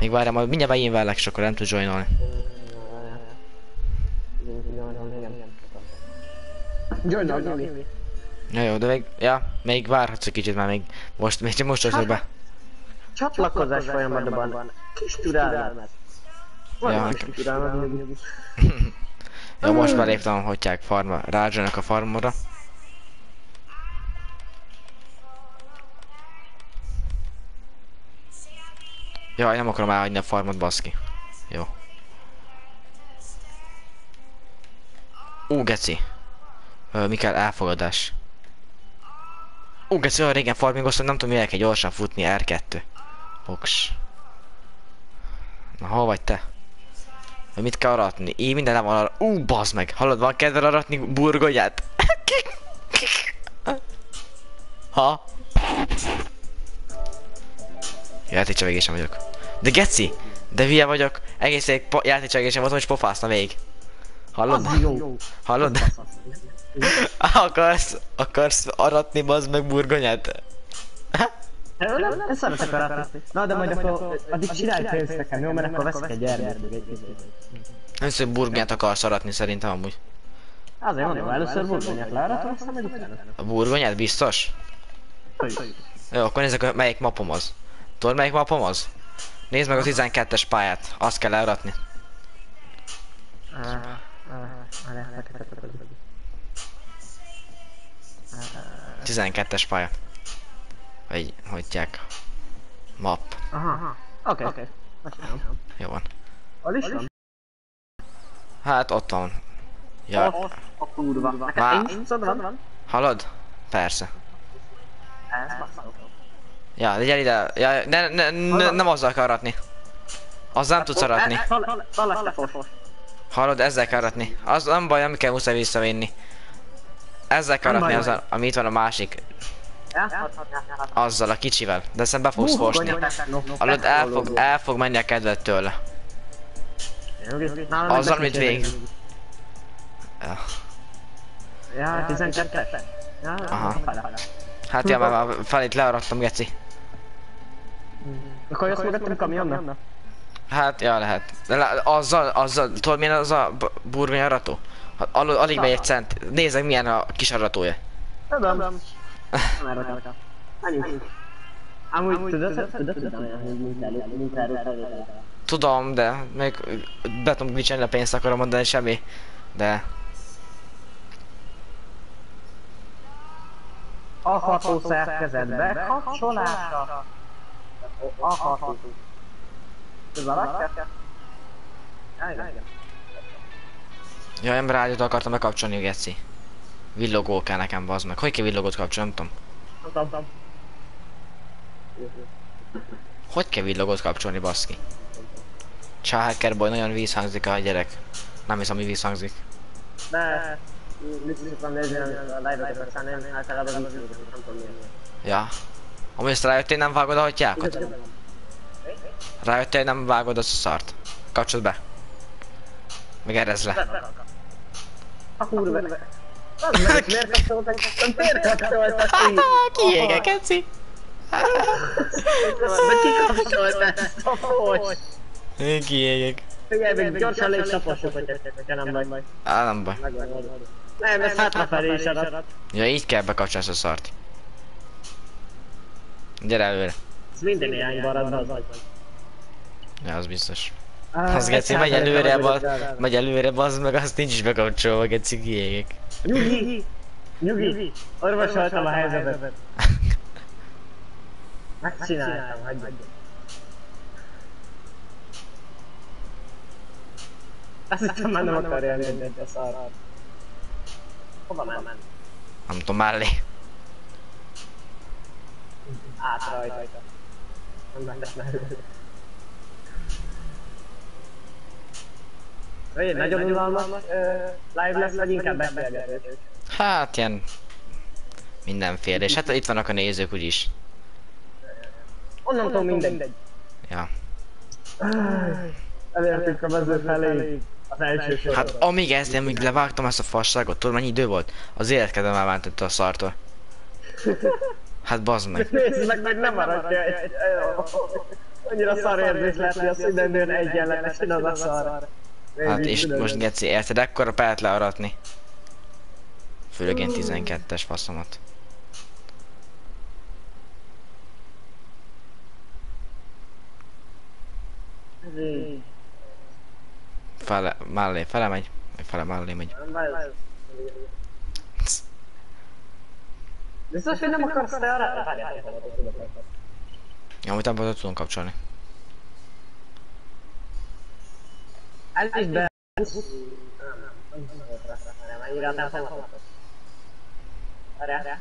Még várjál, majd mindjárt beínvellek, és akkor nem tud joinolni. Join Gyuri. Ja, jó, de még, ja, még várhatsz egy kicsit, már még most, még csak most jöttek be. Csatlakozás folyamatban. Kis türelmet. Van Ja, kis türelmet. Jó, most beléptem a hotyák farma, Rádzsának a farmora. Jaj, nem akarom elhagyni a farmot, baszki. Jó. Ú, geci. Ö, mi kell? Elfogadás. Ú, geci, olyan régen farmingoztam, nem tudom, mivel kell gyorsan futni, R2. Box. Na, hol vagy te? Mit kell aratni? Így minden nem van arra. Ú, bazd meg! Hallod, van kedvel aratni burgonyát? ha? Játékcsevegésen vagyok. De geci! De hülye vagyok. Egész egy játékcsevegésen voltam, és pofászna még. Hallod? Az jó. Hallod? akarsz, akarsz aratni, bazd meg burgonyát? Nem, nem, szeretek aratni. Na, de majd akkor addig csinálj pénzt nekem, jó? Mert akkor veszek egy erdőt. Először burgonyát akarsz aratni szerintem amúgy. Azért mondom, először burgonyát learatom, aztán meg utána. A burgonyát biztos? Jó, akkor nézzük, melyik mapom az. Tudod, melyik mapom az? Nézd meg a 12-es pályát, azt kell learatni. 12-es pálya. Vagy, hogyják. Map. Aha, oké, oké. Megcsinálom. Jó van. Hol is van? Hát ott van. Ja, Ott a kurva. Neked hallod? Persze. Ez. Ja, gyere ide. Ja, ne, ne, ne, nem azzal kell aratni. Azzal nem tudsz aratni. Hallod, ezzel kell aratni. Az nem baj, nem kell muszáj visszavinni. Ezzel kell aratni, azzal, ami itt van a másik. Azzal, a kicsivel. De aztán be fogsz fosni. Hallod, el fog, el fog menni a kedved tőle. Azzal, amit vég. Ja. Ja, 12 Ja, Aha. Hát ja, már felét learattam, geci. Akkor jössz mögöttem kamionnak? Hát, ja, lehet. De azzal, azzal, tudod milyen az a b- burgonya arató? Ha- Al alig megy egy cent. Nézd meg milyen a kis aratója. Tudom. Nem erre. Amúgy tudod, tudod, tudod. Tudom, de még be tudom glitchelni a pénzt akarom mondani, semmi. De... A hatószer kezedbe kapcsolása. A ható. Ez a lakja? Ja, ember rádiót akartam bekapcsolni, geci. Villogó kell nekem, bazd meg. Hogy kell villogót kapcsolni, nem tudom. Tudom. Hogy kell villogót kapcsolni, baszki? Csá, hacker boy, nagyon vízhangzik a gyerek. Nem hiszem, hogy vízhangzik. De... Mit szoktam nézni a live-ot, aztán én általában nem tudom, nem. Ja. Amúgy ezt rájöttél, nem vágod a hotyákat? Rájöttél, nem vágod azt a szart. Kapcsolod be. Meg erez le. A kurva. Miért kapcsoltak? Miért kapcsoltak ki? Kiége, keci. De ki kapcsolta ezt a? Én kiégek. Figyelj, még gyorsan lép taposok, hogy hogyha nem baj. Á, nem baj. Nem, ez hátrafelé is arat. Ja, így kell bekapcsolni a szart. Gyere előre. Ez minden irányba arad, az vagy. Ja, az biztos. Az geci, megy előre, baz, megy előre, bazd meg, azt nincs is bekapcsolva, geci, kiégek. Nyugi! Nyugi! Orvosoltam a helyzetet. Megcsináltam, hagyj. Azt hittem már nem akarja elérni a szar. Hova ment? Nem tudom, mellé. Át rajta. Nem ment mellé. Vagy nagyon unalmas live lesz, vagy inkább beszélgetés? Hát, ilyen... Mindenféle, és hát itt vannak a nézők úgyis. Onnantól mindegy. Ja. Elértünk a mező felé. Az első sor. Hát amíg ezt, amíg levágtam ezt a fasságot, tudod mennyi idő volt? Az életkedem elváltotta a szartól. Hát bazd meg. Nézd meg, hogy nem maradja egy... Annyira szar érzés lett, hogy a szündendőn egyenletesen az a szar. Hát és most geci, érted, ekkora pályát learatni. Főleg én 12-es faszomat. Fele, mellé, fele megy. Fele mellé megy. Biztos, hogy nem akarsz te arra? Ja, amit abban tudunk kapcsolni. Be! Annyira nem folyamatos. Várjál.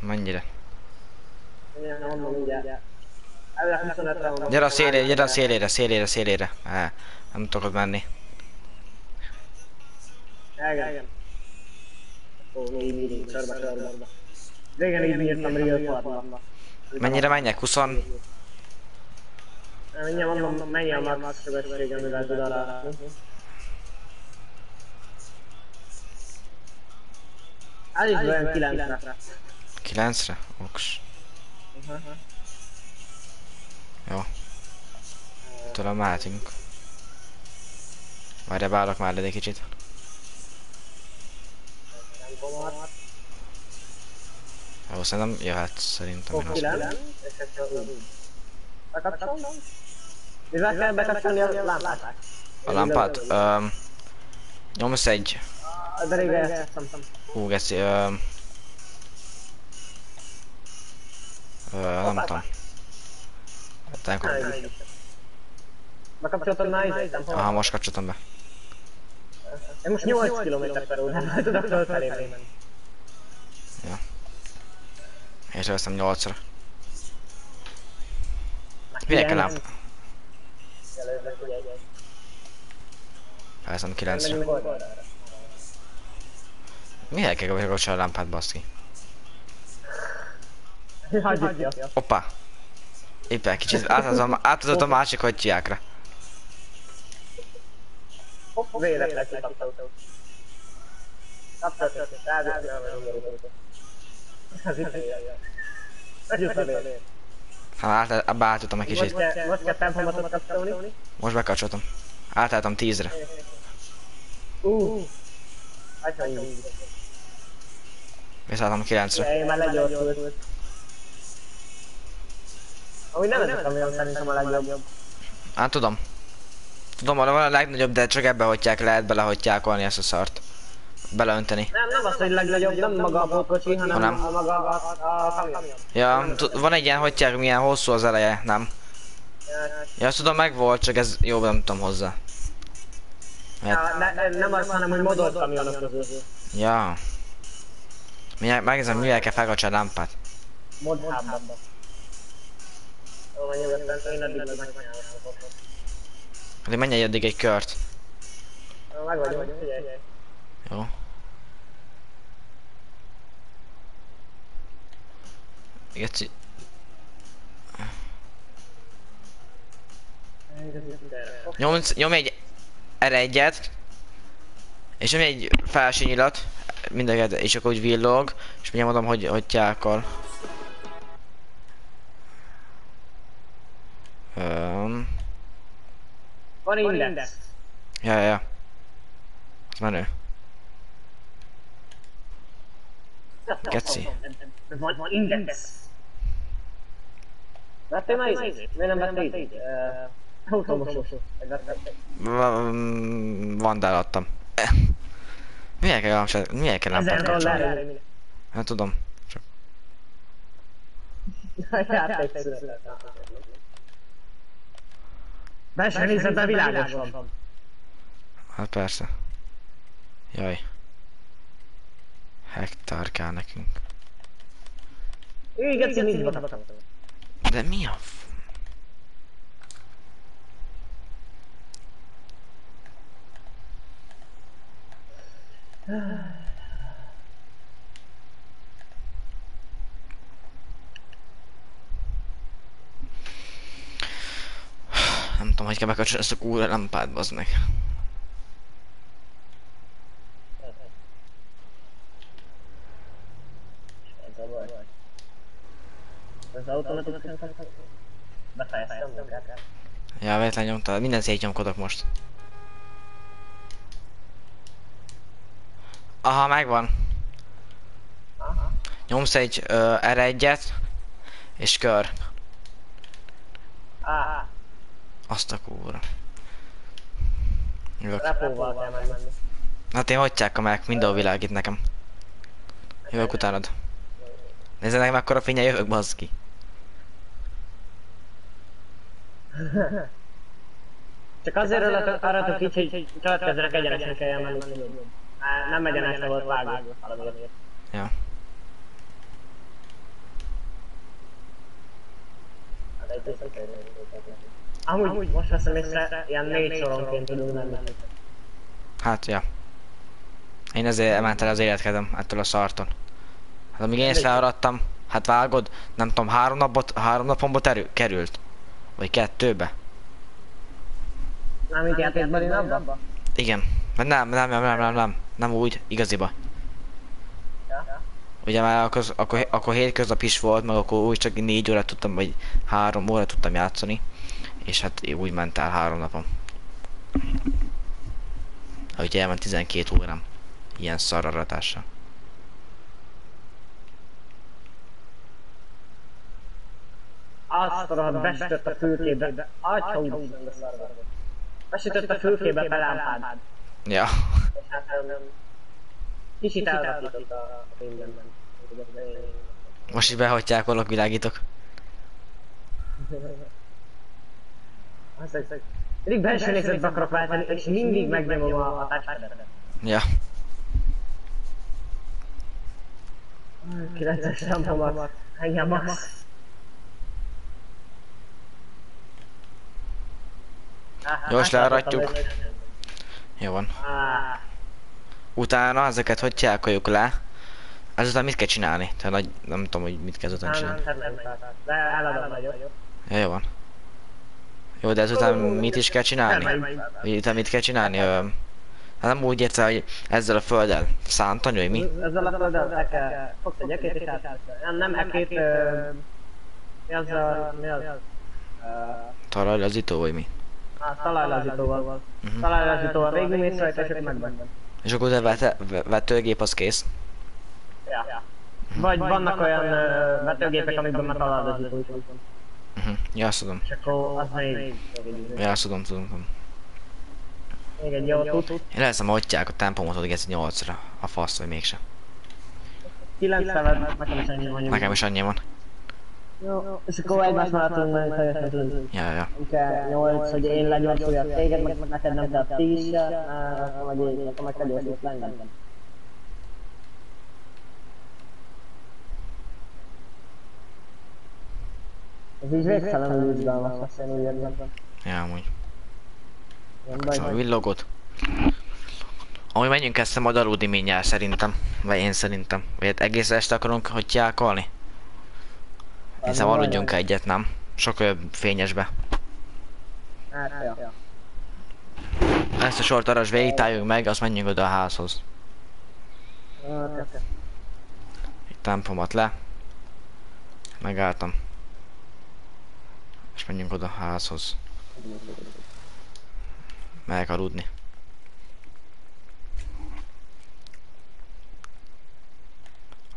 Mennyire? 25-re mondom. Gyere a szélére, gyere a szélére, szélére, szélére. Á, nem tudok menni. Igen. Ó, így így, körbe, körbe. Régen így írtam real farmba. Mennyire menjek? 20? Mindjárt mondom, mennyi a max sebesség, amivel tud arra. Állítsd be olyan 9-re. 9-re? Oks. Jó. Tudom, mehetünk. Várj, beállok már egy kicsit. Tempomat. Jó, szerintem jöhet, szerintem. Én azt 9. És akkor úgy. Bekapcsolom? Mivel kell bekapcsolni a lámpát? A lámpát? Öm, nyomsz egy... De régen játszottam. Hú, geci, öm... Ö, nem tudom. Hát nem kap- Bekapcsoltad már tempomat? Aha, most kapcsoltam be. Én most 8 km per órában tudok fölfelé menni. És elveszem 8-ra. Minek kell lámpa? Elveszem 9-re. Minek kell kapcsolni a lámpát, baszki? Hagyjuk ki. Hoppá! Éppen kicsit átadott a másik hagyjákra. Véletlen kikapcsoltam. Kapcsoltam, rádió, Ez itt ilyen. Együtt a vér. Hát át, abba átadtam egy kicsit. most kell tempomatot kapcsolni. Most bekapcsoltam. Átálltam 10-re. Uh. Visszaálltam 9-re. Én már legyorsult. Amúgy nem ez a kamion szerintem a legjobb. Hát tudom. Tudom, van a legnagyobb, de csak ebbe hagyják, lehet belehagyjákolni ezt a szart. Beleönteni. Nem, nem az, hogy legnagyobb, nem maga a pótkocsi, hanem Hanem. a maga a, a kamion. Ja, van egy ilyen hagyják, milyen hosszú az eleje, nem? Ja, azt tudom, meg volt, csak ez jó, nem tudom hozzá. Mert, Ja, ne, ne, nem az, hanem hogy modolt kamionok közül. ja. Mindjárt megnézem, mivel kell felkapcsolni a lámpát. Mod. Jó, van nyugodtan, én addig meg megcsinálom. Addig menj egy addig egy kört. Meg vagyunk, figyelj. Jó. Geci. Nyomj, nyomj egy erre egyet. És nyomj egy felső nyilat. Mindeket, és akkor úgy villog. És mindjárt mondom, hogy hogy tyákol. Um, Van index. ja, ja, ja. Ez menő. Geci. Van, van index. Vettél már itt? Miért nem vettél itt? Automosó. Va- Vandál adtam. Milyen kell lámpát? Milyen kell lámpát kapcsolni? dollár. Hát tudom. Csak Játék született. Belső nézetben világos van. Hát persze. Jaj. Hektár kell nekünk. Geci nincs batam. De mi a f... Nem tudom, hogy kell bekapcsolni ezt a kúra lámpát, bazd meg. Ez automatikusan kapcsolható. Ja, véletlen nyomta. Minden szétnyomkodok most. Aha, megvan. Nyomsz egy ö, R1-et, és kör. Á, Azt a kúra. Jövök. repóval kell megmenni. Hát én hagyják a meg, mindenhol világít nekem. Jövök utánad. Nézd nekem mekkora fénye jövök, bazd ki. Csak azért arratok így, hogy következőnek egyenesen kell menni. Nem egyenesre volt vágó valamiért. Ja. Hát egy tényleg. Amúgy most veszem észre, ilyen négy soronként tudunk menni. Hát, ja. Én ezért emelte az életkedem ettől a szarton. Hát amíg én feladtam, hát vágod, nem tudom, három napot, három napomba terül, került. Vagy kettőbe. Nem, mint játékban én abba? Igen. Mert nem, nem, nem, nem, nem, nem, nem úgy, igaziba. Ja. Ugye már akkor, akkor, akkor hétköznap is volt, meg akkor úgy csak négy órát tudtam, vagy három órát tudtam játszani. És hát úgy ment el három napom. Ahogy elment 12 órám. Ilyen szararatással. Azt a besütött a fülkébe. Atya úristen, de szarva. Besütött a fülkébe belámpád. Ja. És hát kicsit elrakított a filmben. Most is behagyják, valak világítok. Azt hogy mindig belső nézetbe akarok váltani, és mindig megnyomom a, a touchpadet. Ja. 9-es rampomat. Ennyi a max. Gyors learatjuk. Jó van. Á, Utána ezeket hogy csináljuk le? Ezután mit kell csinálni? Tehát nagy, nem tudom, hogy mit kell ezután Nem, csinálni. nem, nem, nem, de eladom vagyok. Ja, jó van. Jó, de ezután mit is kell csinálni? Vagy utána mit kell csinálni? Hát nem úgy érte, hogy ezzel a földdel szántani, vagy mi? Ezzel a földdel el kell, fogsz egy ekét és át. Nem, ekét, mi az a, mi az? Talajlazító, vagy mi? á, talajlazítóval. Mhm. Talajlazítóval végigmész rajta, és akkor megvan. És akkor a vetőgép az kész. Ja. Vagy vannak olyan vetőgépek, amikben már talajlazító is van. Uh-huh. Ja, azt tudom. És akkor az még, Ja, azt tudom, tudom, tudom. még egy tud. Én leszem, hagyják a tempomat ott 8-ra. A fasz, vagy mégse. 9 szeved, nekem is ennyi van. Nekem is annyi van. Jó, és akkor egymás tudunk menni teljesen tudunk. Ja, ja. Kell 8, hogy én legyorsuljak téged, meg neked nem kell 10 se, vagy én, akkor meg kell gyorsulsz Ez így végtelenül izgalmas lesz, én úgy érzem. Ja, amúgy. Szóval hogy villogott. Ahogy menjünk ezt majd aludni mindjárt szerintem. Vagy én szerintem. Vagy hát egész este akarunk hogy jákolni? Hiszen baj, aludjunk egyet, nem? Sokkal fényesbe. Hát, ja. Ezt a sort arra végigtáljunk meg, azt menjünk oda a házhoz. Hát. Egy tempomat le. Megálltam. És menjünk oda a házhoz. Megyek aludni.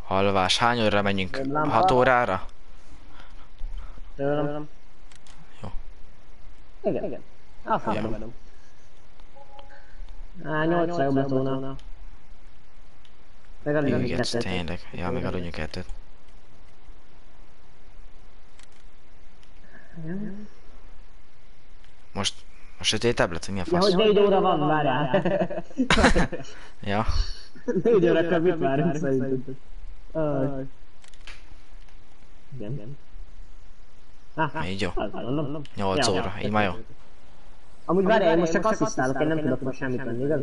Alvás. Hány órára menjünk? Lámpa. 6 órára? Tőlem. Jó. Igen. Igen. Azt Ja. mondom. Á, 8 jobb lett volna. Meg Igen, kettőt. tényleg. Ja, meg aludjunk Most, most sötétebb lett, vagy mi a Ja, fasz? hogy 4 óra van, várjál. Ja, 4 órakor mit várunk szerintem? Aj. Igen. Ah, így jó. az mondom. 8 Ja, óra, ja. így már jó. Amúgy várjál, én most csak asszisztálok, én nem tudok most semmit tenni, igaz?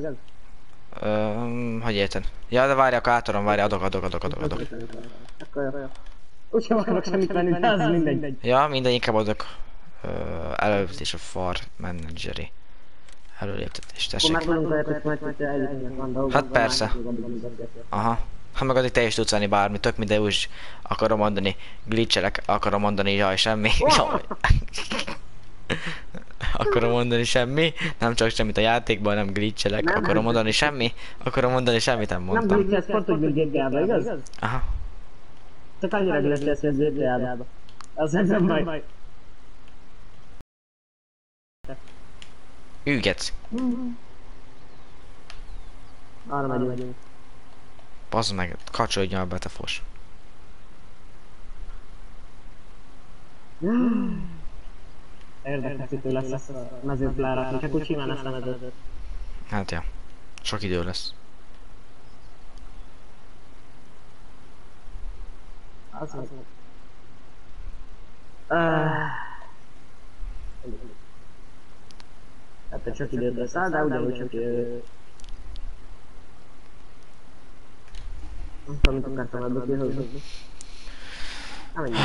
Ö, hogy érted? Ja, de várj, akkor átadom, várj, adok, adok, adok, adok, adok. Akkor jó. Úgysem akarok semmit venni, de az mindegy. Ja, minden inkább adok. Ö, előléptetés a far menedzseri. Előléptetés, tessék. Hát persze. Aha. Ha meg addig te is tudsz venni bármi, tök mindegy, úgy akarom mondani, glitchelek, akarom mondani, jaj, semmi. Jaj. Akarom mondani semmi, nem csak semmit a játékban, nem glitchelek, Nem, akarom nem. mondani semmi, akarom mondani semmit, nem Nem mondtam. glitchelsz pont úgy, igaz? Aha. Csak annyira glitchelsz, mint GTA-ba. Az nem baj. Ügetsz. Arra megyünk. Bazd meg, kapcsolódjon be, te fos. Érdekesítő lesz a mezőt lerakni, csak úgy simán ezt a mezőt. Hát ja. Sok idő lesz. Az az. Ah. Hát te csak időt lesz, á, de ugyanúgy csak idő. Nem tudom, mit akartam ebből kihozni. Nem ennyi.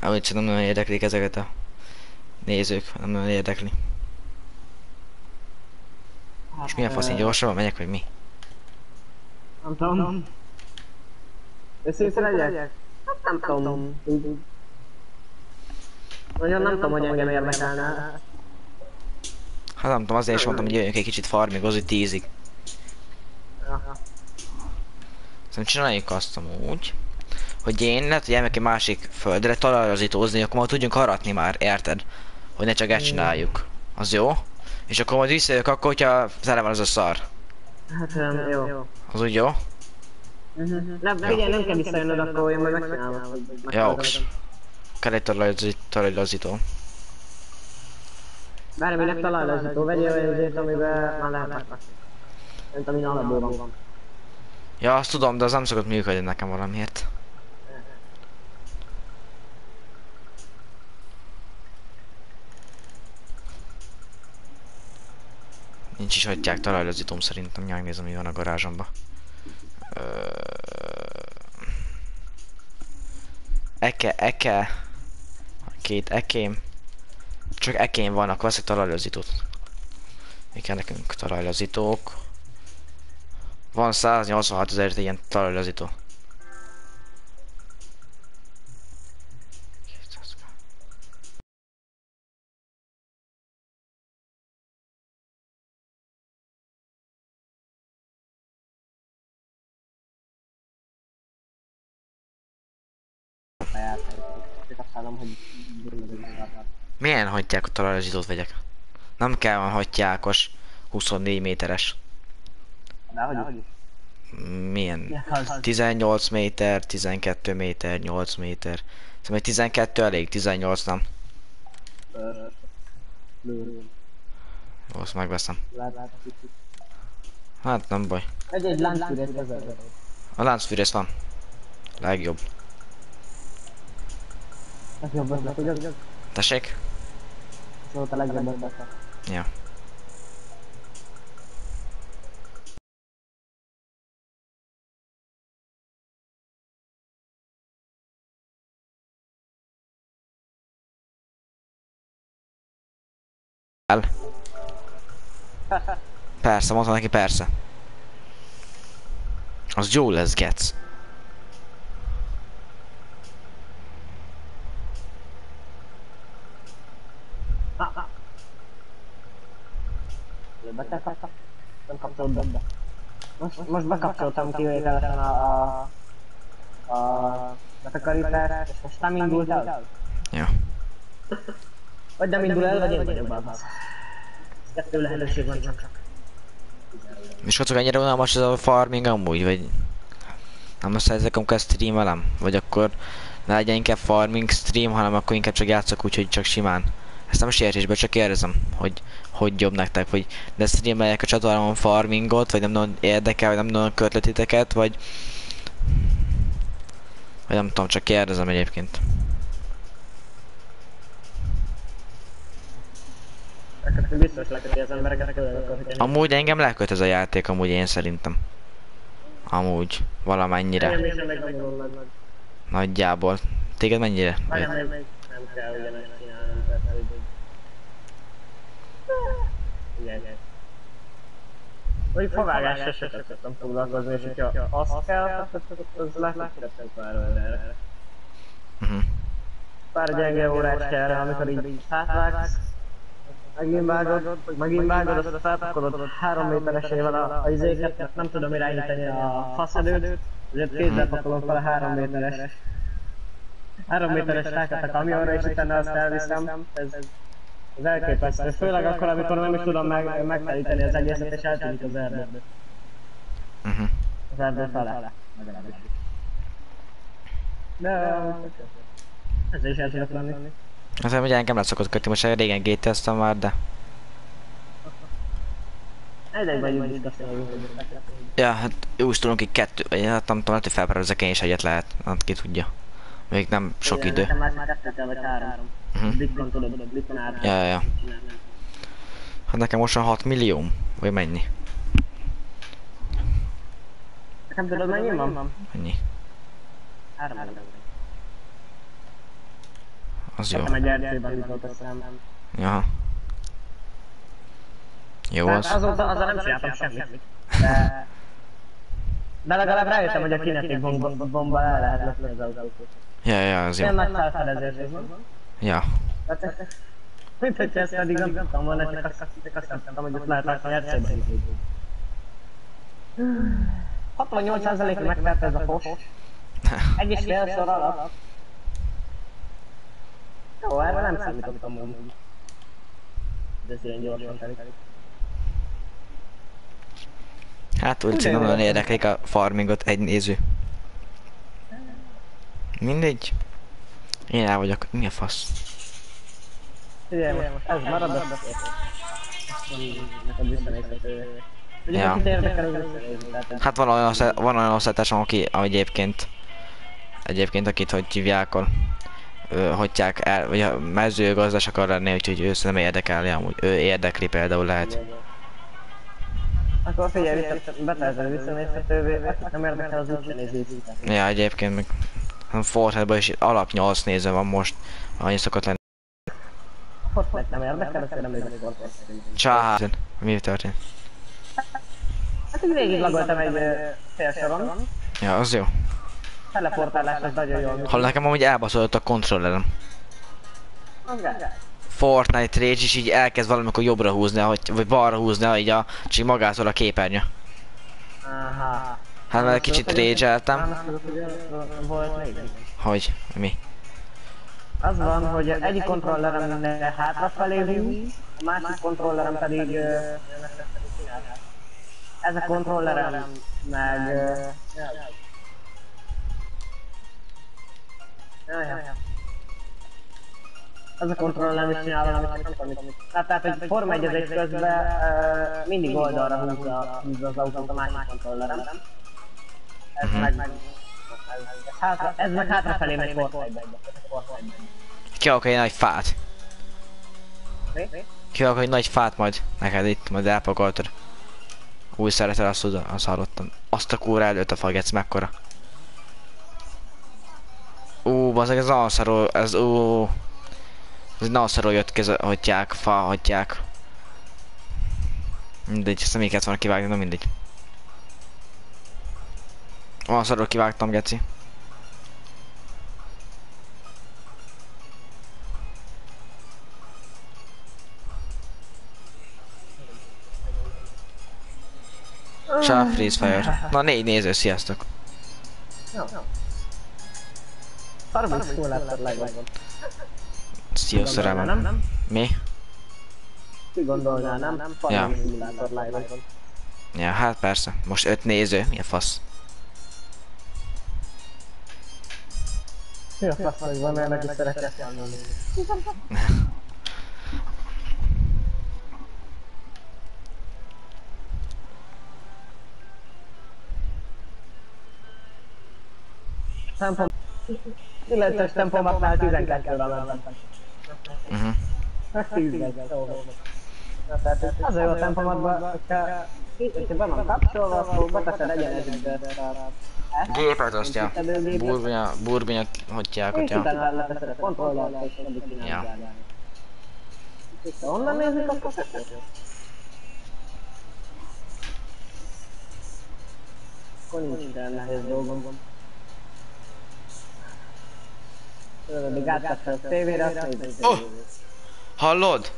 Amit csak nem nagyon érdeklik ezeket a nézők, nem nagyon érdekli. És milyen fasz, én gyorsabban megyek, vagy mi? Nem tudom. Őszinte legyek? Hát nem tudom. Nagyon nem tudom, hogy engem érdekelne. Hát nem tudom, azért is mondtam, hogy jöjjünk egy kicsit farmigozni tízig. Ja. Szerintem csináljuk azt amúgy, hogy én lehet, hogy elmegyek egy másik földre talajozítózni, akkor majd tudjunk haratni már, érted? Hogy ne csak ezt csináljuk. Az jó? És akkor majd visszajövök akkor, hogyha tele van az a szar. Hát um, jó. Az úgy jó? Nem, figyelj, nem kell visszajönnöd, akkor én majd megcsinálom. hogy Jó. megoldom. Kell egy talajozító. Bárminek talajlazító, vegyél olyan azért, amiben már lehet megkapni. Mint amin alapból van. Ja, azt tudom, de az nem szokott működni nekem valamiért. Nincs is hagyják talajlazítóm szerintem, nyilván nézem, mi van a garázsomba. Eke, eke. Két ekém. Csak ekém van, akkor veszek talajlazítót. Mi kell nekünk talajlazítók. Van 186 ezer ilyen talajlazító. Milyen hagyják a talajlazítót vegyek? Nem kell van hagyjákos 24 méteres. De hogy Milyen? 18 méter, 12 méter, 8 méter. Szerintem egy 12 elég, 18 nem. Jó, azt megveszem. Hát nem baj. Egy egy láncfűrét vezet. A láncfűrész van. Legjobb. Ez jobb ötlet, ugye? Ez Tessék? volt a legjobb ötlet. Ja. El. Persze, mondta neki persze. Az jó lesz, Getsz. Bekaptam. Nem kapcsolod be. Most, most bekapcsoltam kivételesen a... a... a... betakarítást, és most nem indult el. Jó. Vagy nem indul el, vagy én vagyok bábasz. Kettő lehetőség van csak. És akkor ennyire unalmas ez a farming amúgy, vagy nem azt ezek, amikor streamelem? Vagy akkor ne legyen inkább farming stream, hanem akkor inkább csak játszok úgy, hogy csak simán. Ezt nem sértésbe, csak kérdezem, hogy hogy jobb nektek, hogy ne streameljek a csatornámon farmingot, vagy nem nagyon érdekel, vagy nem nagyon kötletitek, vagy vagy nem tudom, csak kérdezem egyébként. Biztos leköti az embereket. Amúgy engem leköt ez a játék, amúgy én szerintem. Amúgy, valamennyire. Nagyjából. Téged mennyire? Nekem nem, nem kell. Igen. Mondjuk favágással se szoktam foglalkozni, és hogyha azt kell, az lehet, hogy tetszett már erre. Pár gyenge órás kell rá, amikor így hátvágsz, megint vágod, megint vágod, azt felpakolod három méteresével a, a izéket, nem tudom irányítani a faszedőt, ezért kézzel pakolom fel a három méteres. Három méteres rákat a kamionra, és utána azt elviszem. Ez, ez elképesztő. Főleg akkor, amikor nem is tudom meg, megfelíteni az egészet, és eltűnik az erdő. Uh-huh. Az erdő fele. Legalábbis. De... Ez is el tudok lenni. Azért ugye engem le szokott kötni, most régen géteztem már, de... Egyek vagy úgy beszélünk. Ja, hát úgy tudunk ki kettő, vagy hát nem tudom, lehet, hogy felperezek én is egyet lehet, hát ki tudja. Még nem sok idő. Már már kettő kell, vagy három. Tudod, ár. Ja, ja, ja. Hát nekem most van 6 millió, vagy mennyi? Nekem tudod mennyi van? Mennyi? Három millió. Az jó. Nekem egy RC-ben jutott eszem. Jaha. Jó Hát az. azóta azzal nem csináltam semmit. De... De legalább rájöttem, hogy a kinetik bomba, bomba el lehet lökni az autót. Ja, ja, az jó. Ilyen nagy felfedezés ez van. Ja. Mint hogyha ezt eddig nem tudtam volna, csak azt, csak azt nem tudtam, hogy ezt lehet látni RC-ben. 68%-ra megtelt ez a fos. Egy és fél sor alatt. Jó, erre nem számítottam mondani. De ez ilyen gyorsan telik. Hát úgy nem nagyon érdeklik a farmingot egy néző. Mindegy. Én el vagyok. Mi a fasz? Figyelj, most ez marad a Ja. Hát van olyan, osztály- van olyan osztálytársam, aki egyébként egyébként akit hogy hívják, akkor ö, hagyják el, vagy a mezőgazdas akar lenni, úgyhogy ő nem érdekeli amúgy. Ő érdekli például lehet. Akkor figyelj, betelted visszanézhetővé, nem érdekel, az vissza. Ja, egyébként meg Fortnite-ban is alap 8 néző van most, annyi szokott lenni. Fortnite nem érdekel, azért nem nézek Fortnite. Csá, mi történt? Hát így végig lagoltam egy ö, fél soron. Ja, az jó. Teleportálás az nagyon jól. Hall nekem amúgy elbaszolott a kontrollerem. Fortnite Rage is így elkezd valamikor jobbra húzni, ahogy, vagy balra húzni, így a, csak magától a képernyő. Aha. Hát mert kicsit rage Nem, azt tudod, hogy mi? Az van, hogy egyik kontrollerem hátrafelé húz, a másik kontrollerem pedig... Ez a kontrollerem meg... Ez a kontrollerem is csinál valamit, nem tudom mit. Tehát, tehát hogy Form 1 közben mindig oldalra húzza az autót a másik kontrollerem. Ez Mhm. meg... meg ez, hátra, ez meg hátrafelé megy Fortnite-be. Fortnite-be. Kirakok egy nagy fát. Mi? Egy nagy fát majd neked itt, majd elpakoltad. Új szeretel azt oda, azt hallottam. Azt a kúra előtt a fagec mekkora. Ú, bazeg, ez szarul, ez ú. Ez szarul jött ki, ez a hagyják, fa hagyják. Mindegy, ezt nem volna kivágni, de mindegy. Olyan szarul kivágtam, geci. Sharp Freeze Fire. Na négy néző, sziasztok. Jó. Farming Simulator live-on. Sziasztok, Gondolná, Rámon. nem? Mi? Ki gondolná, nem? Nem Farming Simulator live-on. Ja, hát persze. Most öt néző, mi a fasz? Mi a fasz, van ennek is szeretett járni? Tempom... 9-es tempomatnál 12-re mentem. Uh-huh. Meg 10-re, szóval. Na, tehát ez az a jó tempomatban, hogyha hogyha be van kapcsolva, akkor beteszed egyenesbe. Gépet ja. Szedőgépet. Burgonya, burgonya, hagyják, És hogyha. utána leteszed a kontrollert, és addig csinálod. Ja. És ha onnan nézzük, akkor nincs olyan nehéz dolgom. Addig átkapta a tévére, azt. Oh! Hallod?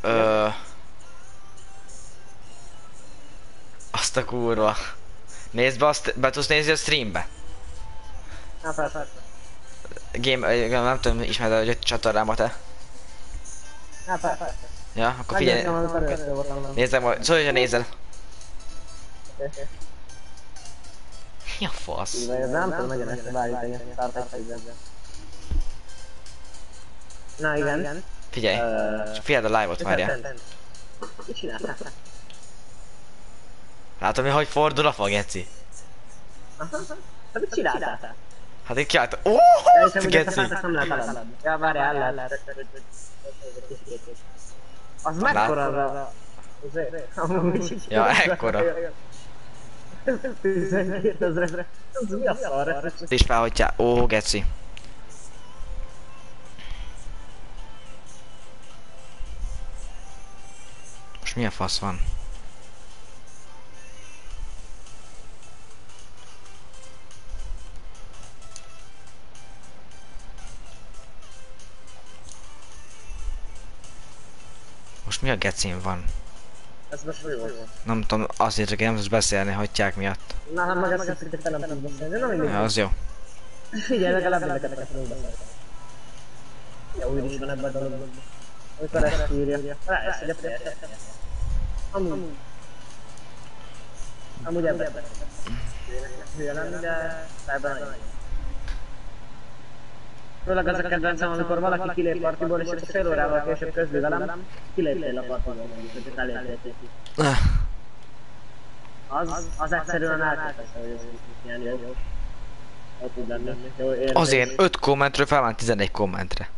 Ö... Azt a kurva. Nézd be, azt, be tudsz nézni a streambe? Na persze. Game, nem tudom, ismered a csatornámat te? Na persze. Ja, akkor figyelj. Nézzem, majd- szólj, hogy nézel. Mi a fasz? Nem tudom nagyon ezt beállítani. Na igen. Figyelj. Figyeld a live-ot, várjál. Mit csináltál? Látom, hogy fordul a fag, Geci. Te mit csináltál? Hát itt kiállt. Ó, hogy a Geci. nem lehet eladni. Ja, várjál, el lehet. Az mekkora a... Ja, ekkora. 12 ezre. Az mi a szar? És felhagyjál. Ó, Geci. Most mi a fasz van? Most mi a gecin van? Ez most mi volt? Nem tudom, azért, hogy nem tudsz beszélni, hagyják miatt. Na, hát meg azt hiszem, hogy te nem tudsz beszélni, na mindig. Ja, az jó. Figyelj, legalább ezeket tudunk beszélni. Ja, úgy is van ebben a dologban. Amikor ezt írja. Rá, ezt egy a Amúgy. Amúgy ebben. Hülye lenni, de ebben. Főleg az a kedvencem, amikor valaki kilép partiból, és egy fél órával később közli velem, kiléptél a partiból, hogy elértél. Ah, Az, az egyszerűen elképesztő, hogy ez ilyen jó. Azért 5 kommentről felment 11 kommentre.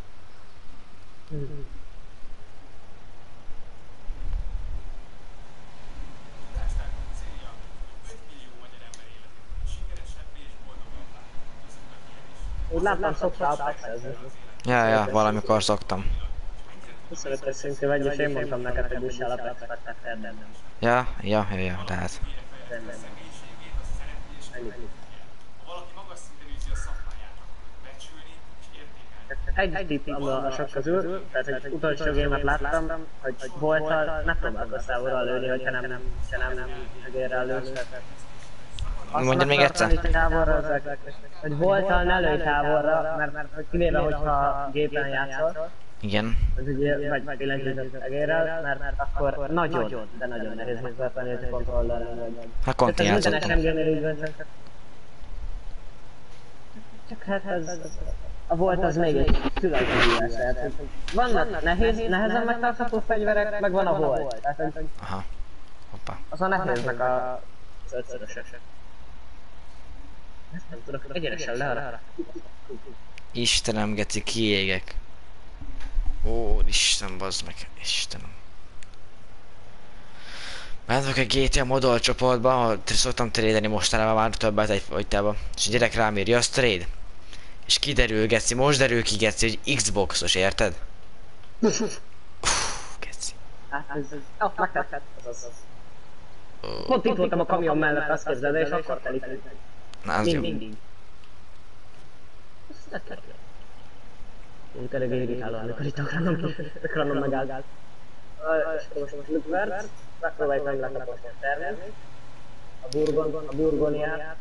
Úgy láttam, szoktál Apexezni. Ja, ja, valamikor szoktam. 25 szintű vagy, és én mondtam neked, hogy tetted, de nem. Ja, ja, ja, ja, lehet. Ennyi. Egy tipp a sok közül, tehát egy utolsó gémet láttam, hogy voltal, ne próbálkoztál óra lőni, hogyha nem, hogyha nem, nem egérrel lősz. Azt Mondjad még egyszer. Távolra, az- hogy voltal ne lőj távolra, mert, mert hogy kivéve, hogyha gépen játszol, Igen. az ugye vagy billentyűzött egérrel, mert, mert akkor nagyon, de nagyon nehéz megtartani, hogy kontrollerre vagy. Hát konti ez minden játszottam. Csak... Csak hát ez... A volt az még egy külön kihívás, tehát vannak nehéz, nehezen megtartható fegyverek, meg van a volt. Aha. Hoppá. az a nehéznek a... az ötszöröse. Ezt nem tudok, egyenesen le arra. Istenem, geci, kiégek. Ó, Isten, bazd meg. Istenem. Mentek a GTA modol csoportba, ahol szoktam trédeni mostanában már többet egy folytában. És a gyerek rám írja, azt tréd. És kiderül, geci, most derül ki, geci, hogy Xboxos, érted? Uff, geci. Hát ez... Oh, megtetted. Az az az. Pont itt voltam a kamion mellett, azt el, és akkor telik. Na, az jó. Mindig. Ezt tetted. Mondjuk elég irritáló, amikor itt akranom, akranom megáll. És most most Lukvert, megpróbáljuk meglepozni a tervet. A burgon, a burgoniát.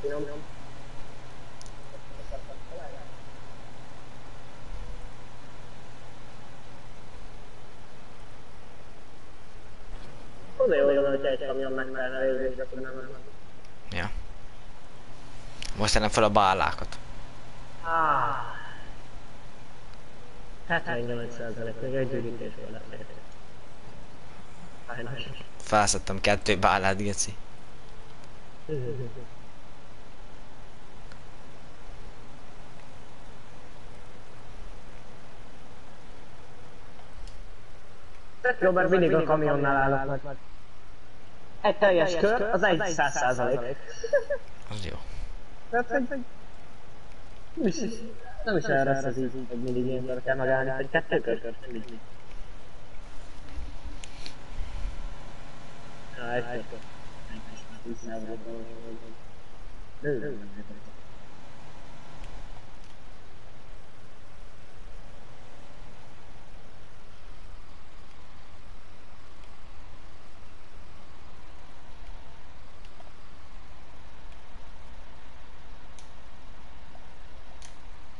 Finom. Oda jó lenne, hogyha egy kamion megfelelne végül, akkor nem nem. Ja. Most tenném fel a bálákat. Ah. 78% még egy üdítésből lett. Sajnos. Felszedtem kettő bálát, geci. jó, mert mindig a kamionnál állok meg. Egy teljes kör, az egy száz százalék. Az jó. Nem is, nem is rossz az így, hogy mindig ilyenkor kell megállni, hogy kettő kör, kör, mindig. Na, egy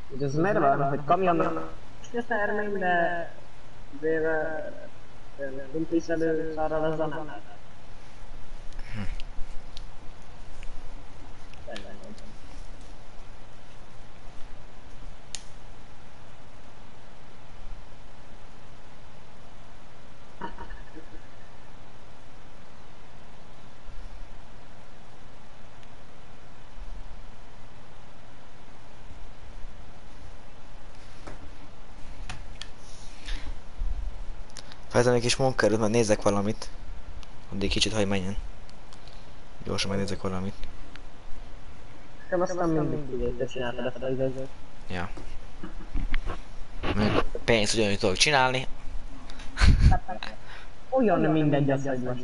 Ugye ez miért van, hogy kamionra ez termény, de azért dumpiszelő szarral az a nem lehet. Fejtem egy kis munkaerőt, mert nézek valamit. Addig kicsit hagy menjen. Gyorsan megnézek valamit. Nekem azt nem mindig így, te csináltad az időt. Ja. Mondjuk pénzt ugyanúgy tudok csinálni. Olyan mindegy az, hogy most.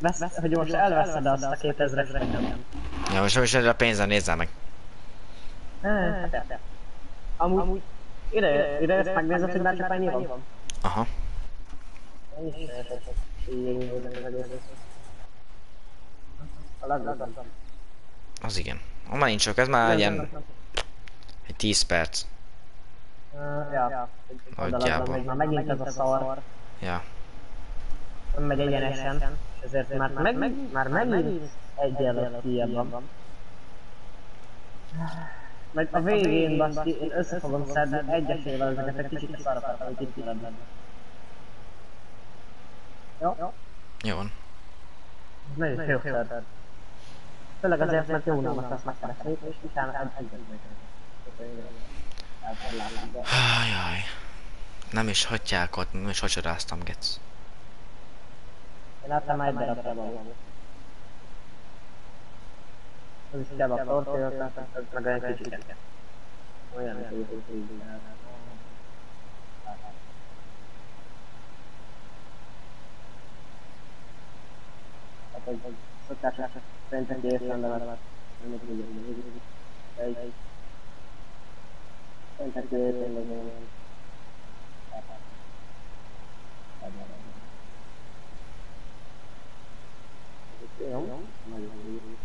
Vesz, hogy most elveszed azt a 2000-es nekem. Ja, most nem is a pénzzel nézzem meg. Amúgy, ide, ide ezt megnézed, hogy már csak mennyi van? Aha. Az igen. Ha már nincs sok, ez már ilyen egy 10 perc. Ja, Nagyjából. Már megint ez a szar. Ja. Nem megy egyenesen, ezért már, meg, már megint egy előtt kijebb van. Meg a végén, baszki, én össze fogom szedni egyesével ezeket egy kicsit szarakat, hogy itt kivedben. Jó? Jó van. Nagyon jó. Főleg azért, mert jó namat azt megkeresni, és utána egy egyet Jaj. Nem is hagyják ott, nem is hacsoráztam, gec. Én láttam már egy darab kebabot. Ez is kebab tortilla, meg egy kicsit. Olyan, hogy így egy szokásos szerintem készen, de már nem tudja, hogy egy Szerintem készen, de nem. Jó, nagyon jó.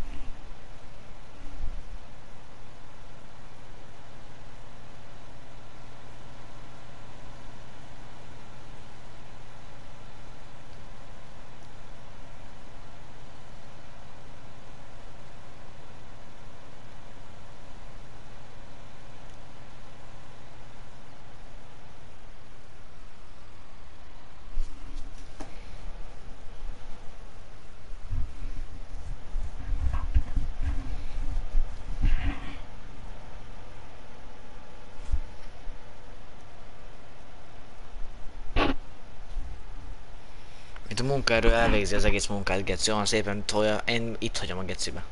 Itt a munkaerő elvégzi az egész munkát, geci, olyan szépen tolja, én itt hagyom a gecibe.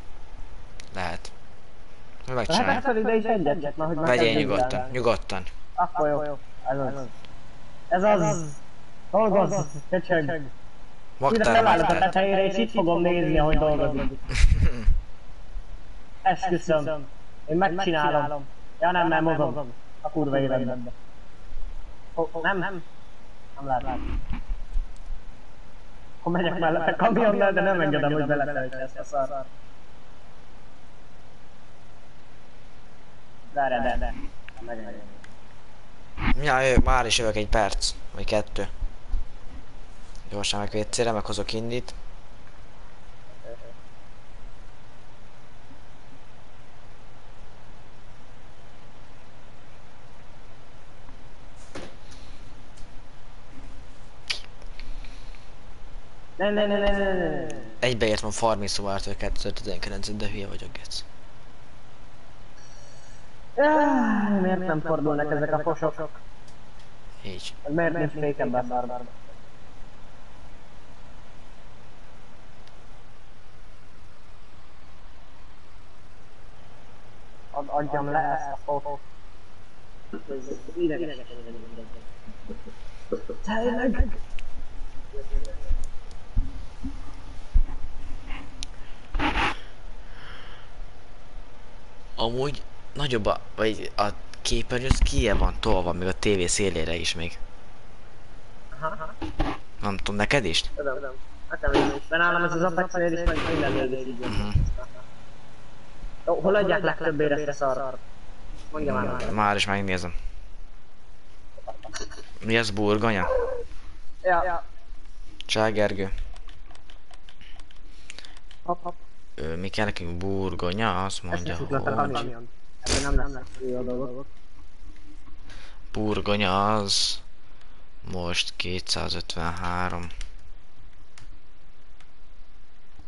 Lehet. Megcsinálj. Lehet fel ide is egyet, már hogy meg Vegyél nyugodtan, vizsgálni. nyugodtan. Akkor jó. Ez az. Ez az. Dolgozz. Ide Magtár, felállok a magtár. tetejére, és itt fogom nézni, ahogy dolgozik. Esküszöm. Én megcsinálom. Ja nem, nem mozog. A kurva életben. Oh, nem, nem. Nem lehet. Akkor megyek mellette kamionnal, de nem engedem, hogy beletöltse ezt a szart. Várj, de, de. Megengedem. Ja, jövök, már is jövök egy perc, vagy kettő. Gyorsan meg vécére, meghozok indit. Ne, ne, ne, ne, ne, ne. Egybeértem a farming szobártól 2019 de hülye vagyok, gec. Ah, Miért nem fordulnak ezek a fosok? Így. Miért nincs fékembe a szarban? Ad, adjam le ezt a fotót. Tényleg? Amúgy nagyobb a, vagy a képernyő az kie van tolva, még a tévé szélére is még. Aha, aha. Nem tudom, neked is? Tudom, tudom. Nekem is. De nálam ez az Apexnél is, meg mindennél is így. Mhm. Jó, hol adják legtöbbére ezt a szar? Mondja már meg. Már is megnézem. Mi ez burgonya? Ja, ja. Csá Gergő. Ö, mi kell nekünk burgonya? Azt mondja, hogy nem jó dolgok. burgonya az most 253.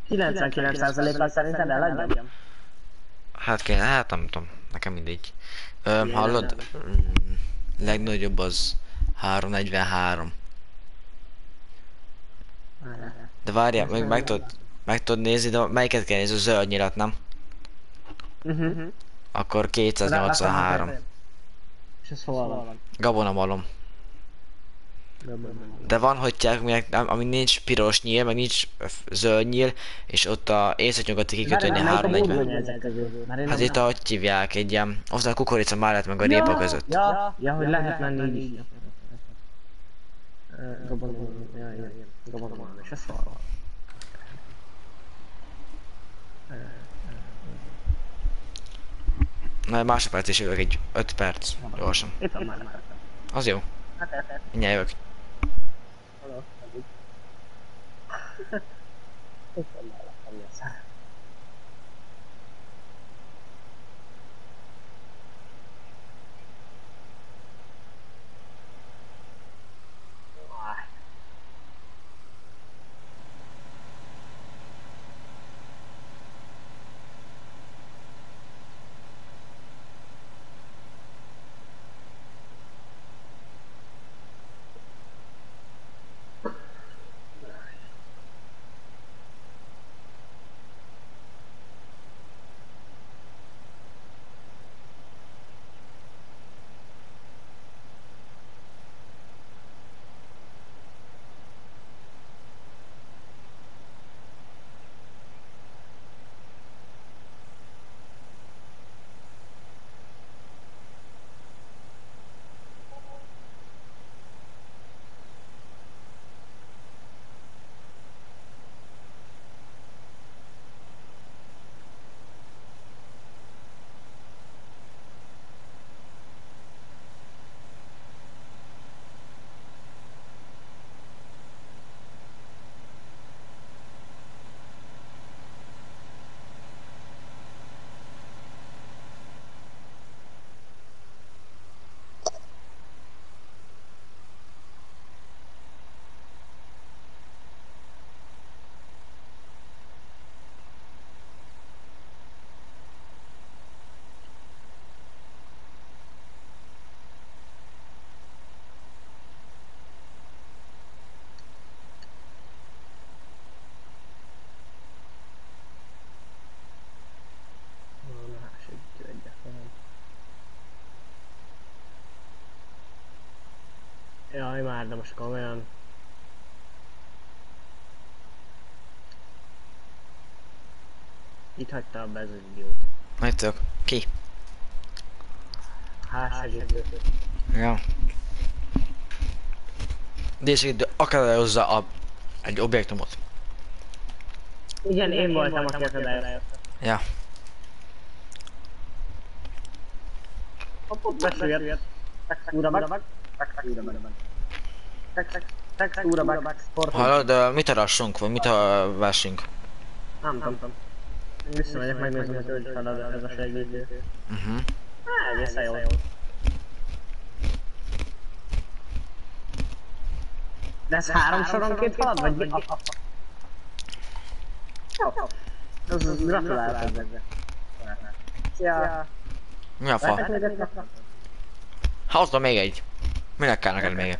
99%-kal szerinted eladjam? Hát kell, hát nem tudom, nekem mindegy. Ö, hallod? Mm, legnagyobb az 343. De várjál, meg, meg tudod, meg tudod nézni, de melyiket kell nézni, a zöld nyilat, nem? Mhm. Akkor 283. És ez hol van? Gabonamalom. De van, hogy minek, nem- ami nincs piros nyíl, meg nincs zöld nyíl, és ott a északnyugati kikötőnél 340. Hát itt ahogy hívják, egy ilyen, hozzá a kukorica mellett meg a répa között. Ja, ja, hogy lehet menni így is. Gabonom, ja, ja, ja. Gabonom, és ez hol van? Na, másodperc is jövök, egy 5 perc, gyorsan. Itt van már. Az jó, Hát, hát, hát. mindjárt jövök. Addig. Itt van már, a Jaj, már, de most komolyan. Itt hagyta a. Majd tudok. Ki? Hát segítő. Ja. Itt akadályozza a, egy objektumot. Igen, én voltam, aki akadályozta. Ja. Hopp, hopp, besüllyedt. Textúra bug. Textúra bug. Textúra bug. Sport. Hallod, mit arassunk, vagy mit uh, vessünk? Nem tudom. Visszamegyek, megnézem, hogy hogy fel ez a segítő. Uh-huh. Á, egészen jó. De ez három soronként halad, vagy mi? Jó. Ez az gratulálok ezekre. Szia! Mi a fa? Hozd még egy. Minek kell neked még egy?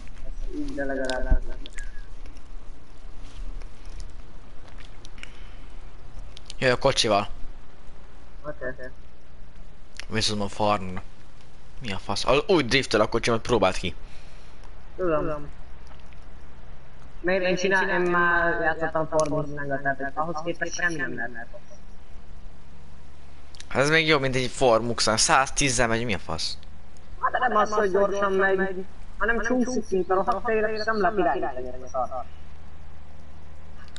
így, de legalább ez lenne. Jöjj a kocsival. Oké, oké. Viszont a farmra. Mi a fasz? Al- Úgy driftel a kocsimat, próbáld ki. Tudom. Miért én csinál, én már játszottam Formulánggal, tehát ahhoz képest semmi nem lenne. Hát ez még jobb, mint egy Ford Mustang. 110 megy, mi a fasz? Hát nem az, hogy gyorsan megy, hanem csúszik, mint a rohadt tényleg, és nem lehet irányítani ezt a szart.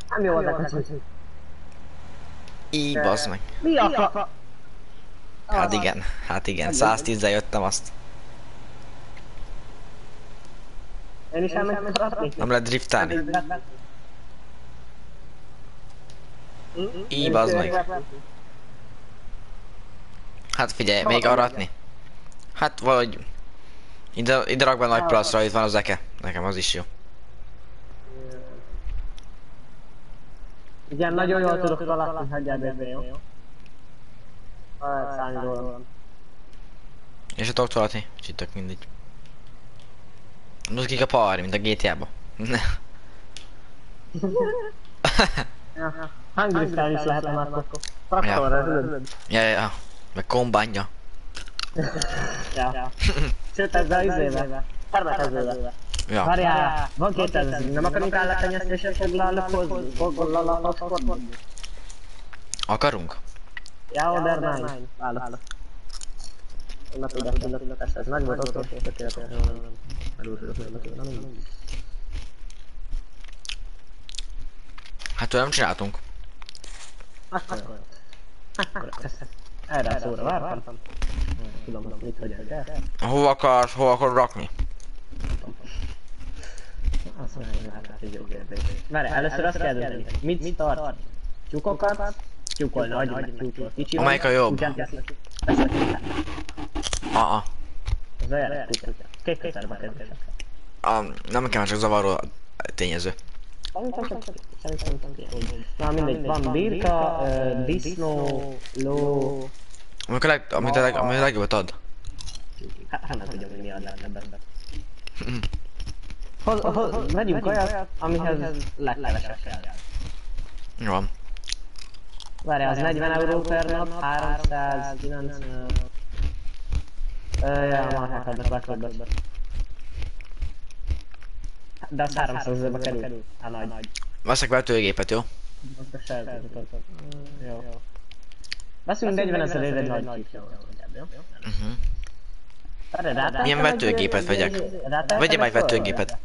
Nem jó az a. Így bazd meg. Mi a fa... Hát igen, hát igen. 110 jöttem azt. Én is elmentem. Nem lehet driftálni. Így bazd meg. Hát figyelj, még aratni. Hát vagy... Ide, ide rak be nagy plaszra, itt van az eke. Nekem az is jó. Igen, nagyon jól tudok alatni, hagyjál be, jó? Szállni rólam. És a tudok tolatni? Csitök mindegy. Muzsik a party, mint a GTA-ba. Style is lehetne már akkor. Traktorra, ja, ja, ja. Meg kombányja. Ja. Sőt, ezzel az izével. Termetezővel. Ja. Várjál, van 2000, nem akarunk állattenyesztésen foglalkozni? Foglalkozni? Akarunk? Ja, Oder nein. Válasz. Ez meg volt. Hát tőlem csináltunk. Akkor, erre a szóra vártam. Tudom, hogy mit hogyan kell. Hova akar, hova akar rakni? Azt mondja, hogy hát ez egy jó kérdés. Várj, először azt kell dönteni. Mit, mit tart? Tyúkokat? Tyúkolna, adj meg tyúkot. Kicsi Amelyik a jobb? Tesznek kutyát. Ah, Az olyan kutya. Két kötelbe kezdek. ah. Nem kell csak zavaró tényező. Szerintem csak, szerintem csak ilyen. Na mindegy, van birka, disznó, ló, Amikor a leg, amit a, leg, amit a legjobbat ad. hát nem tudom, hogy mi a legtöbbet. Hoz, hoz, vegyünk olyat, amihez legkevesebb kell. Jó van. Várjál, az 40 euró per nap, 390... Ö, ja, marhák adnak legtöbbet. De az 300 ezerbe kerül. A nagy. Veszek vetőgépet, jó? Azt a sejtetett. Jó. Veszünk 40 ezerért egy nagy. Várj, rátehetem Milyen vetőgépet vegyek? egy majd vetőgépet.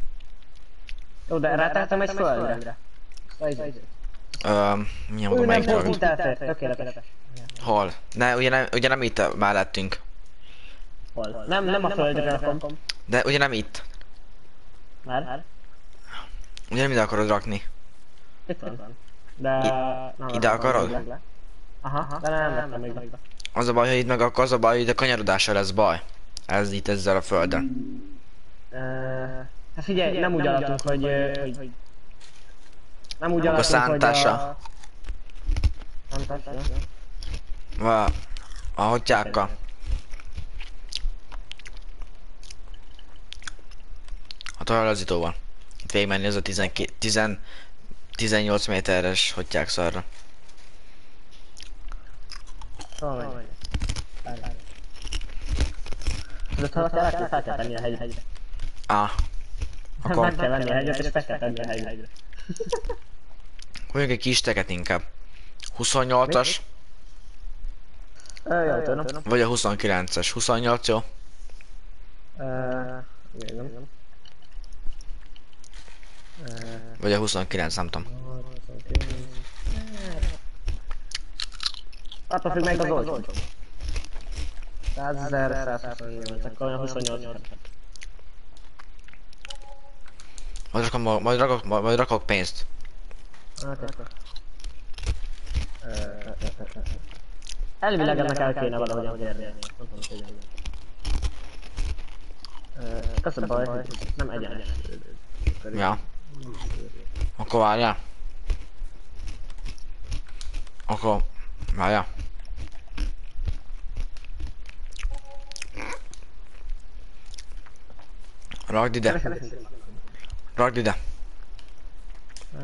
Jó, de rátehetem egy földre. Vagy- Ö, milyen Ő mondom, nem melyik dolog? Hol? Ne, ugye nem, ugye nem itt mellettünk. Hol? Nem, nem a földre rakom. De ugye nem itt. Már? Ugye nem ide akarod rakni. Itt van. De... ide akarod? Le. Aha, de nem vettem még be. Az a baj, hogy itt meg akkor az a baj, hogy a kanyarodással lesz baj. Ez itt ezzel a földön. Hát figyelj, nem úgy alatunk, hogy... hogy- Nem úgy alatunk, hogy szántása. a... Szántása? Va, a hotyákkal. A talajlazítóval. Itt végigmenni az a 12, 10, 18 méteres hotyák szarra. Tenni a hegyre. Ah. Meg Akkor kell venni a hegyet, és fel kell tenni a hegyre. mondjuk egy kis teket inkább. 28-as, Ö, jó, tudom. vagy a 29-es. 28 jó? Vagy a 29, nem tudom. Attól függ meg az olcsó. 100 ezer, 128, akkor olyan 28 ezer. Majd rakok, majd rakok, majd rakok pénzt. Hát, akkor. Elvileg ennek el kéne valahogyan térni. Nem tudom, hogy hogyan. Ö, Az a baj, hogy nem egyenes. Ja. Akkor várjál. Akkor várjál. Ragd ide. Ragd ide.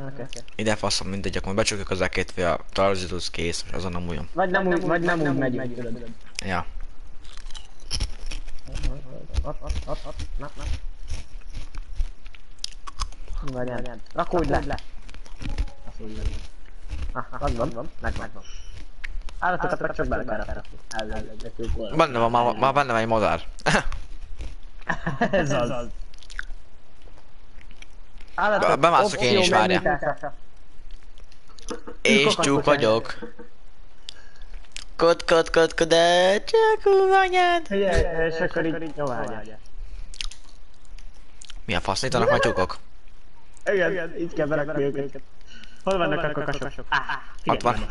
Oké. Ide faszom, mindegy, akkor becsukjuk hozzá két fél talajzítóz kész, és azon nem újon. Vagy nem úgy, vagy nem úgy megyünk, tudod. Ja. Ott, ott, ott, ott, na, na. Várjál, rakódj le. Úgy nem. Ah, megvan, meg, megvan. Állatokat meg csak bele kell rakni. Benne van, már, már benne van egy madár. Ez az. Be- bemászok én is, várjál. És csúk vagyok. Kod, kod, kod, kod, csak anyád. És akkor így, várjál. Mi a fasz, itt vannak már csukok? Igen, így kell berakni őket. Hol vannak a kakasok? Ott van.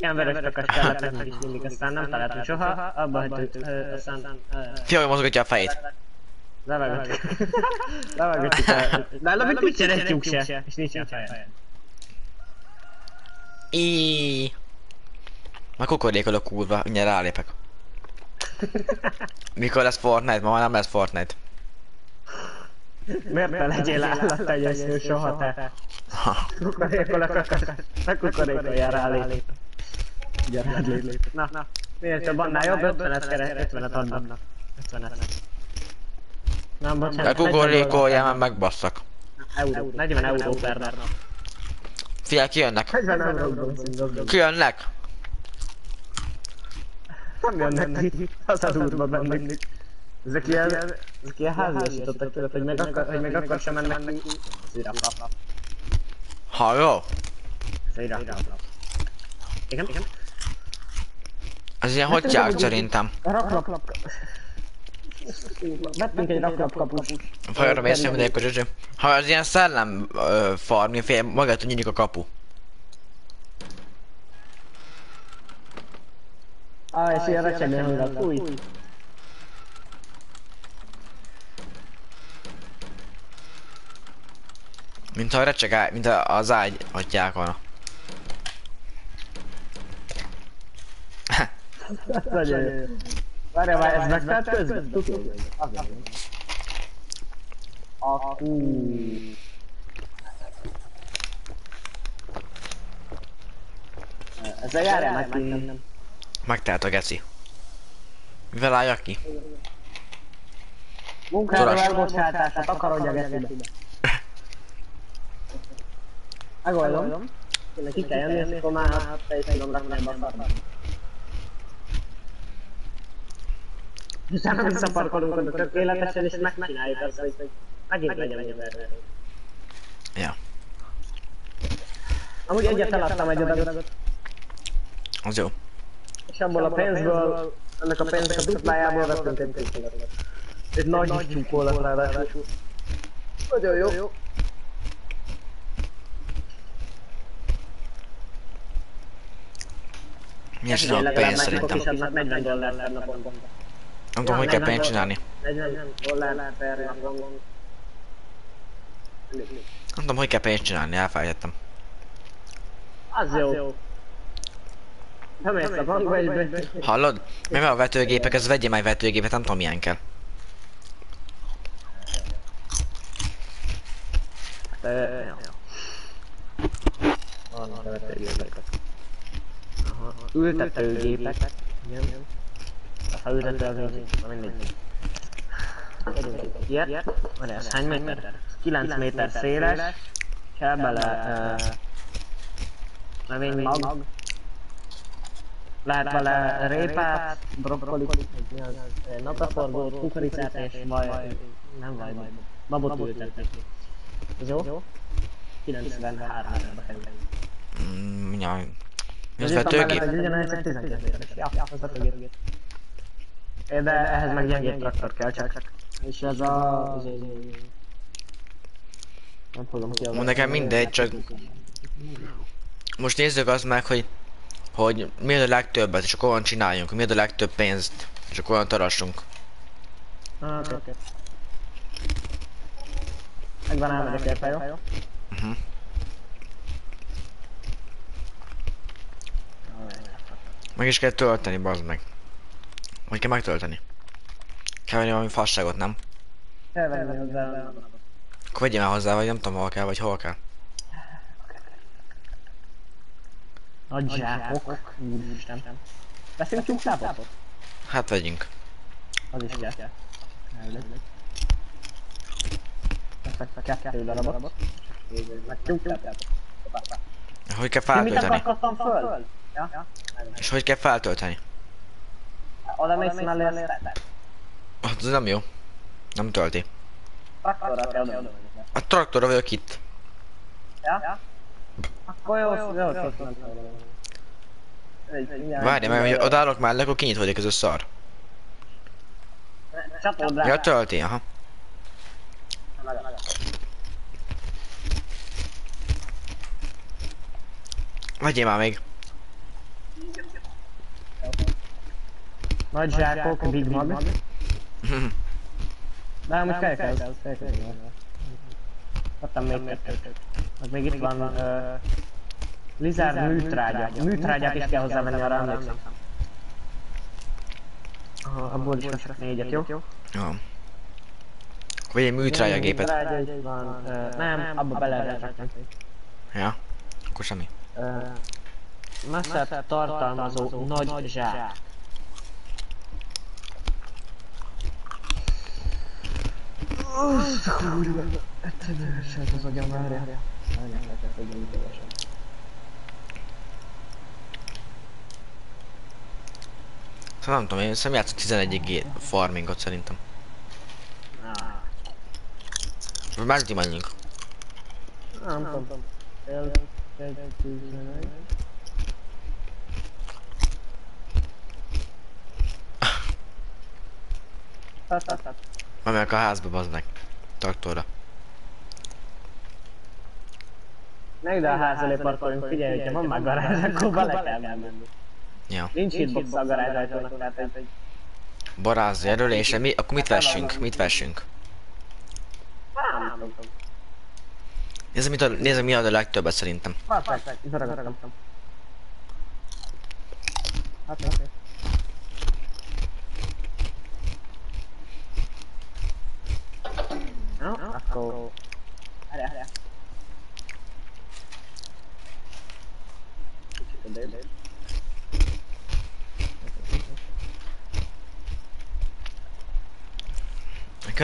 Szép, szép. Ilyen vörös kakas kellett nekünk is mindig, aztán nem találtunk soha, abba hagytuk, aztán ö, Fia, hogy mozgatja a fejét. levágottuk. Levágottuk a... Nálam mit tyúk se, és nincsen feje. Íííí. Már kukorékol a kurva, mindjárt rálépek. Mikor lesz Fortnite? Ma már nem lesz Fortnite. Miért ne legyél állattenyésztő soha te? Kukorékol a kakas, ne kukorékoljál rálép. Gyere, rád lép. Na, na. Miért több annál jobb? 50-et keres, 50-et adnak. 50-et. Nem, bocsánat. kukorékoljál, már megbasszak. Euró, 40 euró per nap. Figyelj, kijönnek. 40 euró. Kijönnek. Nem jönnek ki, az az útba bennük. Ezek ilyen, ezek ilyen háziasítottak tudod, hogy még akkor, hogy még akkor sem mennek ki. Ez flap. Halló? Ez flap. Igen, igen. Ez ilyen hogyják szerintem. Raklap. Vettünk egy raklap kapust. Fajra mész nem nélkül, zsuzsi. Ha az ilyen szellem ö, farm, fél, magától nyílik a kapu. Ah, és ilyen recsegni hangat. Új. Mint ha a recseg, ágy- mint a- az ágy hagyják volna. Nagyon jó. Várjál, már ez megtelt közben? Tudod? Akú. Ezzel járjál meg ki. Megtelt a geci. Mivel álljak ki? Torás. elbocsátását akarodj a gecibe. Megoldom. Ki kell jönni, és akkor már rakni a Utána visszaparkolunk tökéletesen, és megcsináljuk azt, hogy megint legyen egy. Ja. Amúgy egyet eladtam egy adagot, Az jó. és abból a pénzből, ennek a pénznek a duplájából vettünk egy pénzadagot. Egy nagy csúkó lett ráadásul. Nagyon jó. Milyen Legalább pénzt másokok szerintem. is adnak 40 dollár naponta. Nem tudom, hogy kell pénzt csinálni. 40 dollár per naponta. Nem tudom, hogy kell pénzt csinálni, elfelejtettem. Az jó. Nem érsz a bankba, és be... Hallod? Mi van a vetőgépek, ez vegyél már vetőgépet, nem tudom milyen kell. Vannak a vetőgépek. Ültetőgépek. Igen. Ha ültető az mindegy. Ilyet. Várjál, ez hány méter? 9 méter széles. Kell bele... Növénymag. Lehet vele répát, brokkolit, napraforgót, kukoricát és vaj, nem vaj, babot ültetni. Ez jó? 93 ezer kerül. Mm, jaj. Ez vetőgép? mellett, hogy ugyanez csak 12 méteres. Ja, az vetőgép. É, De ehhez meg gyengébb traktor kell csak. És ez a... ez- ez- ez- Nem fogom ki Mond nekem mindegy, csak most nézzük azt meg, hogy hogy mi a legtöbbet, és akkor olyan csináljunk, mi a legtöbb pénzt, és akkor olyan tarassunk. Oké, oké. Megvan elmegyek érte, jó? Mhm. Meg is kell tölteni, bazd meg. Hogy kell megtölteni? Kell venni valami fasságot, nem? Kell venni hozzá. Akkor vegyél már hozzá, vagy nem tudom hol kell, vagy hol kell. Nagy zsákok. Úristen. Veszünk tyúklábot? Hát vegyünk. Az is kell. Veszek kettő darabot. Meg. Hogy kell mit feltölteni? föl? Ja? És hogy kell feltölteni? Oda mész mellé a szeret. Hát ez nem jó. Nem tölti. Traktorra kell oda. A traktorra vagyok itt. Ja? Akkor jó, jó, jó. Várj, mert hogy odaállok mellé, akkor kinyitódik ez a szar. Csatold rá. Ja, tölti, aha. Vegyél már még. Nagy zsákok, Big Mag. De amúgy kell, kell, kell, kell, kell. Adtam még kettőt. Meg még itt van Lizard műtrágya. Műtrágyát is kell hozzávenni, arra emlékszem. Abból is veszek négyet, jó? Jó. Vagy egy műtrágya gépet. Nem, abba bele lehet rakni. Ja. Akkor semmi. Messzet tartalmazó nagy zsák. Azt a kurva, egyszerűen az agyam várja. Szóval nem tudom, én szem játszott 11 G farmingot szerintem. Vagy ti menjünk. Nem tudom. Hát, hát, hát. Menjünk a házba, bazd meg. Traktorra. Ne ide a ház elé parkoljunk, figyelj, hogyha van már garázs, akkor bele kell menni. Ja. Nincs hitbox a garázs ajtónak, tehát egy... Barázz jelölése, mi, akkor mit vessünk? Mit vessünk? Nem. Nézd, mit a, nézd, mi ad a legtöbbet szerintem. Perfekt, zaragadtam. Hát, oké. No, akkor... Erre, erre. Kicsit odébb.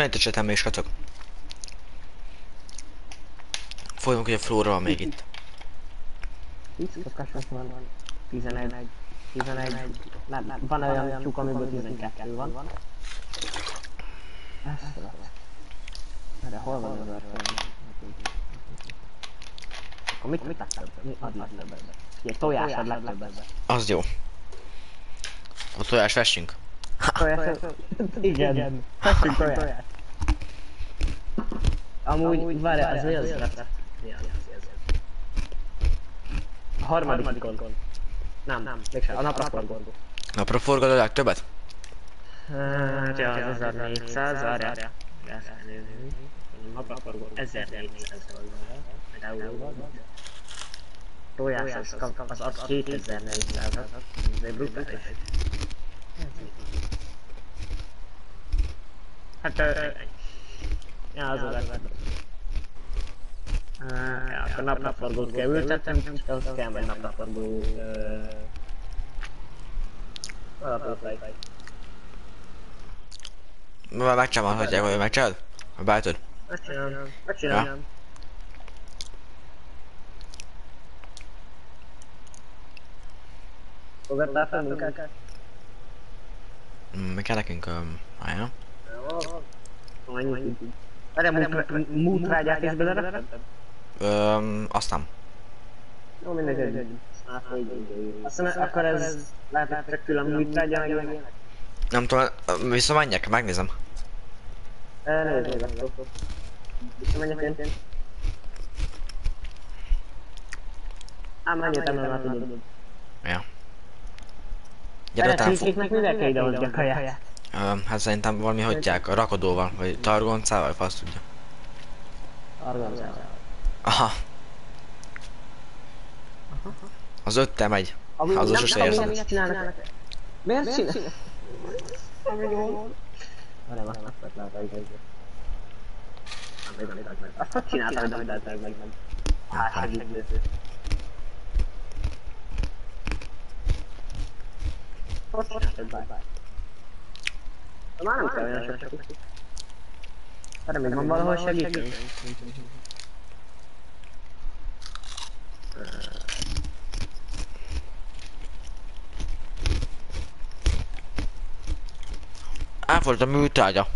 Könnyítessetem még, srácok. Folyamunk, hogy a flóra van még itt. 10 kakas van, 11, 11, nem, nem, van olyan tyúk, amiből 12 van. Erre hol van az örfő? Akkor mit, mit tettem? Mi ad legtöbbet? Egy tojás ad legtöbbet. Az jó. A tojás vessünk. Tojás? Igen. Fessünk tojást. Amúgy, várj, az mi az lett? Mi az, mi az, mi az? A harmadik gond. Nem, nem, mégsem, a napraforgó. Napra forgod a legtöbbet? Hát, ja, az 1400, várjál. Napraforgó 1400 dollár. Például tojás az, kap- az ad 2400 -at. Ez egy brutális. Hát, ö, ja, az a legtöbb. Ja, akkor napraforgót kell ültetnem, csak az kell majd napraforgó... ö, Alapítványt. Már megcsinálhatják, vagy megcsinálod? Vagy beállítod? Megcsinálom. Megcsinálom. Fogadtál fel munkát? Mm, Mi kell nekünk? Um, állja. Jó. Annyit. Várjál, mútrágyát is belerakod? Öm, azt nem. Jó, mindegy, egy. Aztán akkor ez lehet, hogy csak külön mútrágya meg ilyenek? Nem tudom, visszamenjek, megnézem. Eh, Nézd meg. Visszamenjek én. Ám menjél, nem már tudod. Ja. Gyere, Erre utána csirkéknek mivel kell idehozni a kaját? Ö, hát szerintem valami hagyják, a rakodóval, vagy targoncával, fasz tudja. Targoncával. Aha. Az öttel megy. Az a sose érzed. Miért csinálnak? Miért csinálnak? Nem jól. Nem, azt látta igazán. Azt csináltam, de mindent meg meg. Hát, hát, Bye bye bár? Már nem kell olyan sok sok. Erre még van valahol segítő? Elfogyott a műtárgya.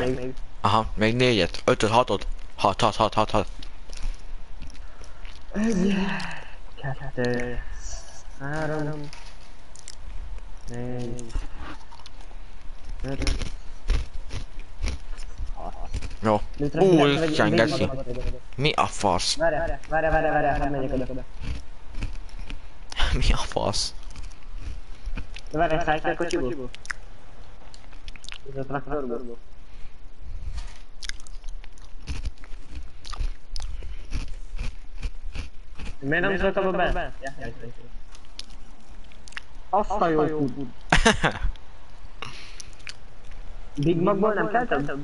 Még? Aha, még négyet, ötöt, hatot. Hat, hat, hat, hat, hat. Egy, kettő, három, Négy. Öt. Jó. Úr, csengeszi. Mi a fasz? Várj, várj, várj, várj, hát megyek oda. Mi a fasz? Várj, szállj a kocsiból. Ez a traktorból. Miért nem szóltam be? Ja, ja, ja. Azt a jó tud. Big Macból nem keltem?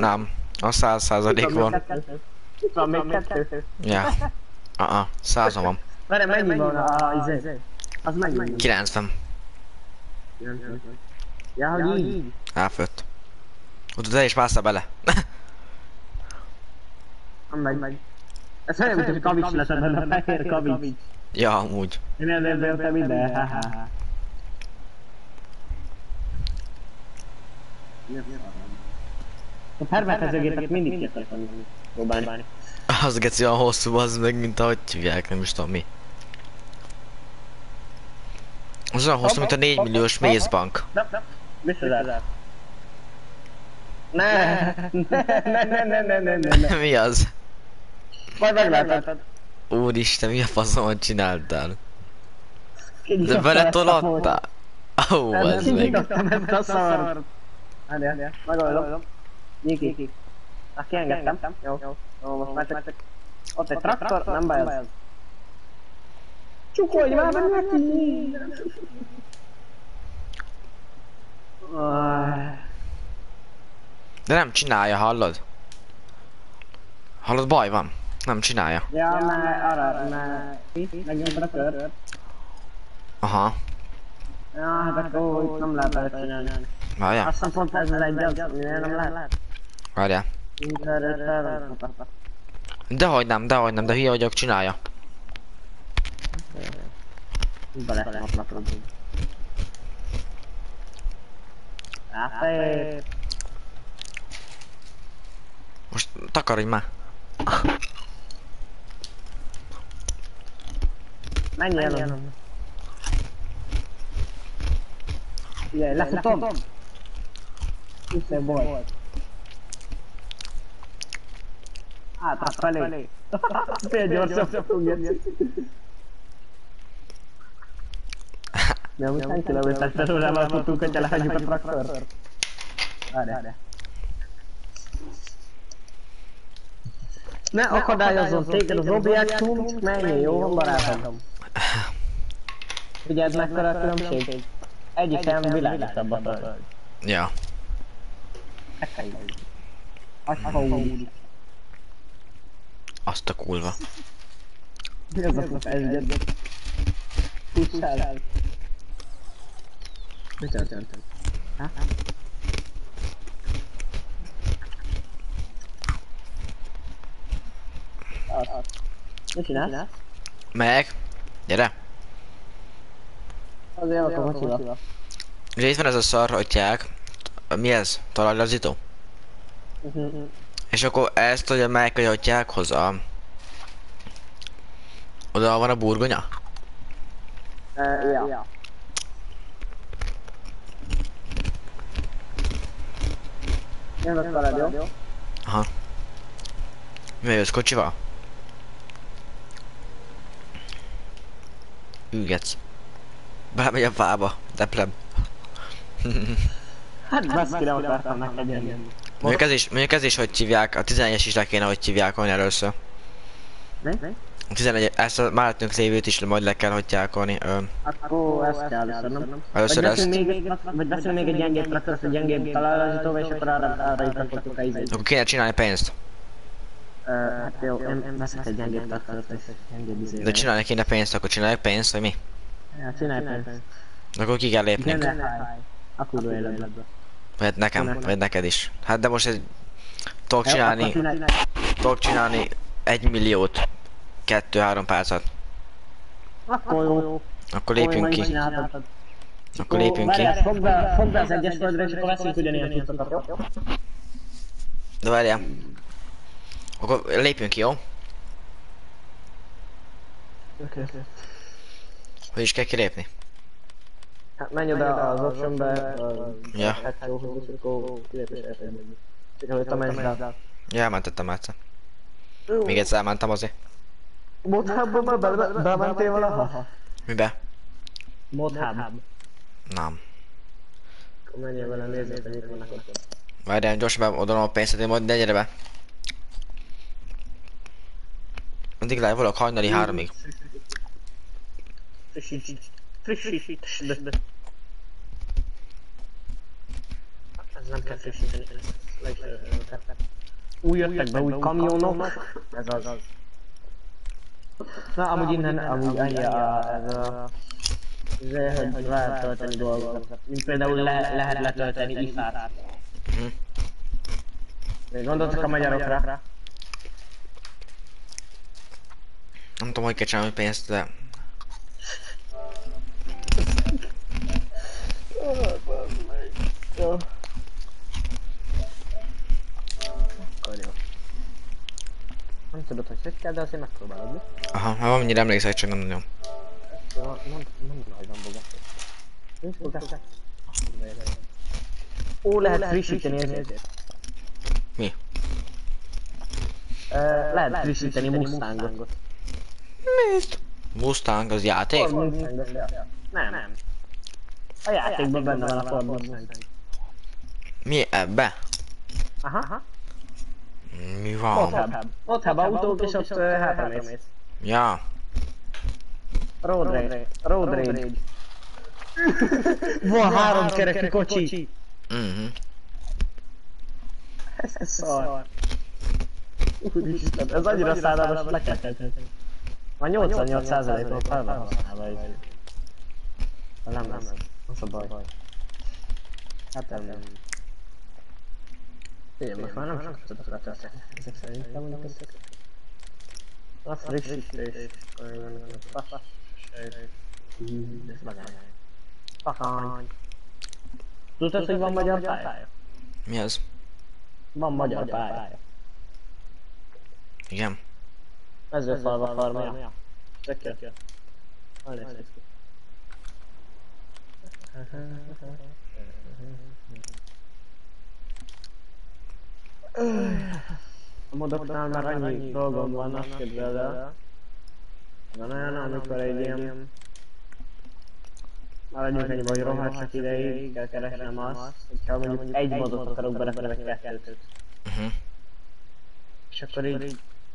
Nem. A száz százalék van. Itt van még kettő. Ja. Aha, százan van. Várj, mennyi van a izé? Az mennyi? 90. Ja, hogy így. Elfött. Ott te is másszál bele. Megy, megy. Ez olyan, mint hogy kavics leszed a fehér kavics. Ja, amúgy. Én ezért döntem ide, haha. A permetezőgépet mindig ki kell próbálni. Az geci olyan hosszú, az meg mint ahogy hívják, nem is tudom mi. Az olyan hosszú, mint a 4 milliós mézbank. Visszazárt. Ne, ne, ne, ne, ne, ne, ne, ne. Mi az? Majd meglátod. Úristen, mi a faszomot csináltál? De nyitottam bele ezt a tolottál? Ó, Nem, ez meg. kinyitottam ezt a szart. Megoldom. Nyiki. Azt kiengedtem. Jó, jó. Jó, most már csak... Ott egy traktor, nem baj az. Csukolj már neki! De nem csinálja, hallod? Hallod, baj van. Nem csinálja. Ja, mert arra. Megnyomtad a kört. Aha. Ja, hát akkor úgy nem lehet előtt csinálni. Várjál, Azt hiszem pont ez az egy az, nem lehet? várjál. Dehogy nem, dehogy nem, de hülye vagyok, csinálja. Bele naplapra. Ráfér. Most takarodj már. Menjél onnan. igen, lefutom! Üszöbb volt. Hát, hát felé. felé. Fél gyorsabb fog jönni. Nem, most nem kilométer terülelvel tudtunk, hogyha lehagyjuk a traktort. Várj. Ne akadályozzon téged az objektum, menjél, jó, barátom. Figyeld mekkora a különbség? Egyik szem világosabb a föld. Ja. Atya úr. Azt a kulva. Mi az a fasz egyet? Fussál. Mi történt? Ha? Mit csinálsz? Meg. Gyere. Azért akkor kocsival. Ugye itt van ez a szar, atyák. Mi ez? Talajlazító? És akkor ezt ugye megkagyatják hozzá. Oda van a burgonya? Ja. Jön a veled, jó? Aha. Mi jössz kocsival? Ügetsz. Belemegy a fába. Deplem. Hát nem akartam neked jönni. Mondjuk ez is, mondjuk ez is hogy hívják, a 11-es is le kéne, hogy hívják volna először. Mi? Mi? 11, ezt a mellettünk lévőt is majd le kell hagyjákolni. Ö, Akkor ezt kell először, nem? először ezt, vagy veszünk még egy gyengébb traktort, egy gyengébb találkozótóval, és akkor arra, arra is rakottuk a izét. akkor kéne csinálni pénzt. Ö, Hát jó, én veszek egy gyengébb traktort, és gyengébb izével. De csinálni kéne pénzt, akkor csináljuk pénzt, vagy mi? Ja, csinálj pénzt. Akkor ki kell lépnünk. A kurva életbe. Vagy nekem, vagy neked is. Hát de most egy... Tudok csinálni, tudok csinálni egy milliót, kettő-három percet. Akkor jó. Akkor lépjünk ki. Akkor lépjünk ki. Fogd be, fogd be az egyes földre, és akkor veszünk ugyanilyen cuccokat, jó? De várjál. Akkor lépjünk ki, jó? Oké. Hogy is kell kilépni? Hát menj oda az optionbe, Ja. hát. Ja, elmentettem egyszer. Még egyszer elmentem azért. Modhubba be- be- bementél valaha? Mibe? Modhub. Nem. Akkor menjél vele, nézzél, hogy mit vannak ott. Várjál, gyorsan beadom a pénzt, hogy majd ne gyere be. Addig live vagyok hajnali háromig. Ez nem kell frissíteni. Új jöttek be, új kamionok. Ez az. Na, amúgy innen, amúgy annyi a, ez a... Ez, hogy lehet tölteni dolgokat. Mint például le, lehet letölteni ifát. Mhm. Gondoltok a magyarokra? Nem tudom, hogy kell csinálni pénzt, de... Jó. Akkor jó. Nem tudod, hogy hogy kell, de azért megpróbálod, mi? Aha, ha valamire emlékszek, csak nem nagyon. Jó, nem, nem nagy van bogató. Nincs bogató. Ó, lehet frissíteni ezért. Mi? Ö, lehet frissíteni Mustangot. Mit? Mustang, az játék? Ford. Nem, nem. A játékban benne van a Ford Mustang. Mi ebbe? Aha, aha. Mi van? Mothub. Mothub autók, és ott ö, hátramész. Ja. Road Rage. Road Rage. Van három kerekű kocsi. Mhm. Ez szar. Úristen, ez annyira szállalmas, le kell tenni. Már 88%-ról fel van használva így. Nem lesz. Az a baj. Hát nem. Figyelj, most már nem sokat tudok letölteni. Ezek szerintem mondjuk ezek. A frissítés. Ez magány. Fahány. Tudod, hogy van magyar pálya? Mi az? Van magyar pálya. Igen. Mezőfalva farmja. Tök jó. Hol néz ki? A modoknál már annyi dolgom van, azt képzeld el. Van olyan, amikor egy ilyen... Maradjunk ennyi, hogy rohadt csak ideig, kell keresnem azt, hogyha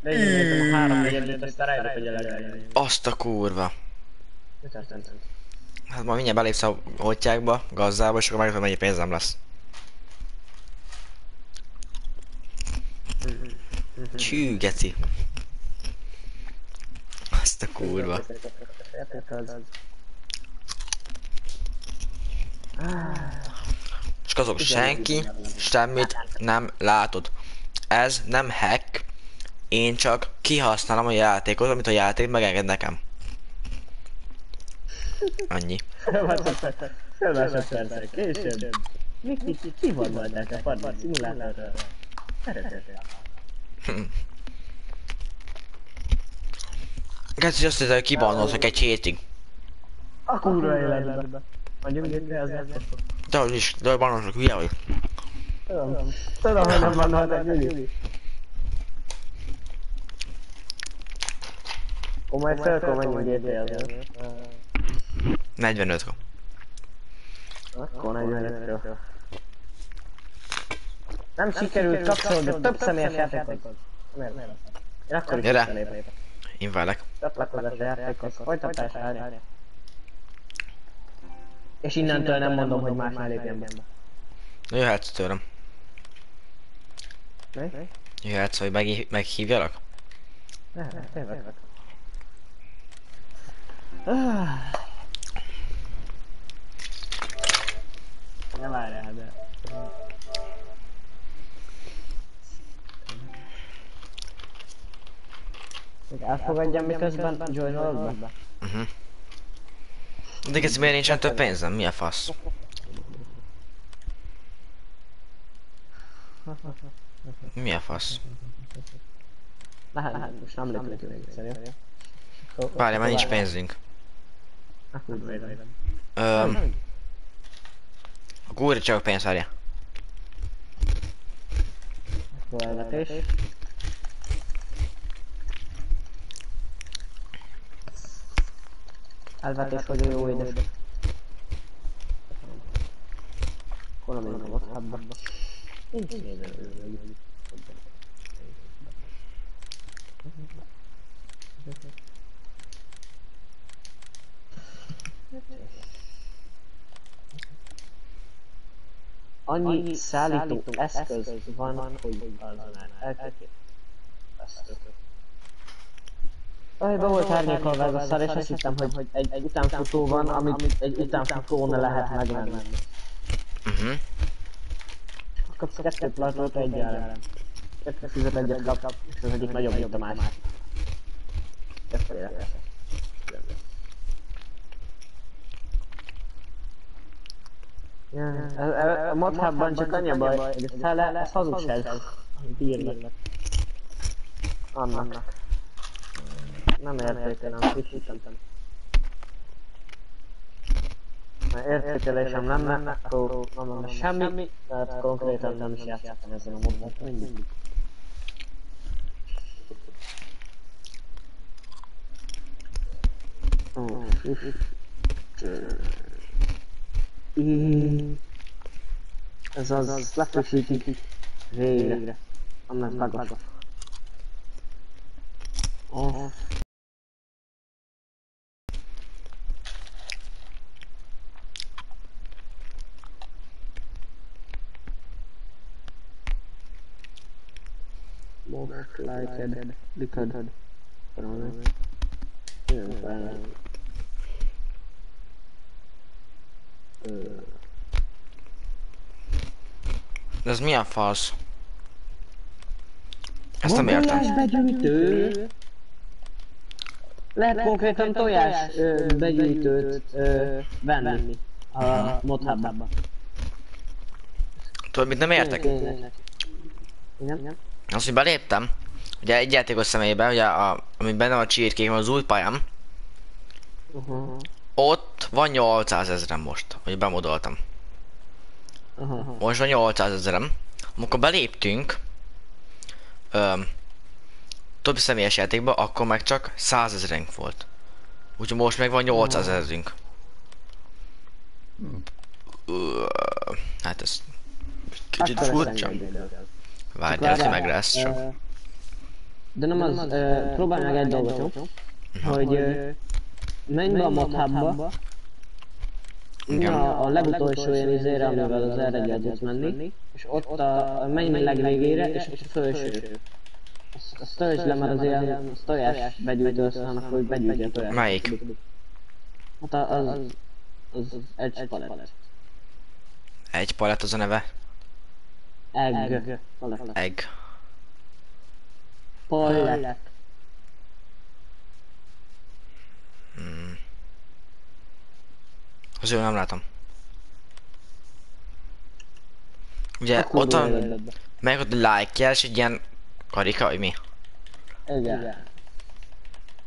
Végignézem a három negyedét, aztán rájövök, hogy. Azt a kurva. Mi történt? Hát majd mindjárt belépsz a hotyákba, gazdába, és akkor megmondom, mennyi pénzem lesz. Csű, geci. Azt a kurva. És azok senki semmit nem látod. Ez nem hack. Én csak kihasználom a játékot, amit a játék megenged nekem. Annyi. Fölmásodpercek, később. Mi ki, volt majd a farmer szimulátorra? Geci azt hiszem, hogy kibanoltak egy hétig. A kurva életben. Mondjuk itt az nem De hogy is, de banoltak, hülye vagy. Tudom. Tudom, hogy nem van hát egy Gyuri. Akkor majd fel, akkor menjünk GTA-zni. 45 -ra. Akkor 45 Nem sikerült kapcsolni, de több személyes játékot. Miért? Én akkor is Gyere. Én várlak. Csatlakozás játékhoz. Folytatás várja. És innentől nem mondom, hogy más ne lépjen be. Na jöhetsz tőlem. Mi? Jöhetsz, hogy meg, meghívjalak? Ne, ne, tényleg. Ah. Ne várjál, de... Elfogadjam miközben joinolod be? Mhm. De ez miért nincsen több pénzem? Mi a fasz? Mi a fasz? Lehet, lehet, most nem lépünk még szerintem. Várjál, már nincs pénzünk. Ah, úgy védem. Öm, a gúri csak pénz, várja. Elvetés. Elvetés, hogy a jó édes. Hol a még ott habba? Nincs néző. Annyi szállító eszköz van, hogy az már elképesztő. Aj, be volt árnyékolva ez a szar, és azt hittem, hogy egy, egy utánfutó van, amit egy utánfutón lehet megvenni. Mhm. Kapsz kettő platót egyenre. Kettő fizet egyet kap, és az egyik nagyobb, mint a másik. Kettőre. Ja, a, a, a modhubban csak annyi a baj, hogy ez fele, ez hazugság, amit írnak. Annak. Nem értékelem, frissítem. Ha értékelésem lenne, akkor nem lenne semmi, tehát konkrétan nem is játszottam ezen a modban mindig. Ez az, lefrissítik végre. Annak bagos. Oh. Most like it, because from De ez milyen fasz? Ezt nem értem. begyűjtő. Lehet konkrétan tojás ö, begyűjtőt ö, venni a modhubba. Tudod, mit nem értek? Igen? Azt, hogy beléptem, ugye egy játékos személybe, ugye, a, ami benne van a csirkék, az új pályám, Uh-huh. Ott van 800 ezeren most, hogy bemodoltam. Uh-huh. Most van 800 ezerem. Amikor beléptünk, öm, több személyes játékba, akkor meg csak 100 ezerünk volt. Úgyhogy most meg van 800 ezerünk. Ö, Hát ez kicsit furcsa. Várj, lehet, hogy meg lesz csak. De nem az, próbálj meg egy dolgot, jó? Hogy menj be a modhubba, Igen. a, a legutolsó ilyen izére, amivel az r tudsz menni, és ott a, menj meg legvégére, és ott a felső. Azt, töltsd le, mert az ilyen az tojás begyűjtő, aztán akkor begyűjtje a tojás. Melyik? Hát a- az, az, az Edge palett. Egy palett az a neve. Egg. Palett. Egg. Palett. Hmm. Az jó, nem látom. Ugye Akkor ott van, életedbe. meg ott like jel, és egy ilyen karika, vagy mi? Igen.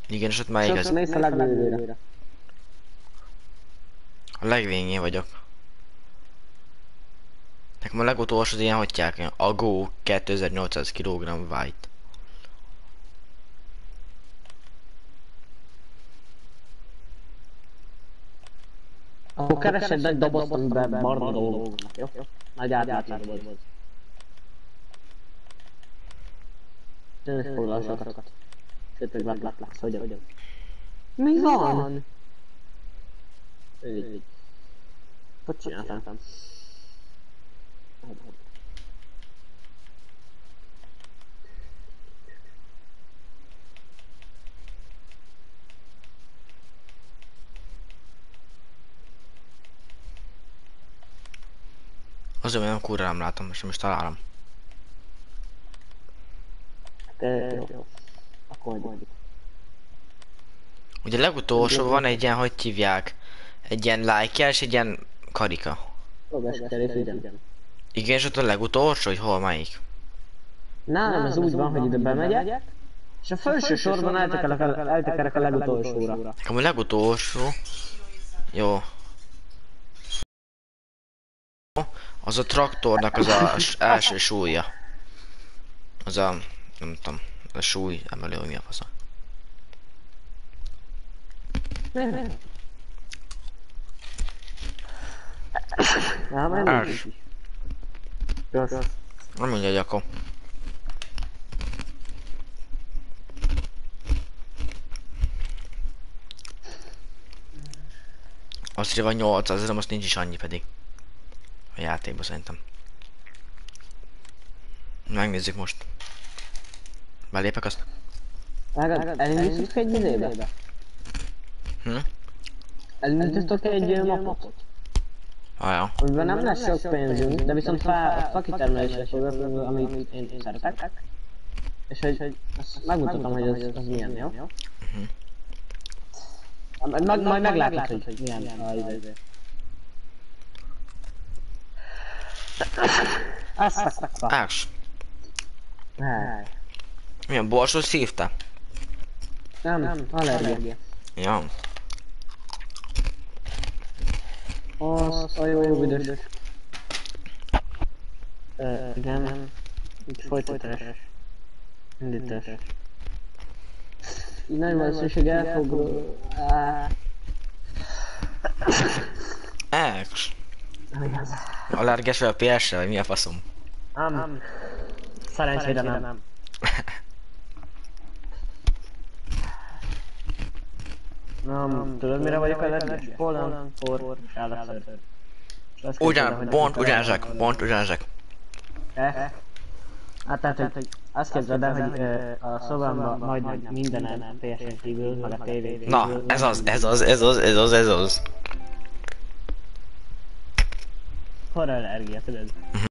Igen, és ott melyik Csak az? mész a legvégére. A legvégén vagyok. Nekem a legutolsó az ilyen hagyják, a Go 2800 kg white. Akkor keresed egy dobozt, amiben barna dolgok vannak, jó? Nagy doboz. Tényleg foglal sokat. Sőt, meg lát, lát, lát, hogy Mi van? Hogy csináltam? Azért olyan kurva nem látom, most nem is találom. Te jó. Akkor mondjuk. Ugye legutolsó van egy ilyen, hogy hívják, egy ilyen like és egy ilyen karika. Igen. És ott a legutolsó, hogy hol melyik? Nálam ez úgy van, hogy ide bemegyek, és a felső sorban eltekerek a legutolsóra. Nekem a legutolsó... Jó. Az a traktornak az a első súlya. Az a... nem tudom. A súly emelő, hogy mi a fasz. Ás. Nem mindegy akkor. Azt írva 800 ezer, most nincs is annyi pedig. A játékban szerintem. Megnézzük most. Belépek azt? Elindítottuk egy izébe? Hm? Elindítottok egy mapot? Ajá. Amiben nem lesz sok pénzünk, de viszont fa, fakitermelésre fogok, amit én szeretek. És hogy, megmutatom, hogy az, az milyen, jó? Majd, majd, majd meglátod, hogy milyen a izé. Azt szakva. Áks. Nem, Milyen borsot szívta? nem, allergia. Ja. Az a jó büdös. Ö, igen. Így folytatás. Indítás. Így nagy valószínűség el fog... Á, Áks. Vagy a PS-re, vagy mi a faszom? Nem. Szerencsére nem. Nem, tudod mire vagyok allergiás? Pollen, por, képzeld, Ugyan, pont ugyanezek, pont ugyanezek. Eh? Hát tehát, hogy azt képzeld el, hogy a szobámban majdnem mindenen a PS-en kívül, meg a tévén. Na, ez az, ez az, ez az, ez az, ez az. Horror allergia, tudod? Majdnem.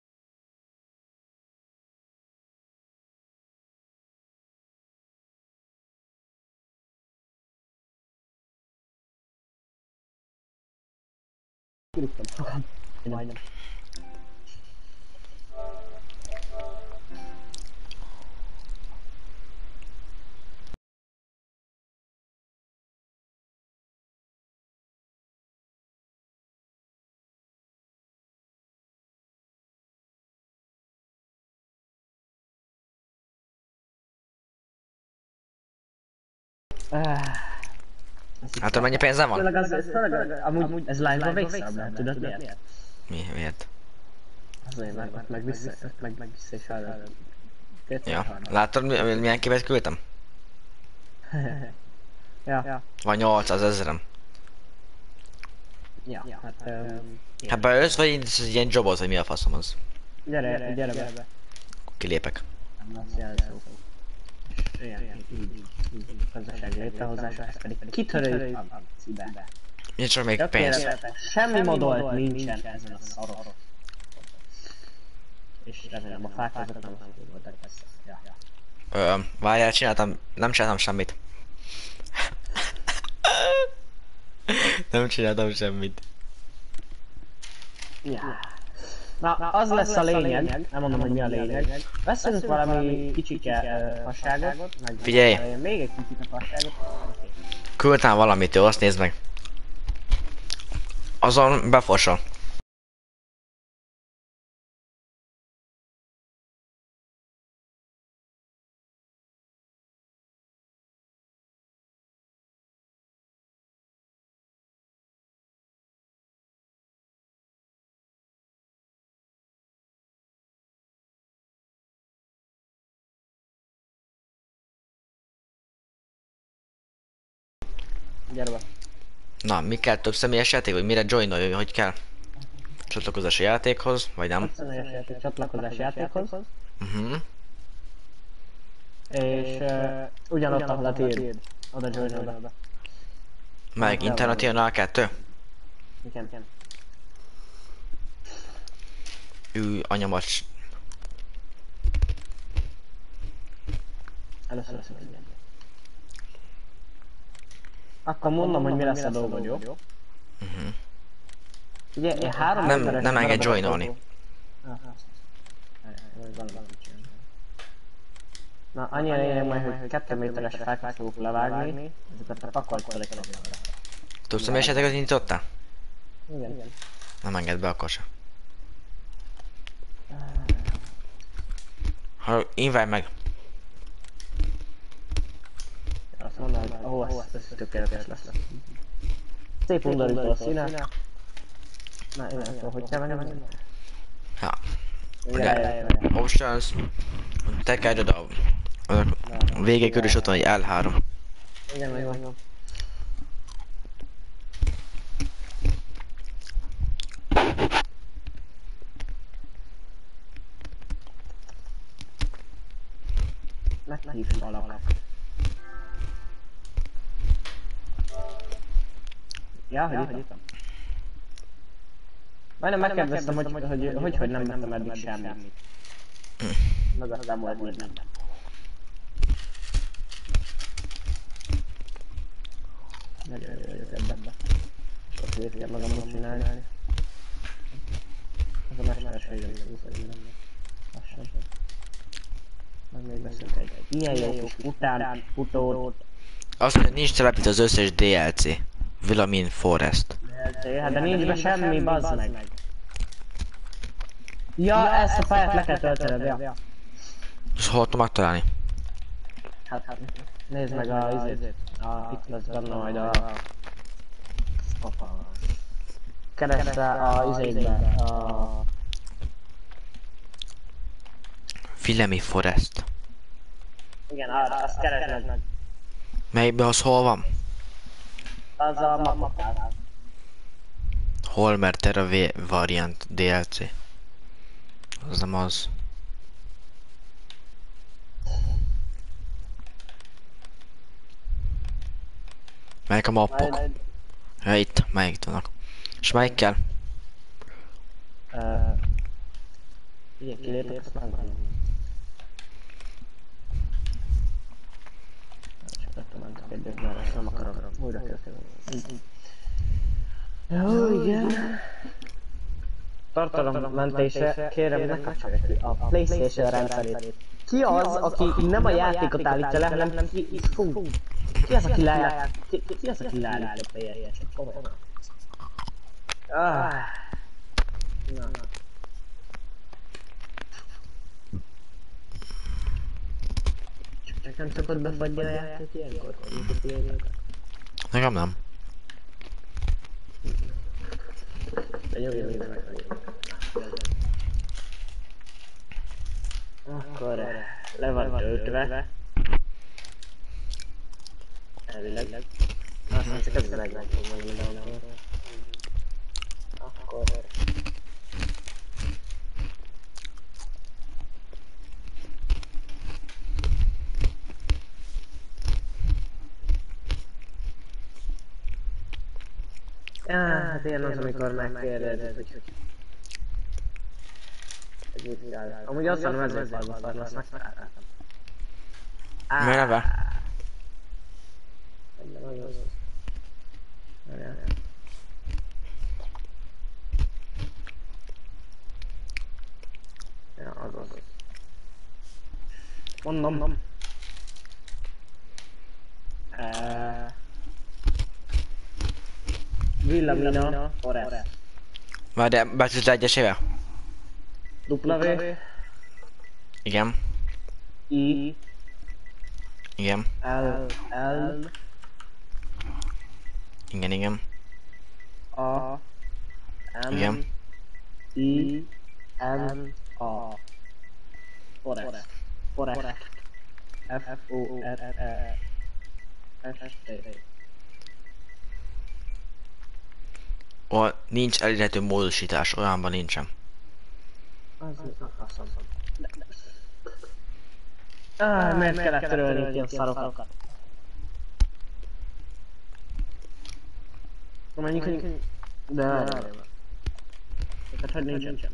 Hát hogy mennyi pénzem van? Főleg az, ez főleg, amúgy ez live-ban végszebb lehet, tudod miért? Mi, miért? Azért, mert ott meg vissza, ott meg, meg vissza is arra. Ja. Láttad mi- mi- milyen képet küldtem? ja. Van 800 ezerem. Ja. Hát, um, Hát beölsz, vagy indítasz egy ilyen jobot, hogy mi a faszom az? gyere, gyere be. Kilépek. Nem lesz jelszó. Ilyen, így, gazdaság létrehozása, ez pedig kitörőjük a cibe. Nincs csak még pénz. Semmi modolt nincsen ezen a szaros. És remélem a fák azok nem voltak ezt. Ja, ja. Ö, várjál, csináltam, nem csináltam semmit. nem csináltam semmit. Ja. Na, az lesz a lényeg, nem mondom, hogy mi a lényeg. Veszünk valami kicsike fasságot, Figyelj! még egy kicsit a fasságot. Küldtem valamit, jó, azt nézd meg. Azon befosol. Gyere be. Na, mi kell több személyes játék, vagy mire joinoljon, hogy kell? Csatlakozás a játékhoz, vagy nem? Személyes játék, csatlakozás játékhoz. Uh-huh. És uh, ugyanott, ahol a tiéd. Oda joinol be. Meg internet jön a kettő? Igen, igen. Ő, anyamat. Először lesz minden. Akkor mondom, hogy mi lesz a dolgod, jó? Uh-huh. Ugye, én három Nem- nem enged maradok joinolni. Na, annyi a lényeg majd, hogy kettő méteres fákat fogok levágni, ezeket pakolt fel egy. Több személyes játékot nyitottál? Igen, igen. Nem enged be akkor se. Ha inválj meg. Mondom, hogy ó, ez, ez tökéletes lesz. Szép undorító a színe. Na, én tudom, hogy kell menni. Ja. Igen, Options. Tekerj oda. A végé körül is ott van egy L3. igen, igen. Meghívsz alak. Ja, hogy itt? Majdnem megkérdeztem, hogy hogy, hogy, hogy, hogy nem vettem eddig semmit. Meg aztán volt minden. Nagyon jó vagyok ebben. Sok hülyét kell magamnak csinálni. Ez a mesterségem, úgyhogy nem. Lassan. Meg még veszünk egy ilyen jó kis után futót. Azt mondja, nincs telepít az összes DLC. Villamin Forest. Hát de nincs be semmi, bazd meg. Ja, ezt a pályát le kell töltened, ja. És hol tudom megtalálni? Hát, hát, nézd meg a izét. A, itt lesz benne majd a... Apa. Keresd rá a izékbe, a... Villami Forest. Igen, arra, azt keresd meg. Melyikben az hol van? Az a mapapál. Hol, mert Terra V variant DLC. Az nem az. Melyik a mappok? Ja, itt, melyik vannak. És melyik kell? Igen, kilépek, azt mentek egyet, mert ezt nem akarom újra kezdeni. Jó, igen. Tartalommentése, kérem, ne kapcsolja ki a Playstation rendszerét. Ki az, aki nem a játékot állítja le, hanem ki, fú, ki az, aki leállítja, ki, ki az, aki leállítja a PS-et? Komolyan. Ah. Na, Csak nem szokott befagyni a játék ilyenkor? Nekem nem. De jó, jó, jó. Akkor le van töltve. Elvileg. Aztán csak ez meg fog majd mindenhol. Akkor... Ah, hát ilyen az, amikor megkérdezed, hogy mit kell. Amúgy azt mondom, ezért szarna, azt megtaláltam. Várjál. Ja, az az. Mondom. Uh, Villamina Forest. Már de betűz le egyesével? W. Igen. I. Igen. L. L. Igen, igen. A. M. Igen. I. N A. Forest Forest F. O. R. R S T ahol nincs elérhető módosítás, olyanban nincsen. A. Ah, miért kellett törölni ilyen szarokat? Menjünk, hogy... De. Tehát hogy nincsen.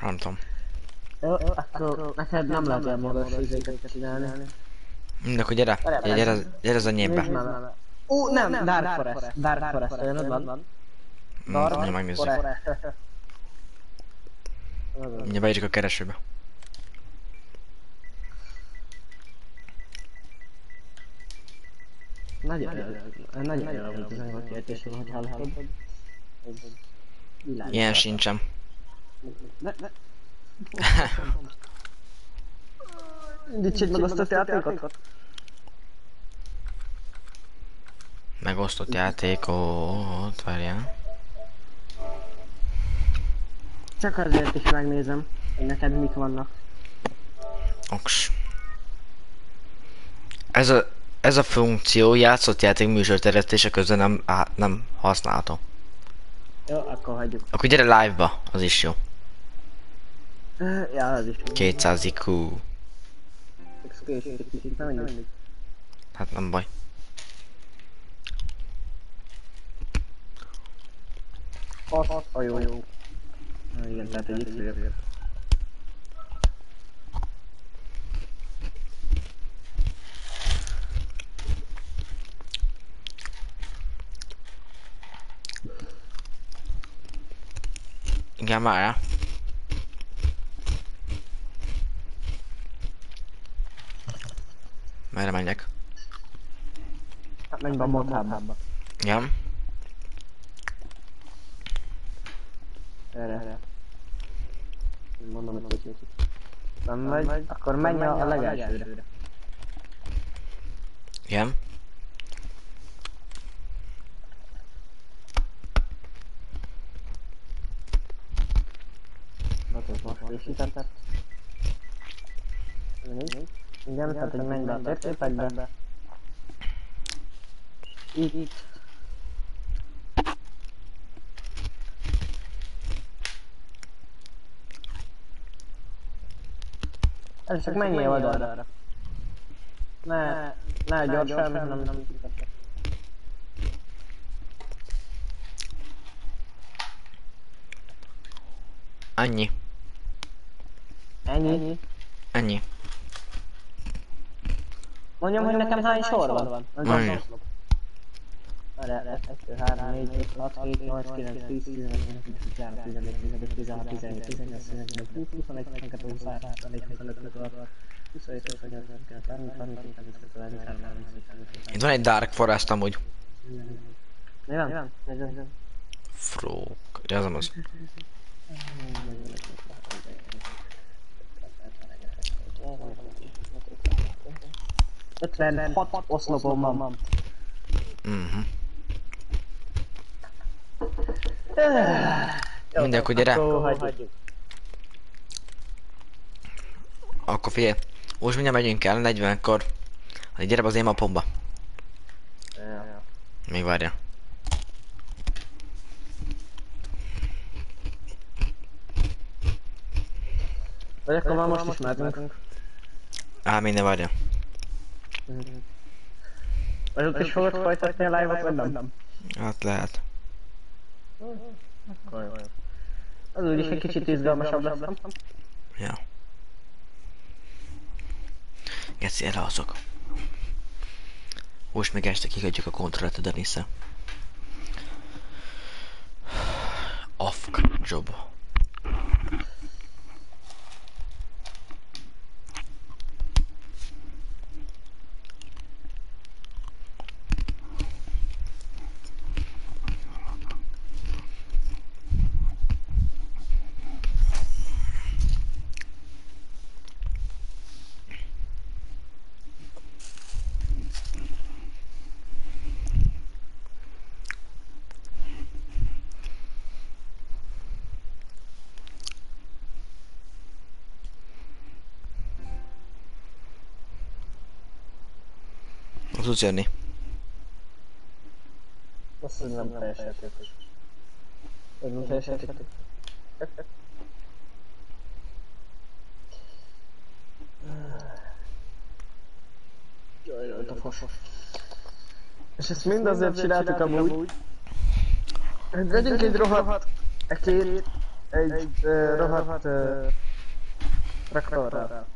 Nem tudom. Jó, akkor neked nem lehet ilyen magas izéket csinálni. De akkor gyere, gyere, gyere, gyere az enyémbe. Ú, nem, Dark Forest. Dark Forest, olyanod van? Mindjárt megnézzük. Forest. Mindjárt beírjuk a keresőbe. Nagyon nagyon hogy ez a kérdésem, hogy hallhatod. Ilyen sincsen. Ne, ne. Indítsd meg azt a játékot. Megosztott játékot, várjál. Csak azért is megnézem, hogy neked mik vannak. Oks. Ez a, ez a funkció játszott játék műsorterjesztése közben nem, á, nem használható. Jó, akkor hagyjuk. Akkor gyere live-ba, az is jó. Ja, az is. 200 IQ. Később kicsit, nem menjünk. Hát nem baj. Azt a jó. jó. Ah, Igen, tehát egy itt Igen, Merre menjek? Hát menj be a modhábba. Igen. Erre, erre. Mondom, hogy kicsit. Nem vagy, akkor menj a, legelsőre. Igen. Látod, most frissítetted. Nézd. Igen, tehát hogy menj be a térképekbe. Itt, itt. Ez csak menjél oldalra. Ne, ne gyorsan, Mondjam, hogy nekem hány sor van? Mondjam. Erre, 1, 2, 3, 4, 5, 6, 7, 8, 9, 10, 11, 12, 13, 14, 15, 16, 17, 18, 20, 21, 22, 23, 24, 25, 26, 27, 28, 29, 30, 31, 32, 33, 34, Itt van egy Dark Forest amúgy. Mi van? Mi van? Nézzem, nézzem. Frog. Ja, ez nem az. Oh, 56 oszlopom van. Mhm. Mindegy, hm. hát akkor gyere. Akkor figyelj, most mindjárt megyünk el 40-kor. Hát gyere be az én mapomba. Még várja. Vagy akkor már most is mehetünk. Á, minden várja. Ott is fogod folytatni a live-ot, vagy nem? Hát lehet. Az úgyis egy kicsit izgalmasabb lesz, nem? Ja. Geci, erre azok. Most még este kihagyjuk a kontrollet a Denise. Afk job. Tudsz jönni. Azt, hogy nem teljes játékos. Vagy nem teljes játékos. Jaj, jaj, a fos. És ezt mind azért csináltuk amúgy, hogy vegyünk egy rohadt, egy két, egy rohadt traktorral.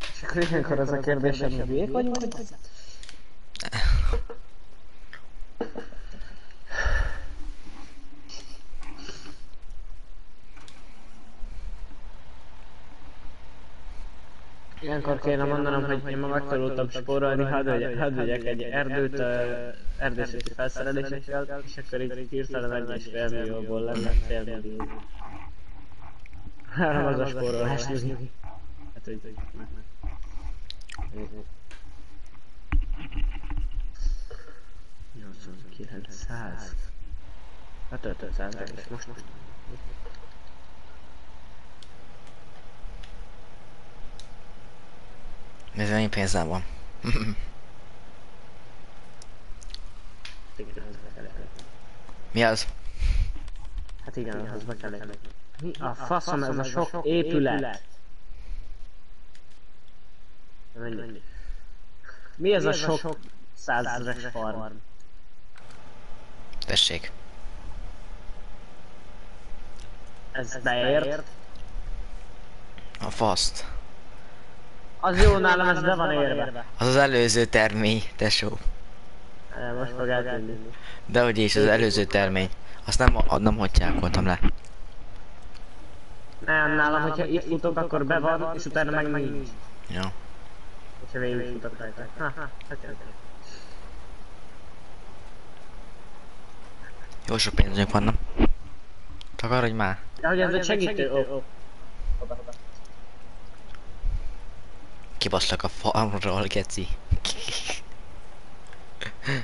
És akkor ilyenkor az a kérdésem, hogy hülyék vagyunk, vagy nem? Ilyenkor kéne mondanom, hogy én ma megtanultam spórolni, hadd vegyek, egy erdőt erdészeti felszerelésekkel, és akkor így hirtelen egy és fél millióból lenne fél millió. Három az a spórolás. Hát, hogy... hogy- meg. 8900. Hát 500 és most most. Ez mennyi pénzem van? Mi az? Hát igen, az be kell lenni. Mi a faszom ez a sok épület? Mennyi? Mi ez a sok százezres farm? Tessék. Ez beért? A faszt. Az jó nálam, ez be van érve. Az az előző termény, tesó. Eh, Most fog eltűnni. De hogy is, az előző termény. Azt nem, a- nem hagyják voltam le. Nem, nálam, hogyha itt futok, akkor be van, és utána meg nincs. Ja. Hogyha végig futok rajta. Ha, ha, hát jó. Jó sok pénzünk van, nem? Takarodj már. De hogy ez egy segítő, ó. ó. Kibaszlak a farmról, geci.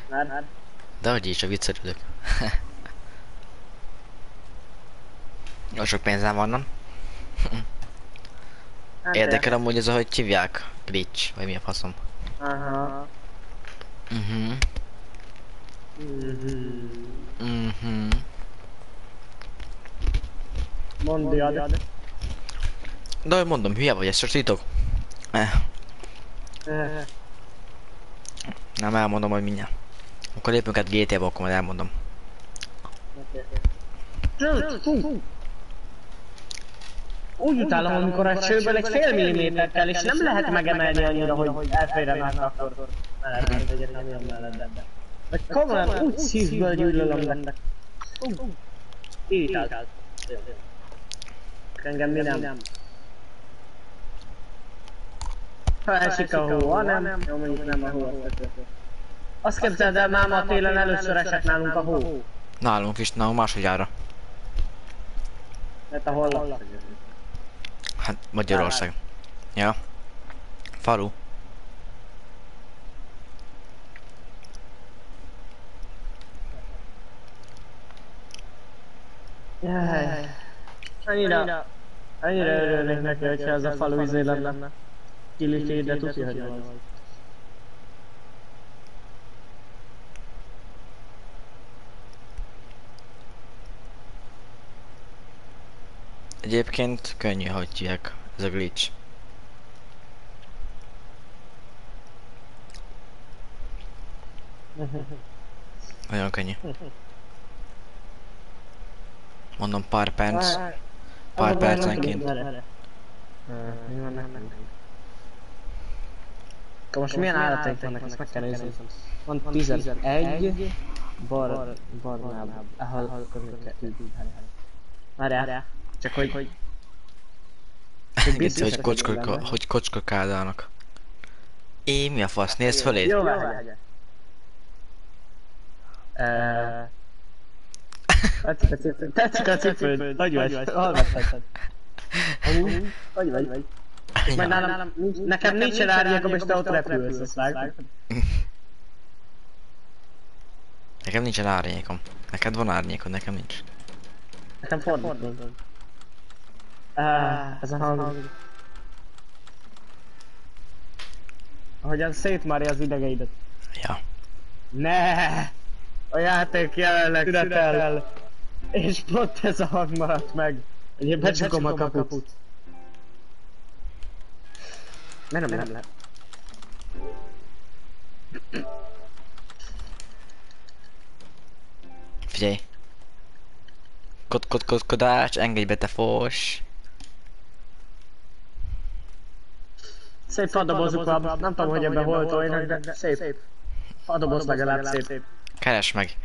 Már, már. De hogy is, a viccelődök. Jó sok pénzem van, nem? Érdekel amúgy ez, ahogy hívják. Glitch, vagy mi a faszom. Aha. Mhm. Mhm. Mhm. Mondiad. De mondom, hülye vagy, ezt csak titok. Eh, Eh, nem elmondom, hogy mindjárt. Akkor lépünk át GTA-ba, akkor majd elmondom. Fú. Úgy utálom, amikor a csőből egy fél milliméter kell, és nem lehet megemelni annyira, hogy elférjen át akkor mellett, hogy egyet nem jön mellett. Vagy komolyan úgy szívből gyűlölöm nektek. Ú, Irritált. Engem mi nem. Ha esik a hó, ha nem, jó mondjuk nem a hó. Azt képzeld el, máma a télen először esett nálunk a hó. Nálunk is, nálunk másodjára. Mert ahol laksz. Hát Magyarország. Ja. Falu. Jaj. Annyira, annyira örülnék neki, hogyha ez a falu izé lenne. Kiliké, de tuti, hogy van. Egyébként könnyű, hogy hívják. Ez a glitch. Nagyon könnyű. Mondom pár perc. Pár percenként. Akkor most milyen állataink vannak, ezt meg kell nézni. Van 11 bar, barnább, ahol kell így. Várjál, csak hogy... hogy biztos hogy benne. hogy kocskok állnak. Én mi a fasz? Nézd föléd! Jó, várjál. Tetszik a cipőd, nagy vagy? Amúgy, Hogy vagy? Majd nálam, nincs, nekem nincsen árnyékom, és te ott repülsz, ezt vágod? Nekem nincsen árnyékom. Neked van árnyékod, nekem nincs. Nekem fordítva. Ah, ez a hang. Ahogyan szétmarja az idegeidet. Ja. Ne! A játék jelenleg szünetel. És pont ez a hang maradt meg. Hogy én becsukom a kaput. Nem, nem, nem, nem. Figyelj. Kod, kod, kod, kodás, engedj be te fos. Szép fadobozuk van, nem tudom, hogy ebben hol tojnak, de szép. Fadoboz legalább szép. Keres meg.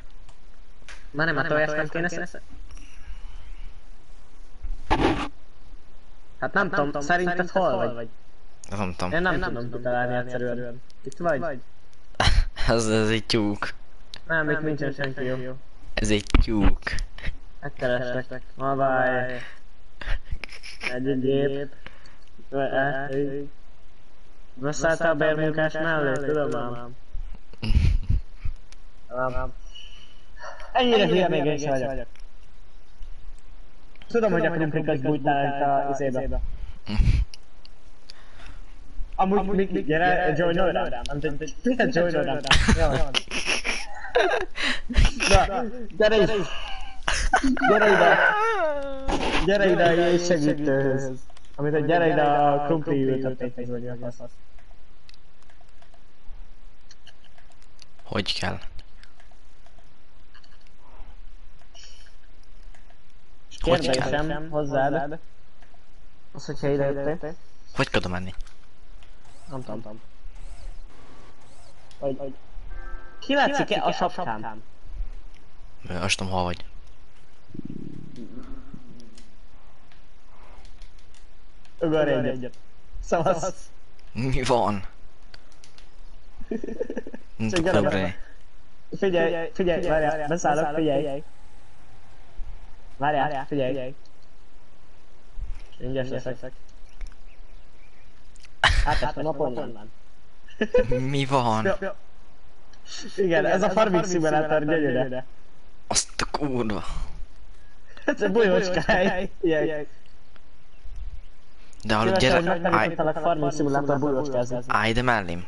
Már nem a tojást nem kéne? Hát nem tudom, szerinted hol vagy? Nem tudom. Én nem tudom kitalálni egyszerűen. Itt vagy? Ez, ez egy tyúk. Nem, itt nincsen senki jó. Ez egy tyúk. Megkerestek. Ma bye. Egy gép. Beszálltál a bérmunkás mellé, tudom ám. Ám. Ennyire hülye még én sem vagyok. Tudom, hogy a krumplikat bújtál itt a izébe. Amúgy, Miki, gyere, joinolj rám. Nem tudom, miket joinolj rám. Na, gyere ide. Gyere ide. Gyere ide és segítőhöz. Amit a gyere ide a krumpli ültetéshez vagy a fasz. Hogy kell? Hogy kell? Hozzád. Az, hogyha ide jöttél. Hogy kell oda menni? Nem tudom. Vagy, vagy. Ki látszik-e a sapkám? Azt tudom, hol vagy. Ögörj egyet. Szavasz. Mi van? Nem Csak tudok gyere, ugrani. Figyelj, figyelj, várjál, beszállok, figyelj. Várjál, figyelj. Ingyen leszek. Hát ezt a napon nem. Mi van? Igen, ez a farming simulator gyönyörű. Azt a kurva. Ez a bujócskáj. Ilyen. De hallod, gyere, állj, megtanítottalak farming simulator bujócskázni. állj ide mellém.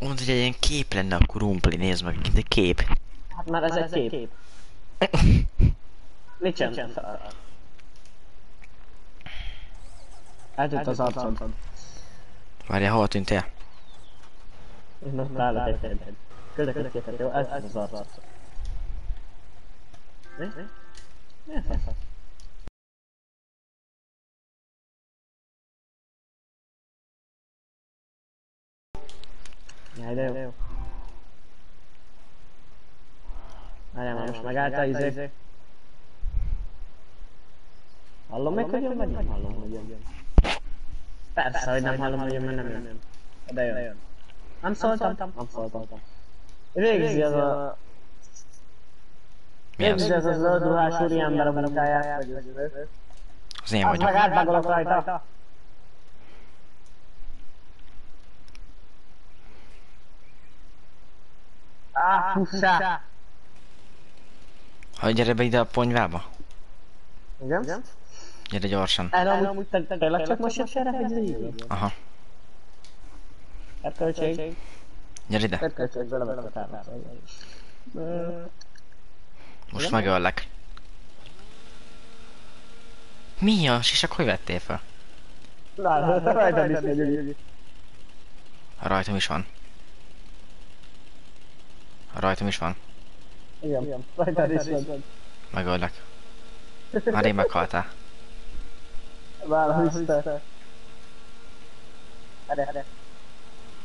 Mondd, hogy egy ilyen kép lenne a krumpli, nézd meg, de kép. Hát már ez egy kép. Nincsen. Eltűnt az arcod. Várjál, hol tűntél? Most állok egy helyben. Küldök egy képet, jó? Eltűnt az arcod. Mi? Mi? Mi a fasz? Jaj, de jó. Várjál már, most megállt a izé. Hallom meg, hogy jön, vagy nem hallom, hogy jön? Persze, hogy nem hallom, hogy jön, mert nem jön. De jön. Nem szóltam? Nem szóltam. Végzi az a... Mi az? Az a zöld ruhás úriember a munkáját, vagy az ő. Az én Az vagyok. meg átvágolok rajta. Ah, fussá! Ha gyere be ide a ponyvába. Igen? Gyere gyorsan. Erre amúgy te te tényleg csak most jössz erre, hogy ez így? Aha. Erköltség. Gyere ide. Erköltség belevett a támat. Most megöllek. Mi a sisak hogy vettél fel? Rajtam is van. Rajtam is van. Igen, rajtad is megy. Megöllek. Már én meghaltál. Válasz te. Erre, erre.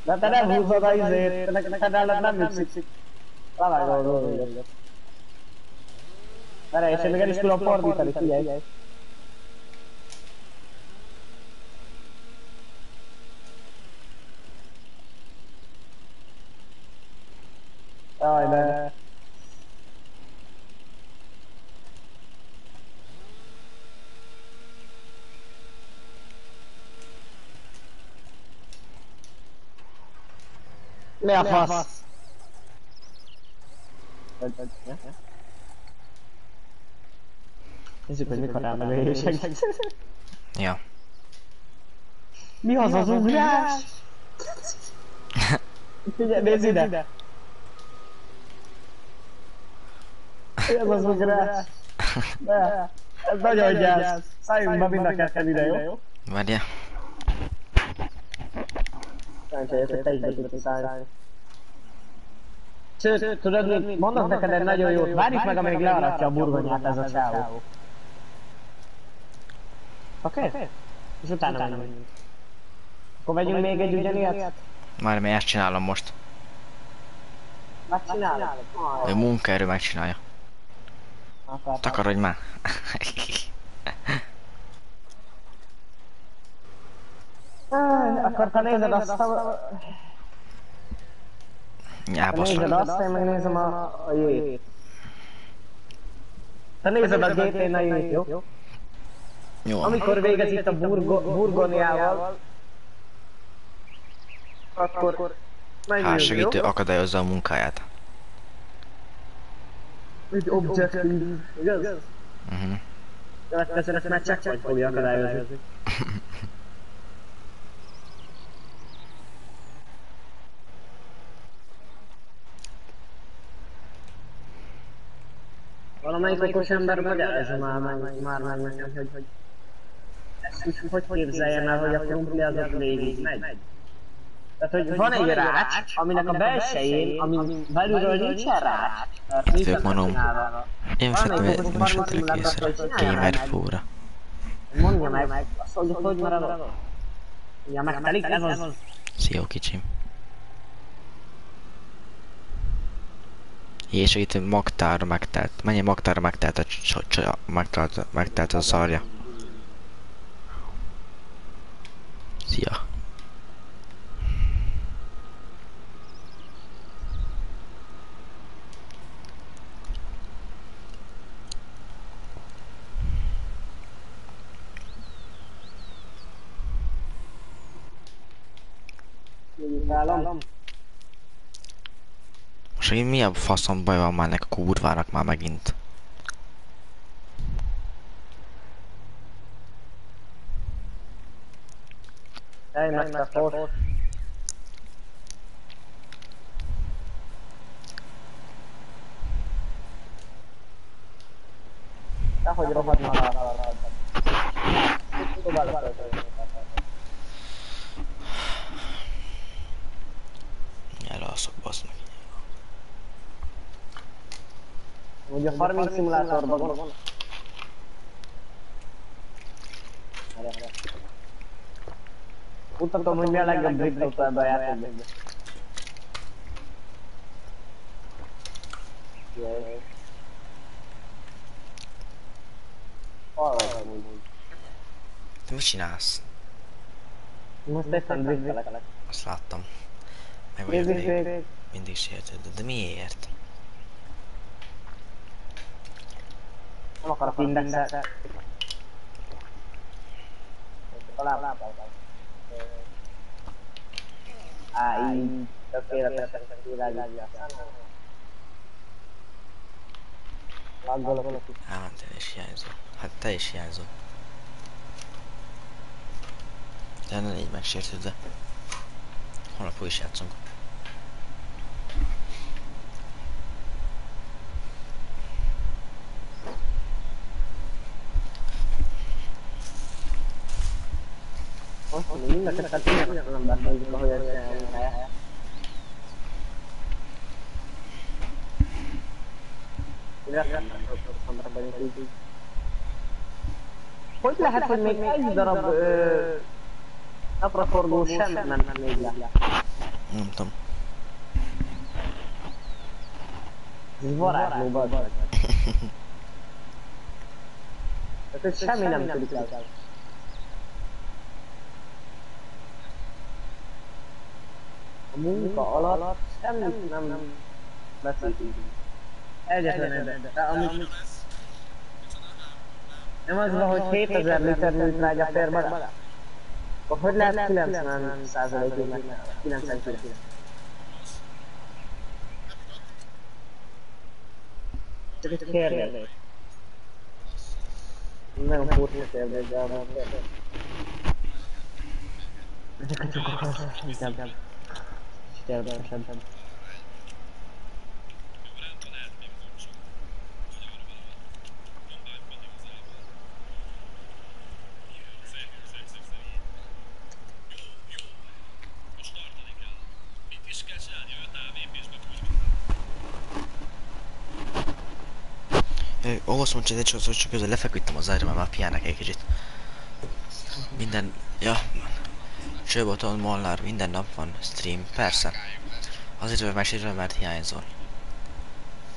De te nem húzod a izét, te neked ellen nem működik. Levágod a dolgot. Erre, és én még el is tudom fordítani, figyelj. Jaj, de... Mi a fasz? Nézzük, hogy mikor hőség. Ja. Mi az az ugrás? Figyelj, nézd ide! Mi az az ugrás? De, ez nagyon gyász. Szálljunk be mind a ketten ide, jó? Várja. Szerencsére, hogy te be tudsz szállni. Sőt, tudod mit? Mondok neked egy nagyon jót. Várjuk meg, amíg learatja a burgonyát ez a csávó. Oké? És utána menjünk. Akkor vegyünk még egy ugyanilyet? Már mi ezt csinálom most. Megcsinálod? Ő munkaerő megcsinálja. Takarodj már. Akkor te nézed azt a... Te Nyábaszra. nézed azt, én megnézem a, a jét. Te nézed a GT-n a jét, jó? Jó. Amikor végez itt a burgo, burgoniával, akkor Hársegítő akadályozza a munkáját. Egy objektív, igaz? Uh-huh. Következőre ezt már csak vagy fogja akadályozni. Valamelyik okos ember magyarázza már meg, már meg nekem, hogy, hogy ezt úgy hogy képzeljem el, hogy a krumpli az ott végig megy. Tehát, hogy van egy rács, aminek a belsején, amin belülről nincsen rács. Nincs Főbb az mondom. Én most vettem egy műsorra készre. Gamer fóra. Mondja meg, azt mondja, hogy marad Ja, megtelik, ez az. Szia, kicsim. És itt magtára megtelt. Mennyi magtára megtelt a megtelt, megtelt a szarja. Szia. Most hogy mi a faszom baj van már ennek a kurvának már megint? Ej, meg te fos. Dehogy rohadt már rá Elalszok, bassz meg. Ugye a farming szimulátorban van. Mutatom, hogy mi a legjobb drift autó ebben a játékban. Te mit csinálsz? Most éppen driftelek. Azt láttam. Meg vagyok még. még. Mindig sértődöd. De, de miért? Nem akarok indexet. Talán Á, így tökéletesen világítja. Laggolok. Á, te is hiányzol. Hát te is hiányzol. De ne légy megsértődve. Holnap is játszunk. Most mind a kettőt tényleg nem beszéljük, ahogy ez csinálja. Hogy lehet, hogy még egy darab ö, napraforgó sem ment még le? Nem tudom. Ez varázsló vagy. Tehát ez semmi nem tűnik le. A munka alatt semmit nem beszélünk. Egyetlen egy, de amit... Nem az van, hogy 7000 liter műtrágya fér bele? Akkor hogy lehet 90 százalékig meg 99? Csak egy kérdés. Nagyon furcsa kérdés, de nem kérdés. Ezek a csukok az inkább Ö, Ahhoz mondja, hogy csak közben lefeküdtem az ágyra, mert már piának egy kicsit. Minden, ja, Csőboton, Molnár, minden nap van stream, persze. Azért vagy megsértve, mert hiányzol.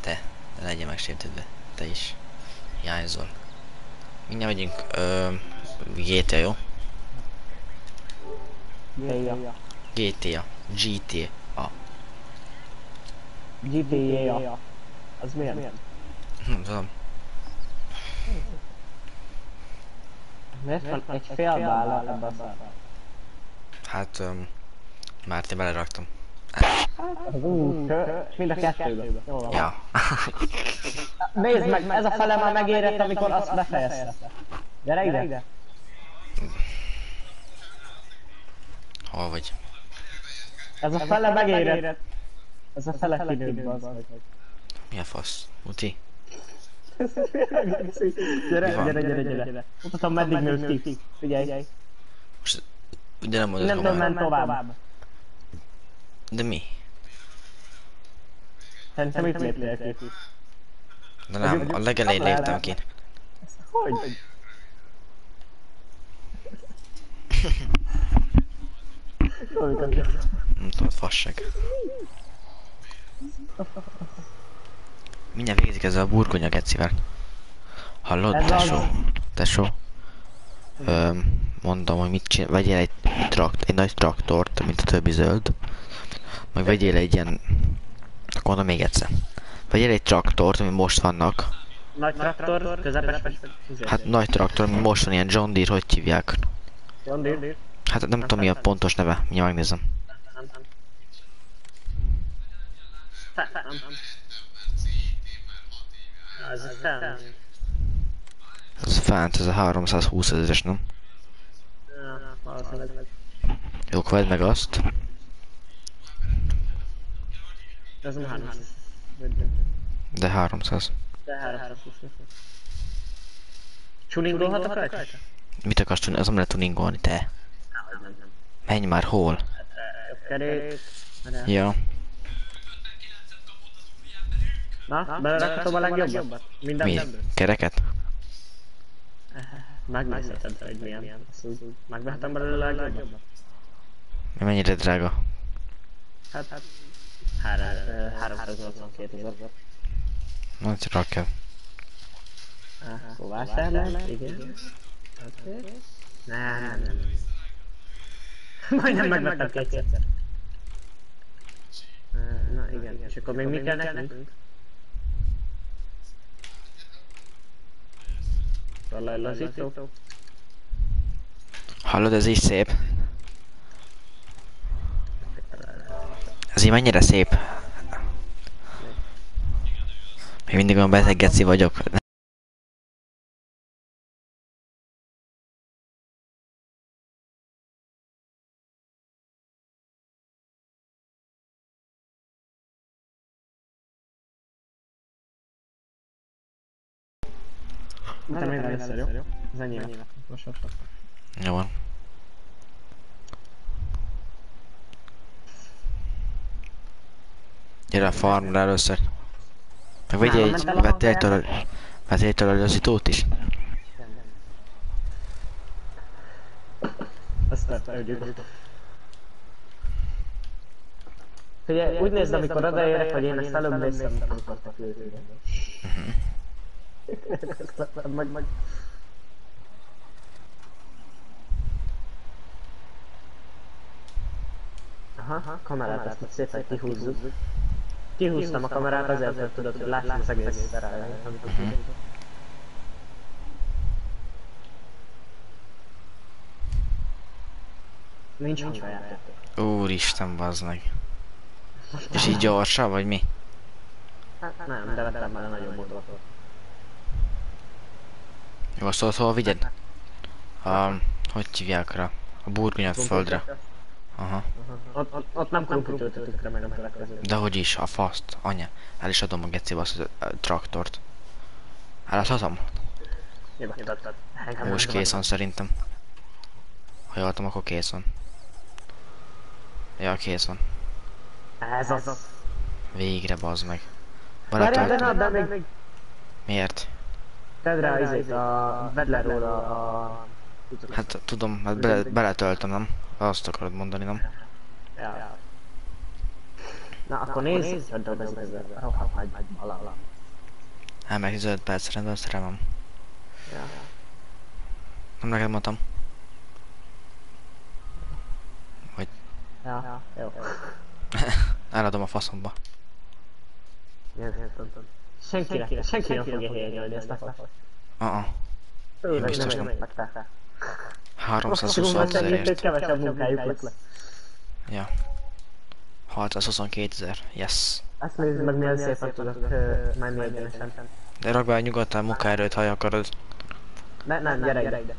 Te, de legyen megsértődve, te is. Hiányzol. Mindjárt megyünk, ö, GTA, jó? GTA. GTA, GTA. GTA. Az milyen? Hm, tudom. Miért van egy fél bála ebbe a? Hát, öm, már te beleraktam. Az ú, kö- mind a kettőbe. Van. Ja. Nézd meg, ez a fele már megérett, amikor azt befejezte. Gyere ide! Hol vagy? Ez a fele megérett. Ez a fele kinőtt, meg. Mi a fasz? Muti? Gyere, van? gyere, gyere, gyere. Mutatom meddig nőtt ki. Figyelj. Most, de nem mondod Nem, nem hova. ment tovább. De mi? Szerintem itt léptél ki. De nem, a legelején léptem ki. Hogy? Nem tudod, fasság. Mindjárt végzik ezzel a burgonya gecivel. Hallod, tesó? Tesó? Öm, mondom, hogy mit csinál, vegyél egy, trakt, egy nagy traktort, mint a többi zöld. Meg vegyél egy ilyen... Akkor mondom még egyszer. Vegyél egy traktort, ami most vannak. Nagy traktor, közepes vagy... Hát nagy traktor, ami most van ilyen John Deere, hogy hívják? John Deere. Hát nem tudom mi a pontos neve, mindjárt megnézem. Ez fánt, ez a 320 ezeres, nem? Ja, valószínűleg. Jó, vedd meg azt. Ez nem három. De 300. De három. Tuningolhatok rajta? Mit akarsz tudni? Az nem lehet tuningolni, te. Menj már, hol? Kerék. Ja. Na, belerakhatom a legjobbat? Minden Mi? Kereket? Megnézheted, hogy milyen. Megvehetem belőle a legjobbat? Mennyire drága? Hát, hát... három- ö, 382 ezer. Na, hogy rakja. Akkor vásárlás, igen. Nem, nem, nem. Majdnem megvettem kétszer. Na igen, és akkor még mi kell nekünk? Talajlazító. Hallod, ez is szép. Ez így mennyire szép. Még mindig olyan beteg geci vagyok. Mutam én először, jó? Az enyém. Most ott. Jó van. Gyere a farmra először. Meg vegyél egy, vettél tőle, vettél tőle az itót is. Ezt tetődjük. Figyelj, úgy nézd, amikor odaérek, hogy én ezt előbb néztem, amikor te főzőre. Meg, meg. Aha, kamerát ezt itt szépen kihúzzuk. Kihúztam a kamerát azért, hogy tudod, hogy lássam az egész uh Nincs hang a játék. Úristen, bazd meg. És így gyorsa, vagy mi? Hát nem, de vettem már a nagyobb motort. Jó, tudod, hol vigyed? A, hogy hívják rá? A burgonya földre. Aha. Ott, ott, ott nem krumpli töltöttükre meg a következő. De hogy is, a faszt, anya. El is adom a gecibe azt a, a traktort. Eladhatom? Nyugodtan. Most nem kész van szerintem. Ha jól akkor kész van. Ja, kész van. Ez az. Végre bazd meg. De még Miért? Tedd rá izét, a... vedd le róla a... Hát tudom, hát bele, beletöltöm, nem? Azt akarod mondani, nem? Ja. Na, akkor nézd, hogy dolgozz meg ezzel. Ha, ha, hagyj, hagyj, alá, alá. Elmegy 15 perc, rendben szerelem. Ja. Nem neked mondtam. Ja, jó. Eladom a faszomba. Senki, senki nem fogja hiányolni ezt a faszt. Uh-uh. Főleg biztos nem. nem. Meg te. 326 Maximum, hogy ezerért. kevesebb munkájuk lesz. Ja. 622 ezer. Yes. Azt nézd meg, milyen szépen tudok menni egyenesen. De rakd be nyugodtan munkaerőt, ha akarod. Ne, nem, gyere ide. ide.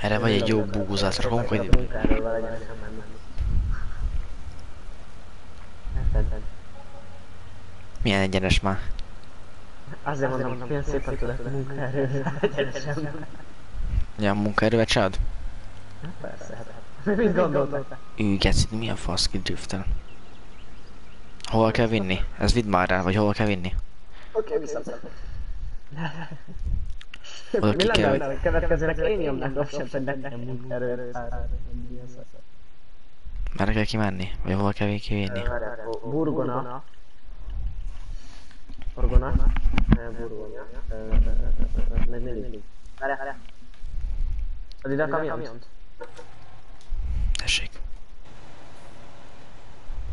Erre vagy egy jó búgózát rakunk, hogy Munkáról egyenesen menni. Érted? milyen egyenes már. Azért mondom, hogy milyen szépen tudok munkáról egyenesen. Ja, munkaerővet csinálod? Persze, hát. Mit gondoltál? Geci, mi a fasz kidriftel? Hol kell vinni? Ez vidd már el, vagy hol kell vinni? Oké, viszont. Oda ki kell, lenne, hogy... következőnek én nyomnám option, hogy nekem munkaerőt. Merre kell kimenni? Vagy hol kell vi- kivinni? Burgona. Burgona. Nem, Burgona. Ö, ö, ö, ö, ö, Még mindig. Várjál, várjál. Ad ide a kamiont? Tessék.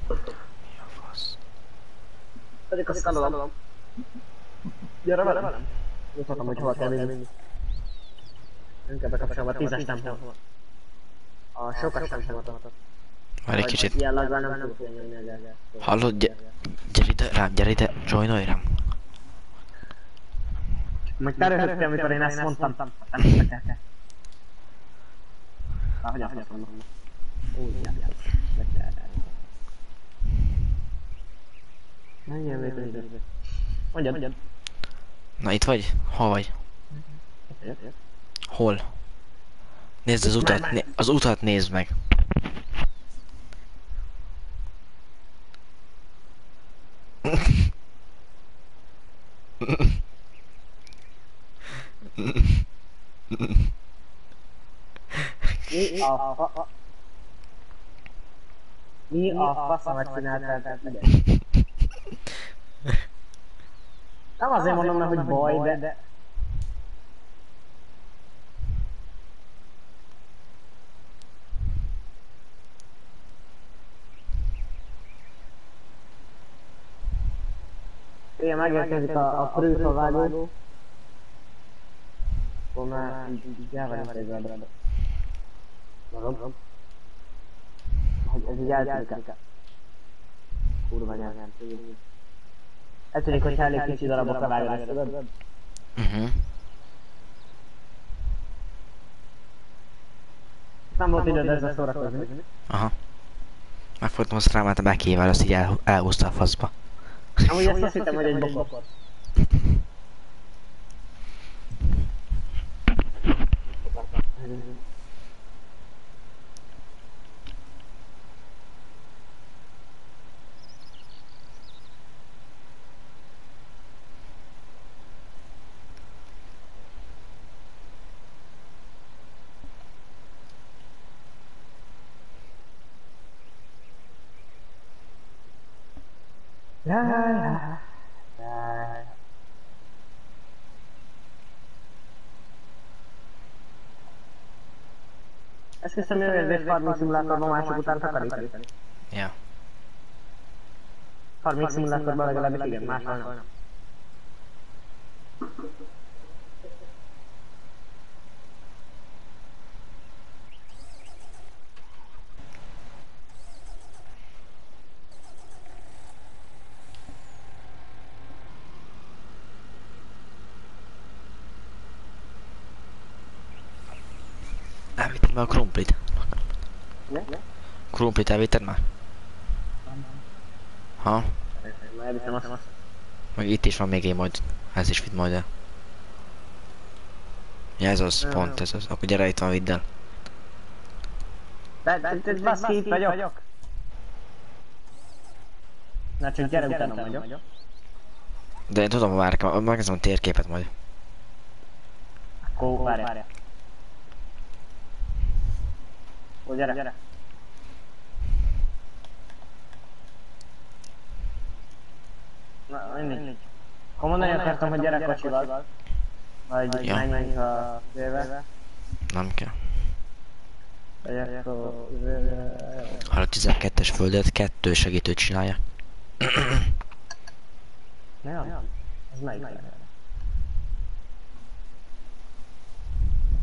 Mi a fasz? Pedig azt tanulom. Gyere velem. Mutatom, hogy hova kell vinni. Nem kell bekapcsolom a tízes tempót. A sokas tempót. Várj egy kicsit. Ilyen laggal nem tudok a gyerget. Hallod? Gy gyere ide rám, gyere ide, joinolj rám. Meg te röhögtél, amikor én ezt mondtam. Nem tudtak el. Ahogy azt mondom. Úgy, ja, ja. Menjél mindig. Mondjad, mondjad. Na itt vagy? Hol vagy? Hol? Nézd az utat, az utat nézd meg. Mi a fa... Mi a faszomat csináltál ide? Nem azért mondom, hogy baj, de... Igen, megérkezik a, a prőfavágó. Akkor már így, így el vagyunk ezzel. Mondom. Hogy ez így eltűnik el. Kurva nyelv. Eltűnik, hogy elég kicsi darabokra vágod ezt, tudod? Mhm. Nem volt időd ezzel szórakozni. Aha. Megfogtam a sztrámát a bekével, azt így el, elhúzta a faszba. Amúgy ezt azt hittem, hogy egy bokor. Ja, ja, ja. Ezt hiszem, hogy egy farming szimulátorban mások után takarítani. Ja. Farming szimulátorban legalábbis igen, máshol nem. Elvitted már a krumplit? Ne? Krumplit elvitted már? Ha? Elviszem azt. Meg itt is van még én majd. Ez is vitt majd el. Ja, ez az, pont ez az. Akkor gyere itt van, vidd el. De, de, baszki, itt vagyok. Na csak gyere utána vagyok. De én tudom, már megnézem a térképet majd. Akkor várjál. Ó, gyere. gyere. Na, mindegy. Akkor mondani akartam, hogy gyere kocsival. Vagy Ja. menjünk a véve. Nem kell. Ha a 12-es földet kettő segítőt csinálja. Nem? Ez melyik lenne?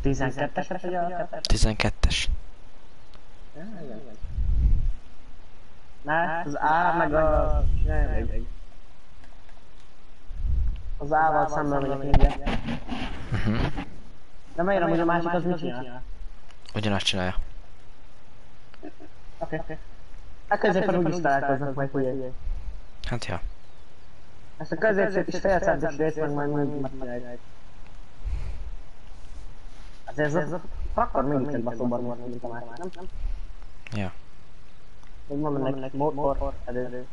12-esre vagy a 12-es. Na, az A meg a... Nem, Az A-val szemben megyek mindjárt. De miért amúgy a másik az mit csinál? Ugyanazt csinálja. Oké, oké. A középen úgyis találkoznak majd, ugye? Hát ja. Ezt a középsőt is centis részt meg majd mind megcsináljuk. Azért ez a traktor mindig egy baszóban volt, mint a másik, nem? Ja. Mondom neki, motor, elő.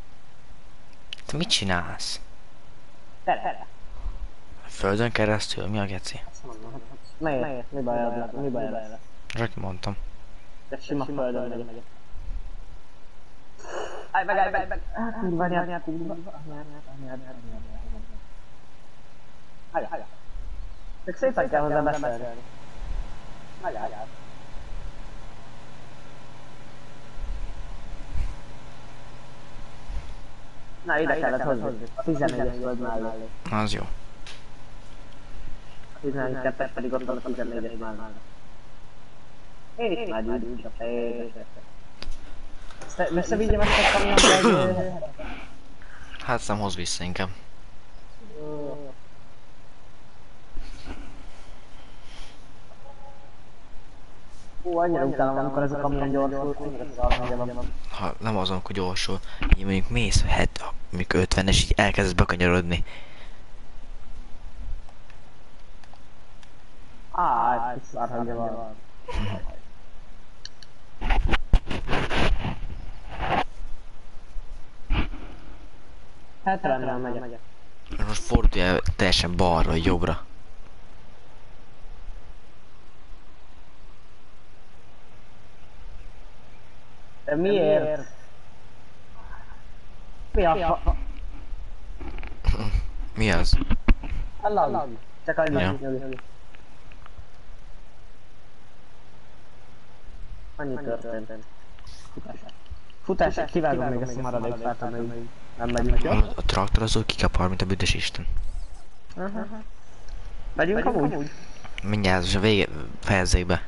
Te mit csinálsz? Tere. A földön keresztül? Mi a geci? Miért? Mi baj az Mi baj az Csak mondtam. De sima földön megyek. Állj meg, állj meg, állj meg! Kurva anyád, kurva anyád, anyád, anyád, anyád. Állj, Csak szépen kell hozzá beszélni. Állj, állj, Na, ide kellett hozni. A 14-es föld mellé. Az jó. A 12-es pedig ott van a 14-es mellé. Én is már csak én. Ezt Visszavigyem ezt a kamiont, vagy... Hát nem hoz vissza inkább. Ó, annyira utálom, amikor ez a kamion gyorsul. Ha nem azon, hogy gyorsul. Így mondjuk mész, hát, mondjuk 50-es, így elkezdesz bekanyarodni. Á, hát szar hangja van. Hát remélem megyek. Most fordulj el teljesen balra, jobbra. De miért? Mi a fa? Mi az? A lag. Csak annyi. Ja. annyi. Történt. Futás. Futás, kivágom még ezt a maradék fát, nem megyünk? A, a traktor az úgy kikapar, mint a büdös isten. Megyünk amúgy? Mindjárt, és a vége, fejezzék be.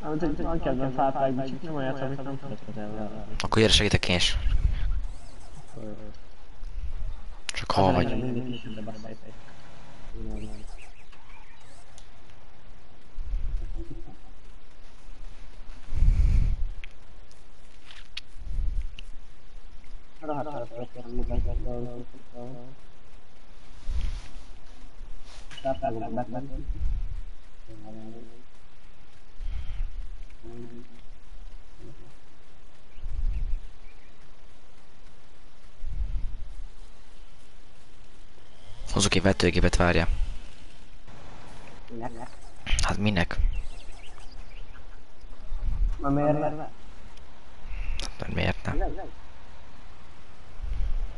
Nem, csak van kedvem fát vágni, csak nem olyat, amit nem szeretek el. Akkor gyere segítek én is. Csak hol vagy? Basszai. Hozok egy vetőgépet, várja. Hát minek? Na miért ne? Hát miért nem?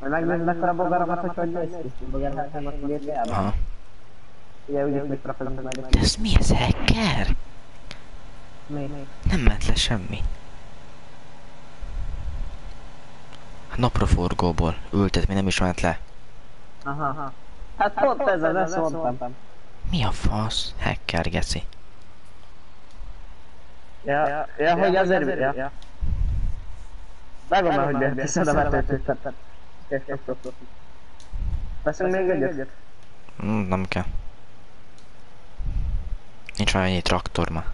Majd megnézd akkor a bogaramat, hogy hogy néz ki. Bogar hátámat kiírjában. Aha. Ugye úgy is megprofilom meg. De ez mi ez, hacker? Mi? Nem ment le semmi. Hát napraforgóból ültet, mi nem is ment le. Aha. Hát pont ezzel, ezt mondtam. Mi a fasz? Hacker, geci. Ja, ja, hogy azért, ja. ja. Vágom már, hogy miért teszed a vetőt. Veszünk még egyet? Mm, nem kell. Nincs olyan annyi traktor ma.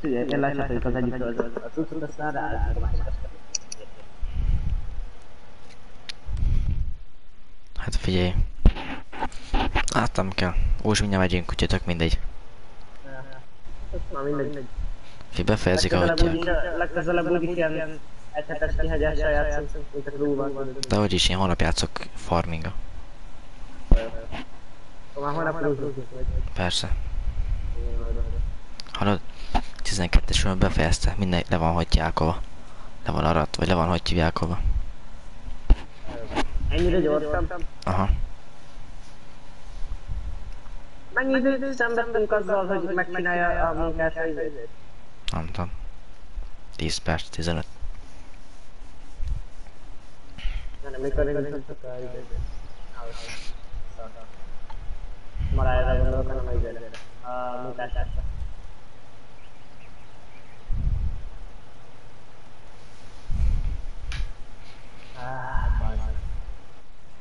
Figyelj, én lecsapjuk az egyik földre. A cuccot aztán rá a másikra. Hát figyelj. Láttam kell. Úgy mindjárt megyünk, úgyhogy tök mindegy. Na mindegy. Fi befejezik, ahogy kell. Legközelebb úgyis ilyen egyhetes kihegyessel játszunk, mint a crew-ban. De hogy is, én holnap játszok farminga. Már holnap. Persze. Hallod? 12-es film befejezte, minden le van hagyjákova. Le van arat, vagy le van hagyjákova. Ennyire gyorsan? Aha. Mennyi időt szenvedtünk azzal, hogy megcsinálja a munkás a izét? Nem tudom. 10 perc, 15. Nem, mikor én csak a izét. Marájára gondolok, hanem. A munkásásra. Ah, baj.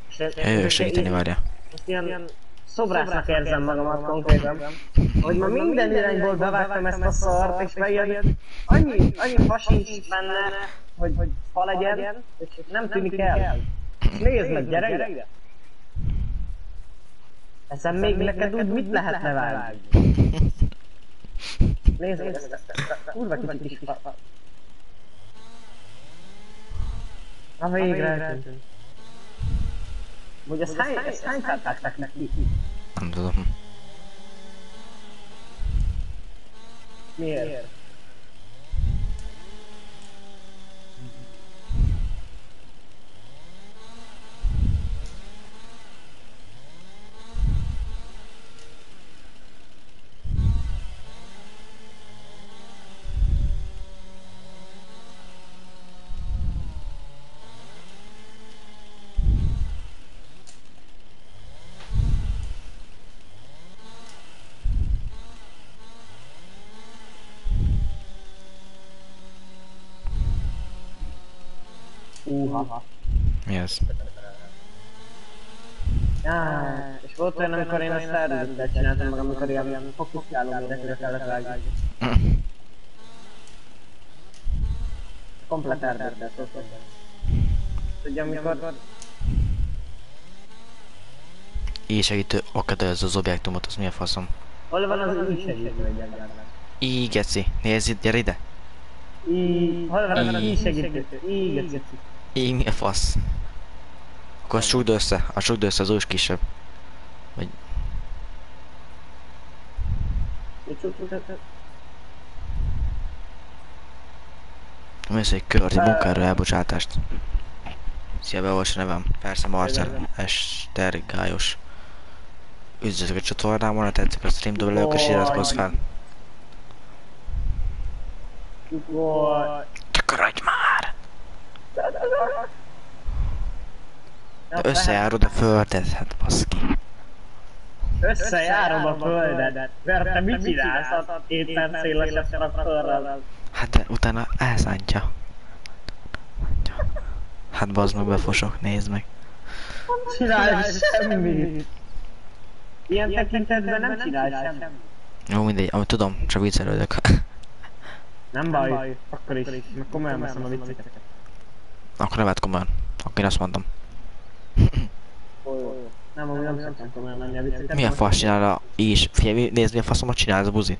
És ez- Ő és segíteni így- várja. Ilyen szobrásznak érzem magamat konkrétan. Hogy ma minden irányból bevágtam ezt a szart, és bejön annyi, annyi fasincs benne, hogy, hogy fa legyen, és nem tűnik el. Nézd meg, gyere ide! Ezen még neked úgy mit lehetne vágni? Nézd meg ezt, ezt, ezt, ezt, fa. Na végre eltűnt. Hogy ezt hány, ezt hány neki? Nem tudom. Miért? Uha. Mi az? Ah, és volt olyan, amikor én ezt erdőkkel csináltam meg, amikor ilyen fokuszkáló méretre kellett vágni. Komplet szoktam. Tudja, amikor... Így segítő akadályozza az objektumot, az mi a faszom? Hol van az így segítő egyáltalán? Így, geci. Nézd gyere ide. Így... Hol van az Í. így segítő? Így, mi a fasz? Akkor sugd össze, a sugd össze az új kisebb. Mi az, hogy körti munkáról elbocsátást? Szia, beolvas a nevem. Persze, Marcel Estergályos. Üdvözlök a csatornámon, ha tetszik a stream, dobd és iratkozz fel. Vagy... Takarodj már! De összejárod a földet, hát baszki. Összejárom a földet, mert te mit csinálsz a éppen szélesebb traktorral? Hát de utána elszántja. Hát bazd meg befosok, nézd meg. Csinálj semmit! Ilyen tekintetben nem csinálj semmit. Jó mindegy, amit tudom, csak viccelődök. Nem baj, akkor is, komolyan veszem a vicceket. Akkor ne vedd komolyan. Akkor én azt mondom. Nem, amúgy nem szoktam komolyan menni a vicceket. Mi a fasz csinál a is? Figyelj, nézd mi a faszomat csinál ez a buzi.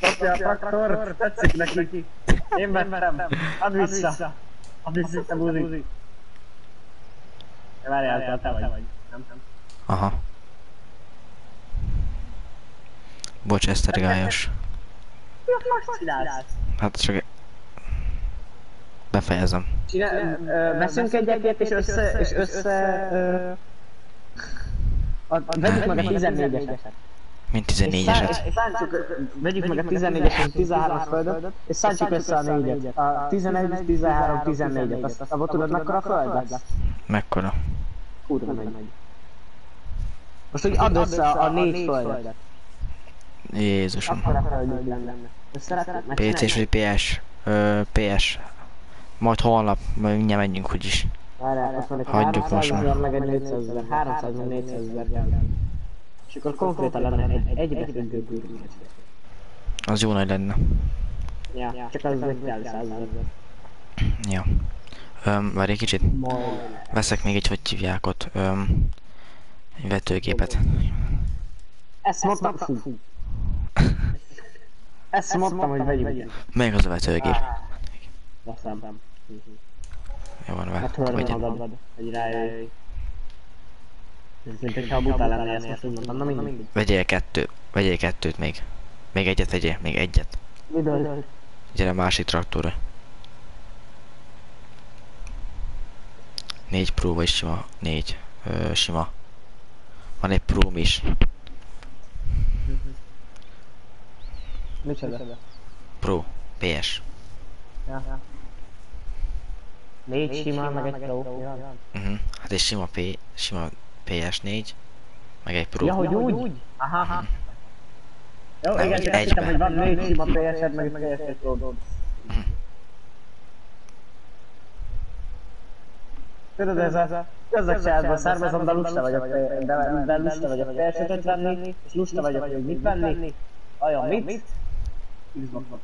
Kapja a traktor, tetszik neki. Én vettem. Add vissza. Add vissza a buzi. Várjál, te vagy. Nem, nem. Aha. Bocs, Esztergályos. Mi a fasz csinálsz? Hát csak... Befejezem. Csinál, ö, veszünk egy egyet és össze, és össze, ö, a, a, vegyük meg a 14-eset. Mint 14-eset. És szántsuk, vegyük meg a 14-es és 13 földöt, és szántsuk össze a 4-et. A 11, 13, 14-et. Azt abba tudod mekkora föld lesz? Mekkora? Kurva megy. Most úgy add össze a, 4 földet. Jézusom. Összerakod? PC-s vagy PS? Ö, PS. Majd holnap, majd mindjárt menjünk úgyis. Hagyjuk 300 most már. ezer meg egy 400 ezer. 300 meg 400 ezer. És akkor konkrétan lenne egy egybefüggő gurmét. Az jó nagy lenne. Ja, csak az meg kell százezer. Ja. Öm, várj egy kicsit. Veszek még egy, hogy hívják ott. Öm, egy vetőgépet. Ezt mondtam, fú. Ezt mondtam, hogy vegyük. Melyik az a vetőgép? Baszám. Jó van, Hát vett. hörd Vagy magad, hogy rájöjj. Mint hogyha a buta lennél, ezt most úgy na mindig. vegyél kettő. Vegyél kettőt még. Még egyet vegyél, még egyet. Midől? Gyere a másik traktorra. Négy pró vagy sima? Négy. Ö, sima. Van egy próm is. Micsoda? Pro. PS. Ja. Négy sima, meg egy pro. mi van? Uh-huh. Hát egy sima P, sima PS4, meg egy Pro. Ja, hogy úgy? Aha, aha. Jó, Nem, igen, csak hittem, hogy van négy sima PS-ed, meg egy PS1 pro. Tudod, ez a közösségben származom, de lusta vagyok, de, de lusta vagyok PS5-öt venni, és lusta vagyok, hogy mit venni. Olyan mit? Xboxot.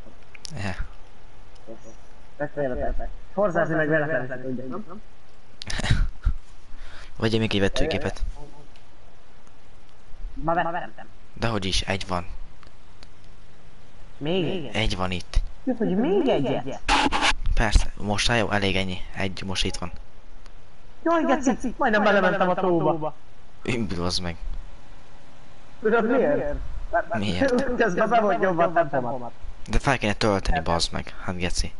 Tök véletek. Forzázni meg tudják, nem? Vegyél még egy vetőgépet. Ma vettem. Dehogy is, egy van. Még egy? Egy van itt. Hogy még egyet? Persze, most jó, elég ennyi. Egy most itt van. Jaj, geci, majdnem belementem a tóba. Ümbülozz meg. Tudod miért? Miért? Közben be volt jobb a tempomat. De fel kéne tölteni, bazd meg. Hát geci.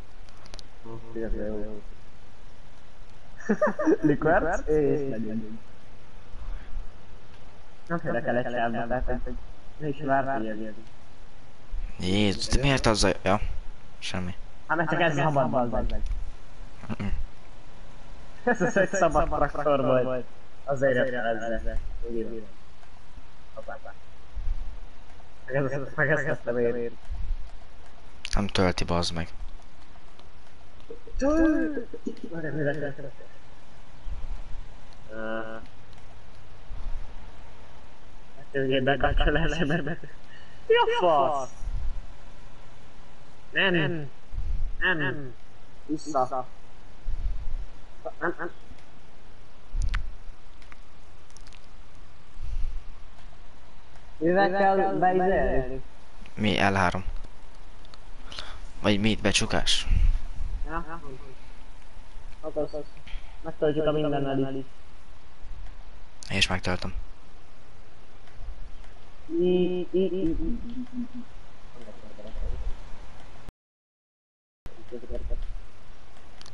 Likörc és megyünk. Nem félek el egy sávba, tehát hogy ne is vár, hogy. Jézus, de miért az a... Ja. Semmi. Hát mert csak ez szabad bazd meg. Mm-mm. Ez az egy szabad traktor volt. Azért jött el ezzel. Hoppá. Meg ez, meg ezt tettem én. Nem tölti, bazd meg. Várj, mire kell? Uh, Ugye bekapcsolás, mert... Mi a fasz? Nem. Nem. Nem. Vissza. Nem, nem. Mivel kell beizelni? Mi? L3. Vagy mit? Becsukás? Ja? Hát az. Megtöltjük a mindennel is. És megtöltöm.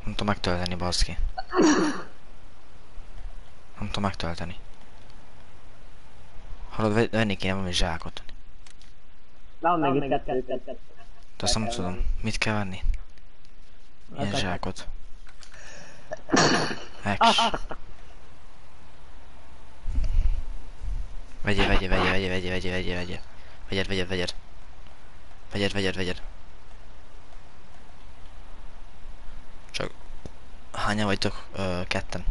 Nem tudom megtölteni, bazd ki. Nem tudom megtölteni. Hallod, ve- venni kéne valami zsákot. Van még itt kettő, kettő. De azt nem tudom. Mit kell venni? Milyen zsákot? Ex. Vegyél, vegyél, vegyél, vegyél, vegyél, vegyél, vegyél, vegyél. Vegyed, vegyed, vegyed. Vegyed, vegyed, vegyed. Csak... Hányan vagytok? Ö, ketten.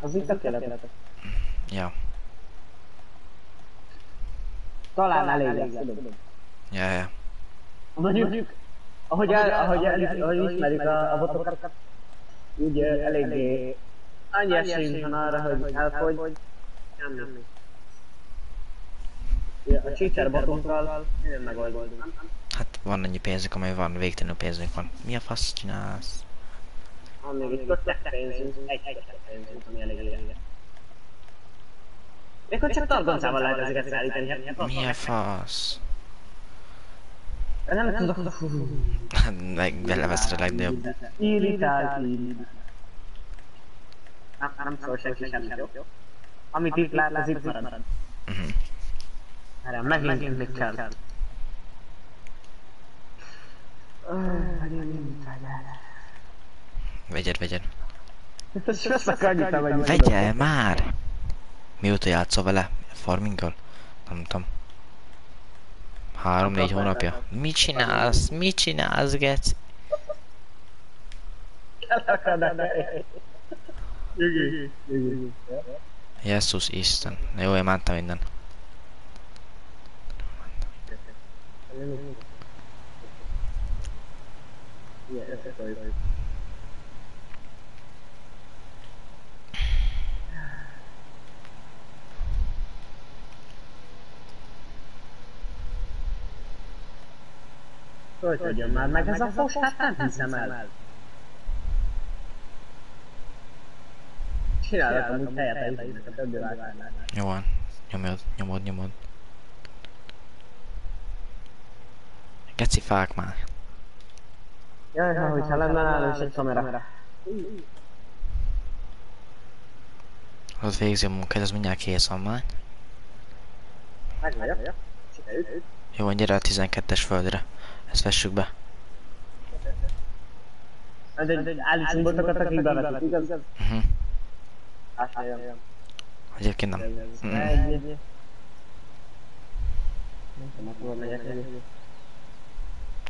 Az itt tökéletes. Ja. Talán elég lesz. Ja, ja. Mondjuk, ahogy, el, ahogy, el, ahogy ismerjük a, a botokat, úgy eléggé annyi esélyünk van arra, hogy elfogy. Nem, nem. Ja, A csícser botunkkal minden megoldódunk. Hát van annyi pénzünk, amely van, végtelenül pénzünk van. Mi a fasz csinálsz? Van még egy kötek pénzünk, egy kötek pénzünk, ami elég elég. Mikor csak targoncával lehet ezeket szállítani, hát hát Mi a fasz? Nem tudok. Hát meg beleveszed a legnagyobb. Irritált. Nem, nem szól senki semmit, jó? Amit itt lát, az itt marad. Mhm. Erre megint mit kell. Vegyed, vegyed. Ez veszek annyit, amennyit Vegye már! Mióta játszol vele? Farminggal? Nem tudom. Három-négy hónapja. Mit csinálsz? Mit csinálsz, Gec? Jesus Isten. Jó, én mentem innen. Ilyen, összetoljuk. Hogy tudjon már meg ez a fos, hát nem hiszem el. Csinálok amúgy helyet a izének a többi vágánál. Jó van. Nyomod, nyomod, nyomod. Geci fák már. Jaj, ha hogyha lenne nálunk is egy kamera. Az végzi a munkát, az mindjárt kész van már. Meg vagyok. Sikerült. Jó, van, gyere a 12-es földre. Ezt vessük be. De, de, de állítsunk botokat, akik bevetik, igaz? Uh-huh. Ásálljam. Egyébként nem. Mm. Egy, egy, egy. Nem tudom, hova megyek neki.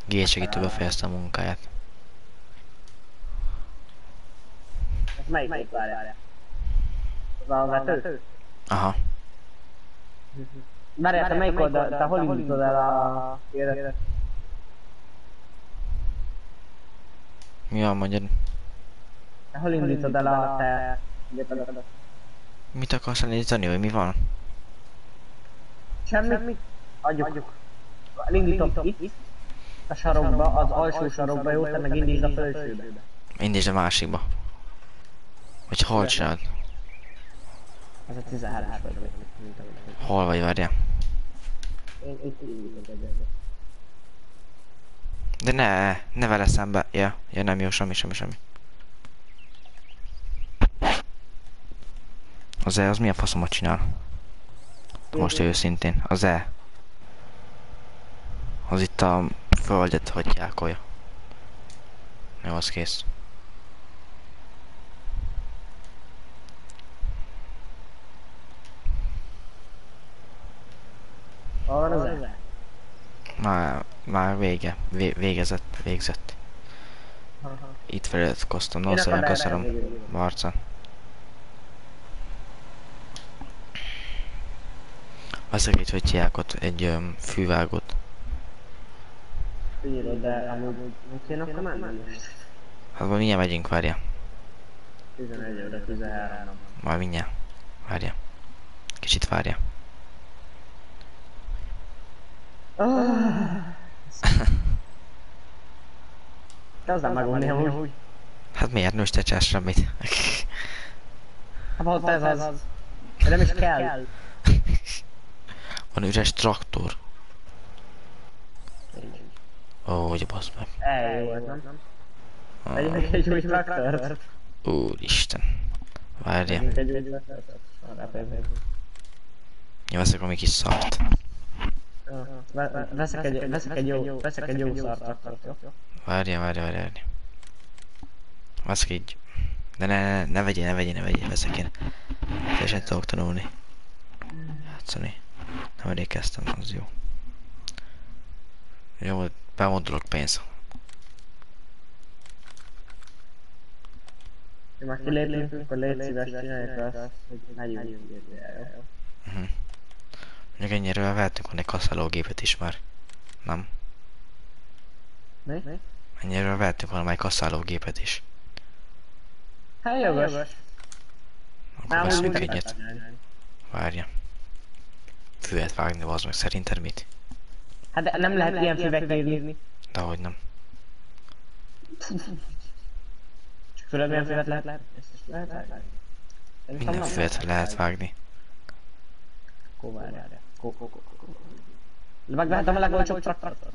G segítő befejezte a munkáját. Ez melyik itt várjál? Az a vető? Aha. Várjál, te melyik oldal, te hol indítod el a éret? Mi van, mondjad? Te hol indítod el a te gépedet? Mit akarsz elindítani, vagy mi van? Semmi. Adjuk. Elindítom itt, a sarokba, az alsó sarokba, jó? Te meg indítsd a felsőbe. Indítsd a másikba. Vagy hol csinálod? Ez a 13-as vagy. Hol vagy, várjál? Én itt indítok egyedül. De ne, ne vele szembe. Ja, ja nem jó, semmi, semmi, semmi. Az E az milyen faszomat csinál? Most őszintén. Az E. Az itt a földet hagyjákolja. Jó, az kész. Van az el? Már, már vége. Vé, végezett, végzett. Itt feliratkoztam. Akkor köszönöm. Marca. Veszek egy, hogy hívják ott, egy öm, fűvágót. Írod, de amúgy nem kéne akkor menni. Hát majd mindjárt megyünk, várja. 11 óra, 13. Majd mindjárt. Várja. Kicsit várja. Te hozzám megunni amúgy. Hát miért nős te csinálsz semmit? Hát ott ez az. De nem is kell. Van üres traktor. Ó, hogy basz meg. Ej, jó ez nem? Vegyünk egy új traktort. Úristen. Várja. Vegyünk egy új traktort. Én veszek ami kis szart. Ve- ve- Veszek egy, veszek egy jó, veszek egy jó szar traktort, jó? Várja, várja, várja, várja. Veszek egy... De ne, ne, ne vegyél, ne vegyél, ne vegyél, veszek én. Teljesen tudok tanulni. Játszani. Nem elég kezdtem, az jó. Jó, bemondulok pénz. Ha már kilépünk, akkor légy szíves, csináljuk azt, hogy megyünk. Uh-huh. Mondjuk ennyire vehetünk volna egy kasszálógépet is már. Nem. Mi? Ennyire vehetünk volna már egy kasszálógépet is. Hát jogos. Akkor veszünk egyet. Várja. Füvet vágni, az meg szerinted mit? Hát de nem lehet ilyen füvek írni. Dehogy nem. Csak tudod milyen füvet lehet? Lehet? lehet? Minden füvet lehet vágni. Akkor ko. Megvehetem a legolcsóbb traktort?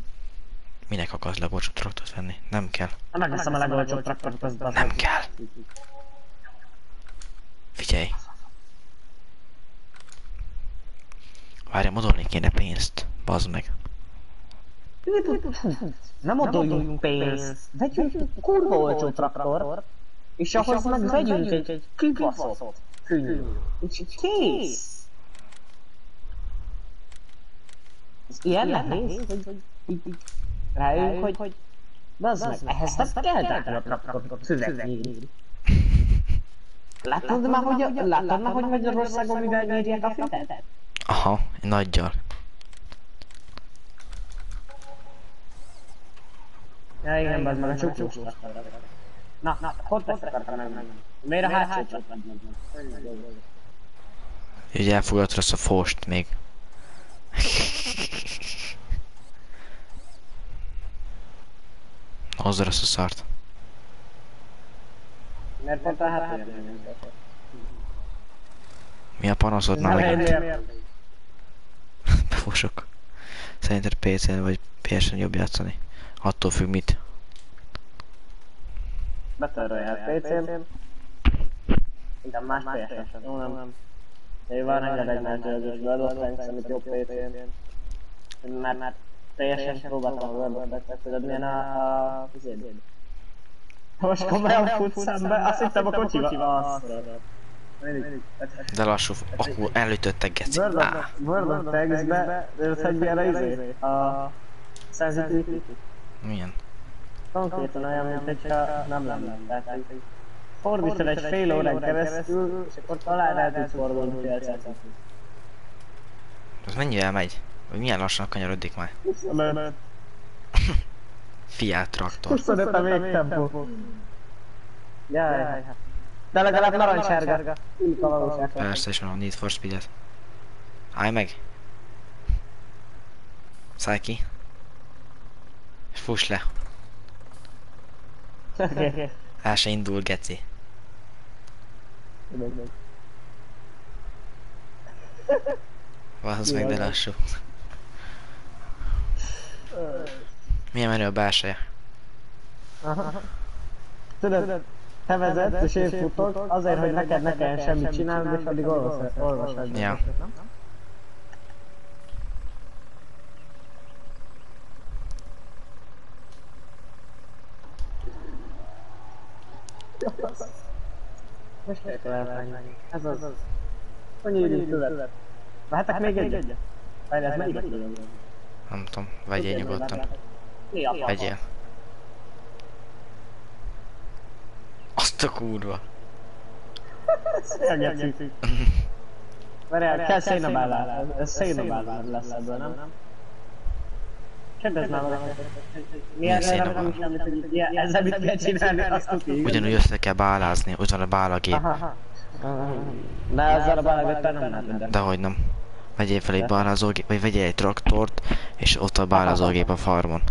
Minek akarsz legolcsóbb traktort venni? Nem kell. Megveszem a legolcsóbb traktort, az az Nem kell. Figyelj. Várja, modolni kéne pénzt. Bazd meg. Nem adoljunk pénzt, vegyünk egy kurva olcsó traktort, és ahhoz meg vegyünk egy, egy kibaszott könnyű. És kész! Ez ilyen nehéz, hogy hogy így, így rájönk, hogy, hogy Bazd meg, ehhez nem kell füvek nyírni. Látod már, hogy, látod már, hogy Magyarországon mivel nyírják a fitet? Aha, nagyjal. Ja igen, bazd meg a csukcsuk. Na, na, ott ezt akartam megmenni. Miért a hátsó csatladt Így elfogadod azt a fost még. Hozzad azt a szart. Miért pont a Mi a panaszod már megint? Befosok. Szerinted PC-n vagy PS-en jobb játszani? Attól függ mit. Betöröljel PC-n. Igen, más PS-en. Jó, nem. Van rengeteg más győzős World of Tanks, amit jobb PC-n. Mert, mert PS-en próbáltam a World of Tanks-et, tudod milyen a... a... izéd? Most komolyan futsz szembe, azt hittem a kocsival. De lassú, akkor elütöttek geci. World of, World of Tanks-be, tudod, hogy milyen a izé? A... Sensitivity. milyen? Konkrétan olyan, mint hogyha nem lenne. Fordítod egy fél órán keresztül, és akkor talán el tudsz fordulni fél. Az mennyivel megy? Vagy milyen lassan kanyarodik már? 25. Fiat traktor. 25 a végtempó. Jaj. De legalább narancssárga. Illik a valóság. Persze, és a Need for Speed-et. Állj meg! Szállj ki! És fuss le! El se indul, geci. Vazd meg, de lassú. Milyen menő a? Aha. Tudod, te vezetsz és én futok, azért, hogy neked ne kelljen semmit csinálnod, és addig olvasod. Ja. Most kell elfájni. Ez az. Hogy írjuk tőled? Vehetek még egyet? Várj, ez melyik? Nem tudom, vegyél nyugodtan. Vegyél. Azt a kurva. Szörnyegszűk. Várjál, kell szénabállás. Ez szénabállás lesz ebből, nem? Kérdezd már valakit. Milyen hogy ilyen- ezzel mit kell csinálni, azt tudjuk. Ugyanúgy össze kell bálázni, ott van a bálagép. De ezzel a bálagéppel nem lehet. Dehogy nem. Vegyél fel egy bálázógép, vagy vegyél egy traktort, és ott a bálázógép a farmon.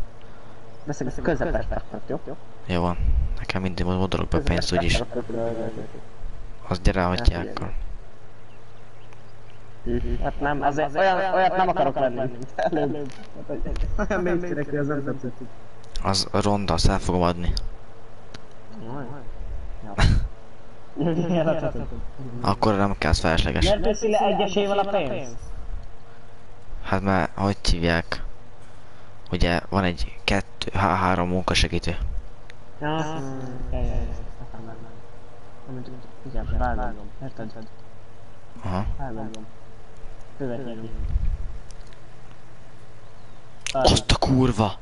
Beszélj, közepes traktor, jó? Jó van. Nekem mindig modolok be pénzt úgyis. Az gyere, hagyják akkor. Hát nem, azért olyan, olyat nem akarok venni. Előbb. Olyan mainstream az nem tetszik. Az ronda, azt el fogom adni. Akkor nem kell, az felesleges. Miért teszi le egyesével a pénzt? Hát mert, hogy hívják? Ugye van egy kettő, há, három munkasegítő. Ja, ja. Igen, vágom. Érted? Aha. Vágom. Követjük. Azt a kurva!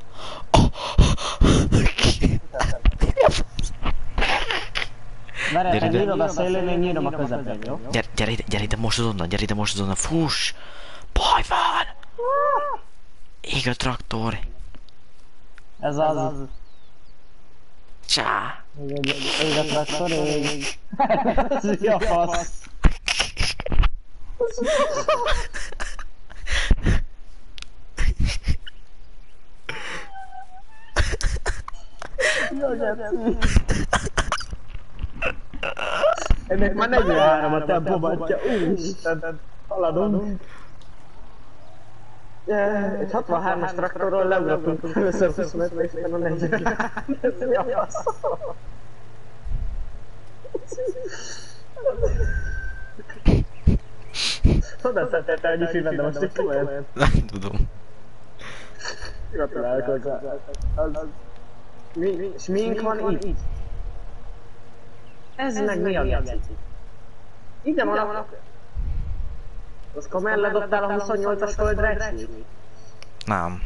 Várj, ide. nyírod a szélén, én nyírom a közepén, jó? Gyere, gyere ide, gyere ide most azonnal, gyere ide most azonnal, fuss! Baj van! Ég a traktor! Ez az. Csá! Ég a traktor, ég. Ez a fasz? Ennek már 43 a tempóbatja, úristen, haladunk. Egy 63-as traktorról leugrottunk először 25 és utána 40 Ez mi a fasz? Oda szedtél te annyi filmet, de most így komolyan. Nem tudom. Gratulálok hozzá. Az... Mi, mi, smink van itt? Ez meg mi a geci? Ide van a... Az komolyan ledobtál a 28-as földre egy Nem.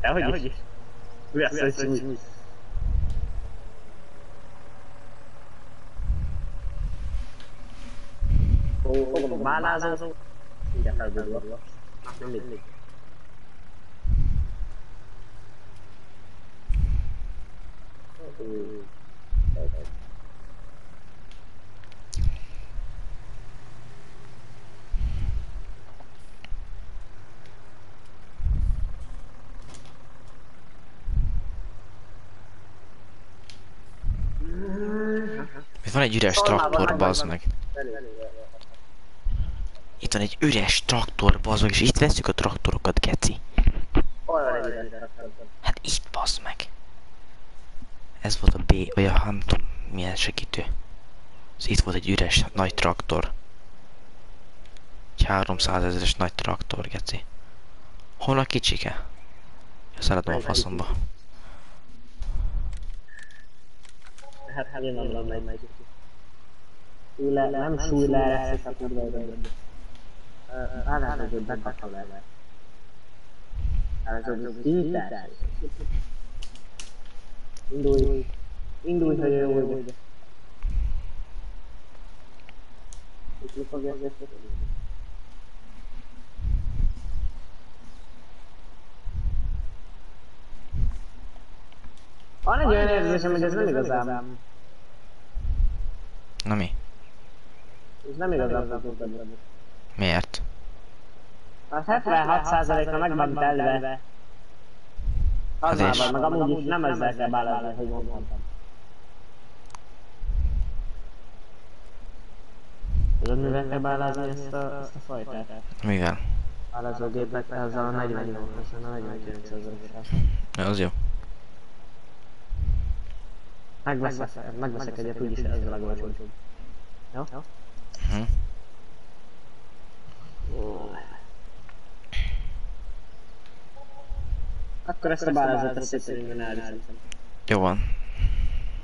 Dehogy is. Mi az, hogy fogom a bálázót, ide felbújva. Nem mindig. Itt van egy üres traktor, bazd meg. Itt van egy üres traktor, bazd meg, és itt veszük a traktorokat, geci. Hát itt bazd meg. Ez volt a B, vagy a nem tudom milyen segítő. Ez itt volt egy üres nagy traktor. Egy 300 ezeres nagy traktor, geci. Hol a kicsike? Szeretem a faszomba. Hát hát én nem megy megy. Súly le, nem súly le, ezt a kurva hogy bekapta le. Ráadásul, hogy intás. Indulj. Indulj, hogy jó vagy. Itt mi fogja ezt Van egy olyan érzésem, hogy ez nem igazán. Na mi? Ez nem igazán futott be. Miért? A 76%-a meg van telve. Hát és? Hazával, meg amúgy is nem ezzel kell bálázni, hogy mondtam. Tudod, mivel kell bálázni ezt a, ezt a fajtát? Mivel? Bálázógépek azzal a 48-osan, a 49 ezer Ja, az jó. Megveszek, megveszek egyet, úgyis ez a legolcsóbb. Jó? Hm. Akkor ezt a bálázat ezt szépen elviszem. Jó van.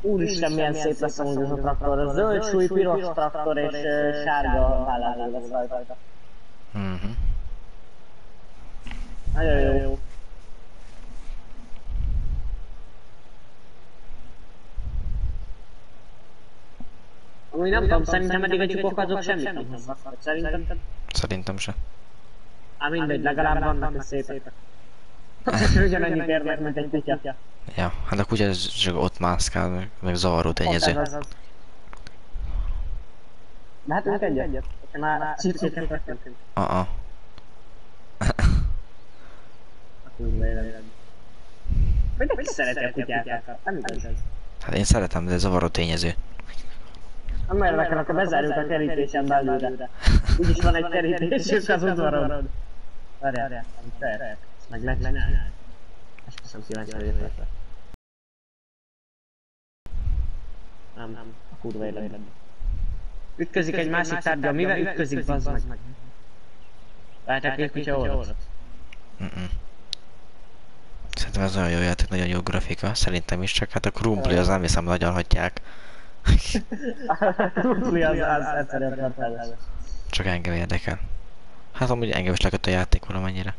Úristen, milyen szép lesz amúgy ez a traktor. A zöld súly, piros traktor és sárga bálázó lesz rajta. Mhm. Nagyon jó. Amúgy nem tudom, szerintem eddig a csukok azok semmit nem hoznak. Szerintem, Szerintem se. á mindegy, legalább vannak a szépek. Ugyanannyit érnek, mint egy kutya. Ja, hát a kutya csak ott mászkál, meg, meg zavaró tényező. Az, az, az. Mehetünk egyet? Már csirkéket vettünk. Uh-uh. Mindenki szereti a kutyákat. Nem igaz ez. Hát én szeretem, de zavaró tényező. Nem érdekel, akkor bezárjuk a kerítésen belőle. Úgyis van egy kerítésük az udvaron. Várjál, nem fel. Ezt meg lehet csinálni. Esküszöm kíváncsi vagyok rá. Nem, nem, a kurva életben. Ütközik egy másik tárgya, mivel ütközik, bazd meg? Látják, hogy kutya orrot? Mm-mm. Szerintem ez nagyon jó játék, nagyon jó grafika, szerintem is, csak hát a krumpli az nem hiszem nagyon hagyják. Krumpli az, az egyszerűen perfeles. Csak engem érdekel. Hát amúgy engem is leköt a játék valamennyire.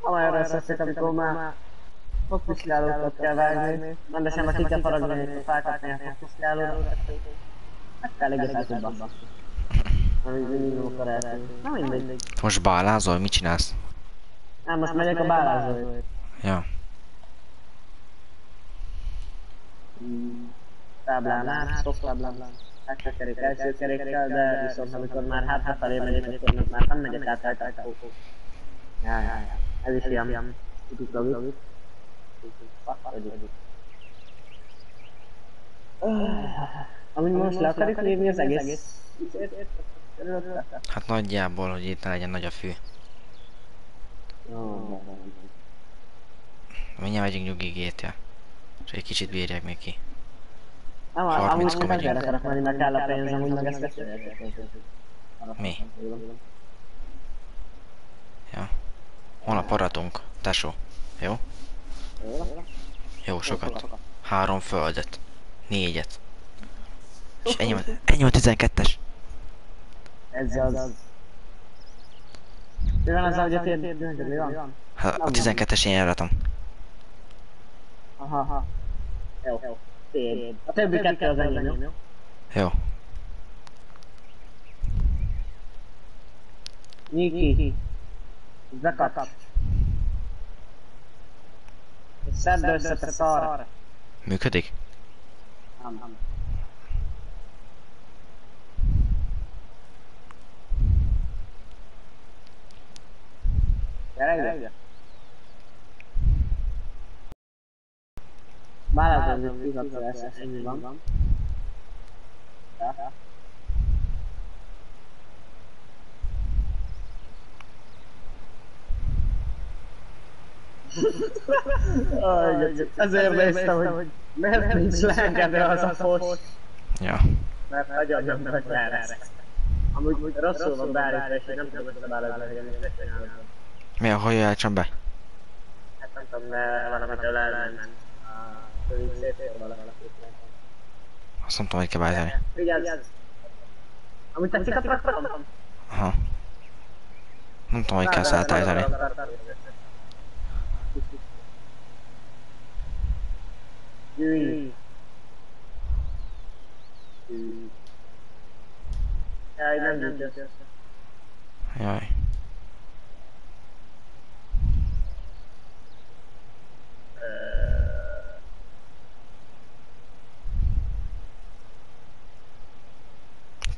Amelyre összeszek, amikor már fogpiszkálókat kell vágni, rendesen a ki kell faragni a fákat néha fogpiszkálót. Hát kell. Na mindegy. Most bálázol? Mit csinálsz? Nem, most megyek a bálázóért. Ja. Táblán át, soft táblán. Első kerék, első kerékkel, de viszont amikor már hát hátrafelé megyek, akkor meg már nem megyek át rajta. Ja, ja, ja. Ez is ilyen. Tudjuk logik. Amúgy most le akarjuk lépni az egész. Hát nagyjából, hogy itt ne legyen nagy a fű. Mindjárt megyünk nyugi GTA. És egy kicsit bírják még ki. Nem, 30 amúgy meg megyünk. akarok menni, mert kell a pénz, amúgy meg ezt. Mi? Ja. Holnap aratunk, tesó. Jó? Jó, sokat. Három földet. Négyet. És ennyi van, ennyi van 12-es. Ez az. Mi van az, hogy a tér... Mi van? Hát a 12-es én járatom. Aha, aha. Jó. Tiéd. A többi kettő az enyém, jó? Jó. Nyiki. Bekat. Szedd össze, te szar. Működik? Nem, nem. Gyere ide. Ez egy izató lesz, ennyi van. Ezért néztem, hogy miért nincs leengedve az a fos, Ja. mert nagyon nem vagy erre. Amúgy rosszul van beállítva, és én nem tudom hogy mit csinálom. Mi a hajó elcsam be? Hát nem tudom, de valamitől elment. A így szétén valami. Azt nem tudom, hogy kell beállítani. Vigyázz! Amúgy tetszik a traktorom? Aha. Nem tudom, hogy kell. Jöjj! Jöjj. Jaj, nem össze. Jaj. Hát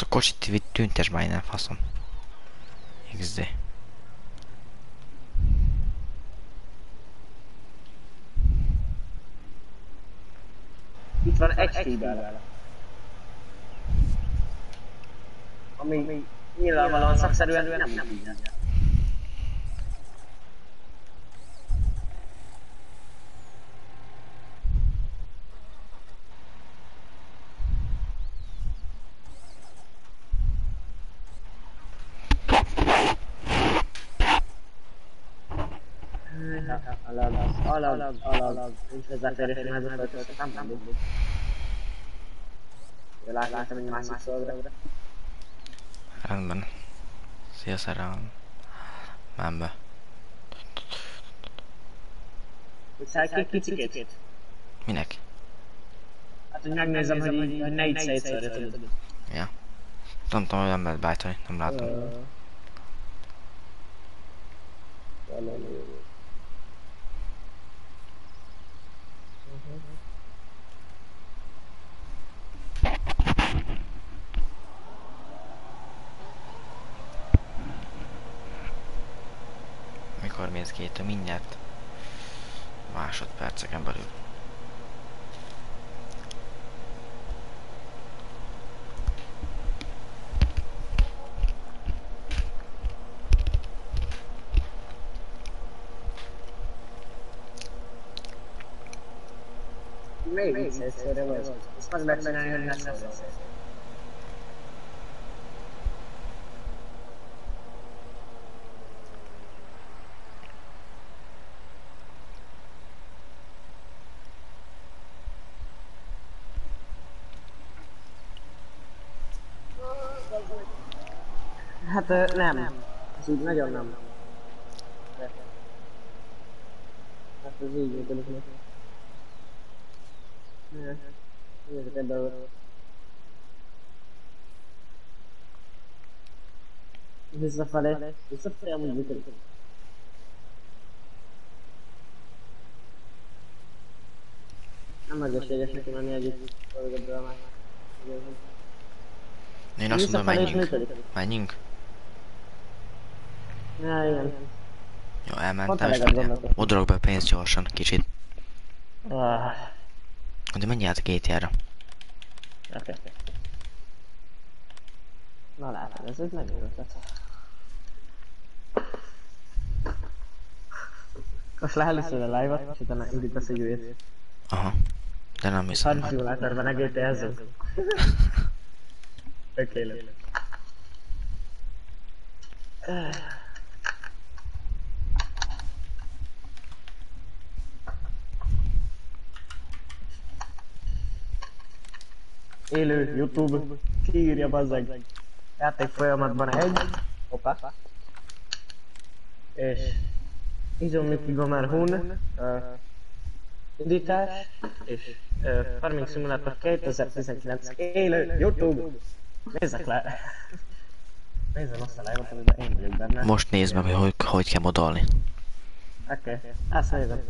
A kocsit tüntes már innen, faszom. XD. Itt van egy fűbel. Ami nyilvánvalóan szakszerűen nem nem így. Alag, alag, nincs hozzáférés, mert ez a töltött, nem nem. Jó, láttam egy másik szolgra. Rendben. Szia szerelem. Menj be. Hogy szállj ki kicsikét? Minek? Hát, hogy megnézem, hogy, így, hogy ne így szétszörje, tudod. Ja. Nem tudom, hogy nem lehet beállítani, nem látom. Mikor mész Mindjárt másodperceken belül. Még szétszörje vagy. Meg megcsinálni, hogy nem lesz. Hát nem. Ez így nagyon nem. Hát ez így működik neki. Nézzük ebbe a... Visszafelé. Visszafelé amúgy működik. Nem egészséges neki menni együtt. Én azt mondom, menjünk. Menjünk? Ja, igen. Jó, elmentem, és eleget menjünk. gondoltam. Odrog be pénzt gyorsan, kicsit. Ah, De menj át a GTR-ra. oké. Na látod, ez egy nagyon ötlet. Most lehelőször a live-ot, és utána indítasz egy újat. Aha. De nem hiszem. Farm Simulatorban ne GT-ezzünk. Tökéletes. Élő YouTube, kiírja bazzeg. Játék folyamatban egy. Hoppá. És Izomiki Gomer Hun. ö, indítás, és uh, Farming Simulator 2019 élő YouTube. Nézzek le! Nézzem azt a amiben én vagyok benne. Most nézd meg, hogy hogy, kell modolni. Oké, okay. azt nézem.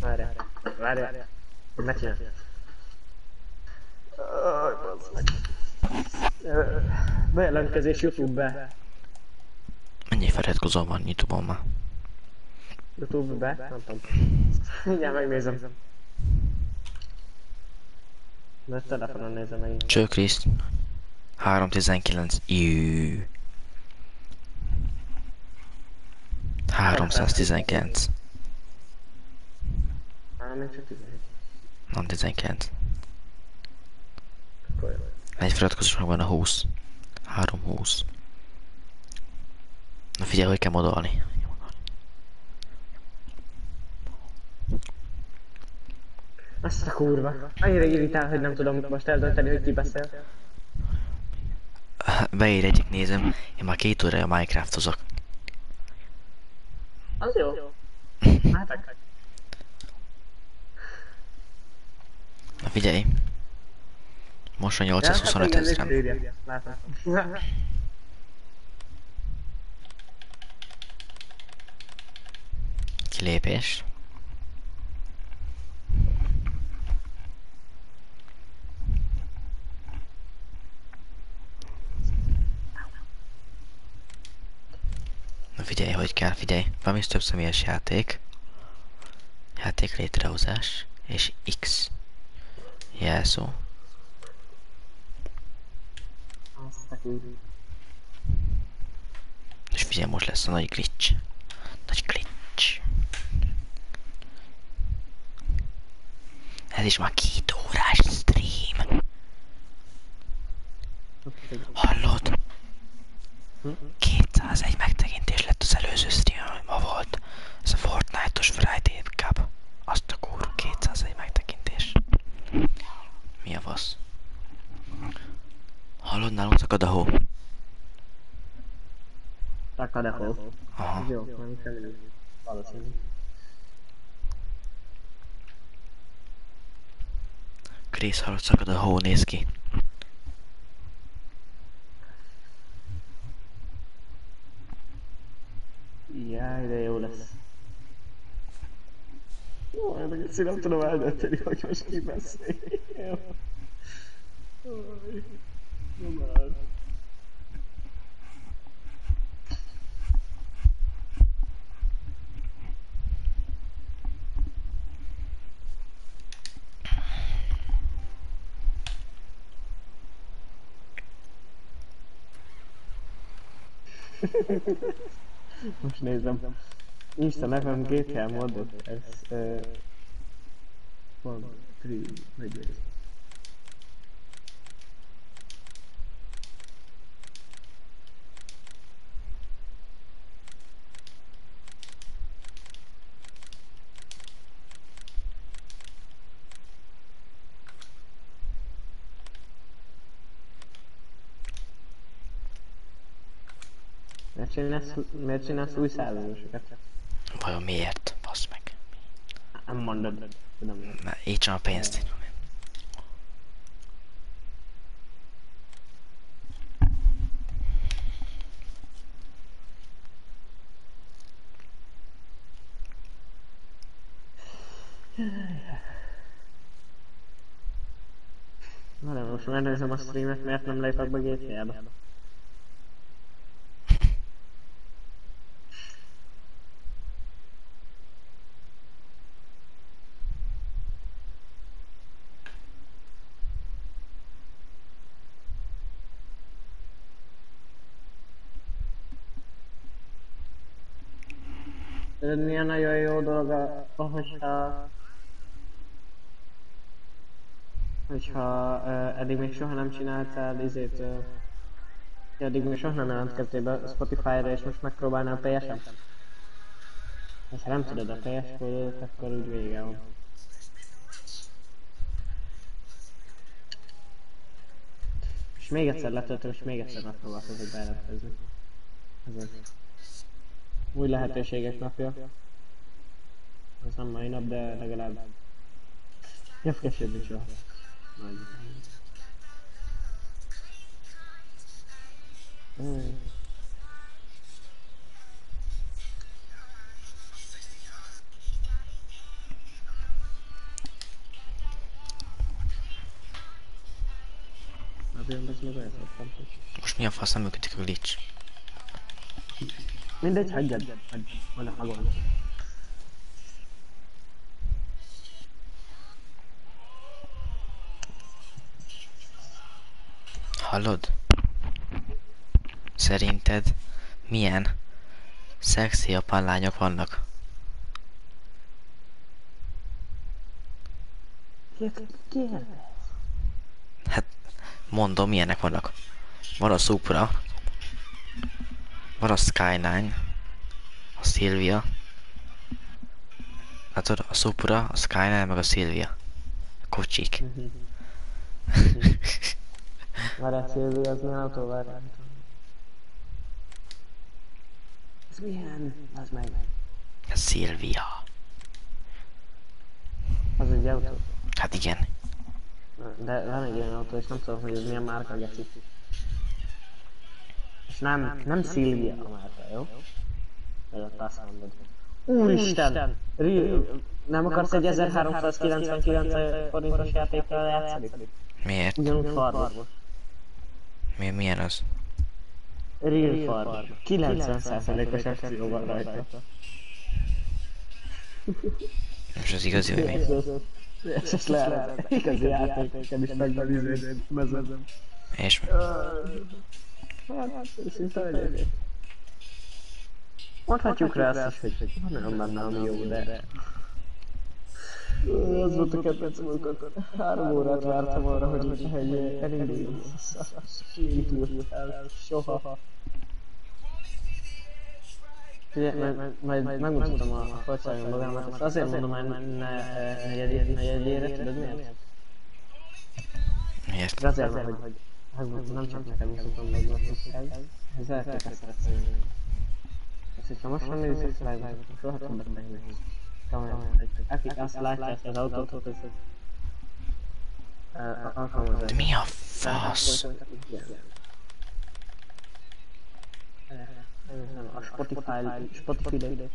Várjál, várjál. Ne csinálj. Aj, bazd meg. Ö, Bejelentkezés YouTube-be. Mennyi feliratkozó van Youtube-on már? YouTube-be? Nem tudom. Mindjárt megnézem. Ezt telefonon nézem meg. Cső Kriszt. 319. Jú. 319. Á, még csak 11. Nem 19. Egy feliratkozós meg van a 20. 320. Na figyelj, hogy kell modolni. Azt a kurva. Annyira irritál, hogy nem tudom most eldönteni, hogy ki beszél. Beír egyik nézem. Én már két órája Minecraftozok. Az jó. Hát. Na figyelj. Most van 825 ezerem. Látom. Kilépés. Na figyelj, hogy kell, figyelj. Van is több személyes játék. Játék létrehozás. És X. Jelszó. Azt kurva. És figyelj, most lesz a nagy glitch. Nagy glitch. Ez is már két órás stream. Hallod? 201 megtekintés lett az előző stream, ami ma volt. Ez a Fortnite-os Friday Cup. Azt a kúr, 201 megtekintés. Mi a fasz? Hallod, nálunk szakad a hó. Takad a hó. Aha. Jó, nem kell Valószínű. Krisz, hallod, szakad a hó, néz ki. Jaj, de jó lesz. Jó, én ezt nem tudom eldönteni, hogy most ki beszél. Most nézem. Insta nevem GTA modot, ez... Uh, van, tri, vagy csinálsz, miért csinálsz új százalékosokat? Vajon miért? Basz meg. Nem mondod. Tudom én. Mert így sem a pénzt. Na de most megnézem a streamet, miért nem lépek be GTA-ba. Tudod milyen nagyon jó dolog, hogyha... Hogyha uh, eddig még soha nem csináltál izét, uh, eddig még soha nem jelentkeztél be Spotify-ra és most megpróbálnál PS-en. És ha nem tudod a PS kódot, akkor úgy vége van. És még egyszer letöltöm, és még egyszer megpróbálkozok bejelentkezni. Ez. Új lehetőséges napja. Sam line up the the grab. Yes, yes, yes, مش مين فاصلة ممكن تكبر ليتش من ده تحجب ولا حاجة Hallod? Szerinted milyen szexi japán lányok vannak? Hát mondom, milyenek vannak. Van a Supra, van a Skyline, a Silvia. Tudod, a Supra, a Skyline, meg a Silvia. Kocsik. Várjál, Szilvi, az milyen autó? Várjál. Ez milyen? Az meg. A Silvia. Az egy autó. Hát igen. De van egy olyan autó, és nem tudom, hogy ez milyen márka geci. És nem, nem Szilvia a márka, jó? Ez ott azt mondod. Úristen! Real, nem akarsz egy 1399 forintos játékkal játszani? Miért? Ugyanúgy farmos. Mi, milyen az? Real farm. 90%-os FCO van rajta. És az igazi, hogy mi? Ez ezt lehet. Igazi játék, nekem is megvan izéd, mezem. És Hát, szinte hogy Mondhatjuk rá azt is, hogy van olyan benne, ami jó, de... Az volt a kedvencem, amikor három órát vártam arra, hogy, hogy elinduljon. Indult el, soha. Ugye, majd, majd, majd megmutatom a Volkswagen magámat, azt azért mondom, hogy ne, negyed, negyedjére, tudod miért? miért? Azért, hogy nem csak nekem mutatom meg ez elképesztő egyszerűen. És hogyha most nem nézzük ezt live akkor soha többet megnézni. Komolyan, akik azt látják ezt az autót, ez alkalmazás. De mi a fasz? A Spotify, Spotify-t.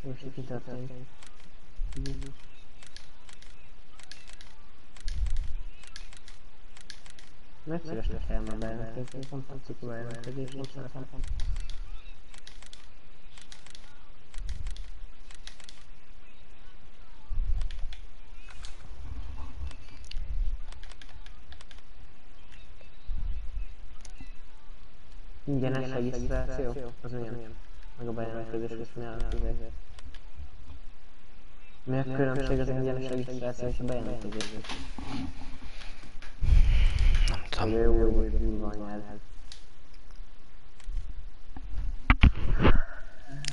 Most itt történik. Miért szívesnek helyen a bejelentkezni? Nem tetszik a bejelentkezés, nem szeretem. Ingyenes regisztráció? Az milyen? Meg a bejelentkezés milyen azért. Mi a különbség az ingyenes regisztráció és a bejelentkezés? Nem tudom. jó, hogy kurva anyád.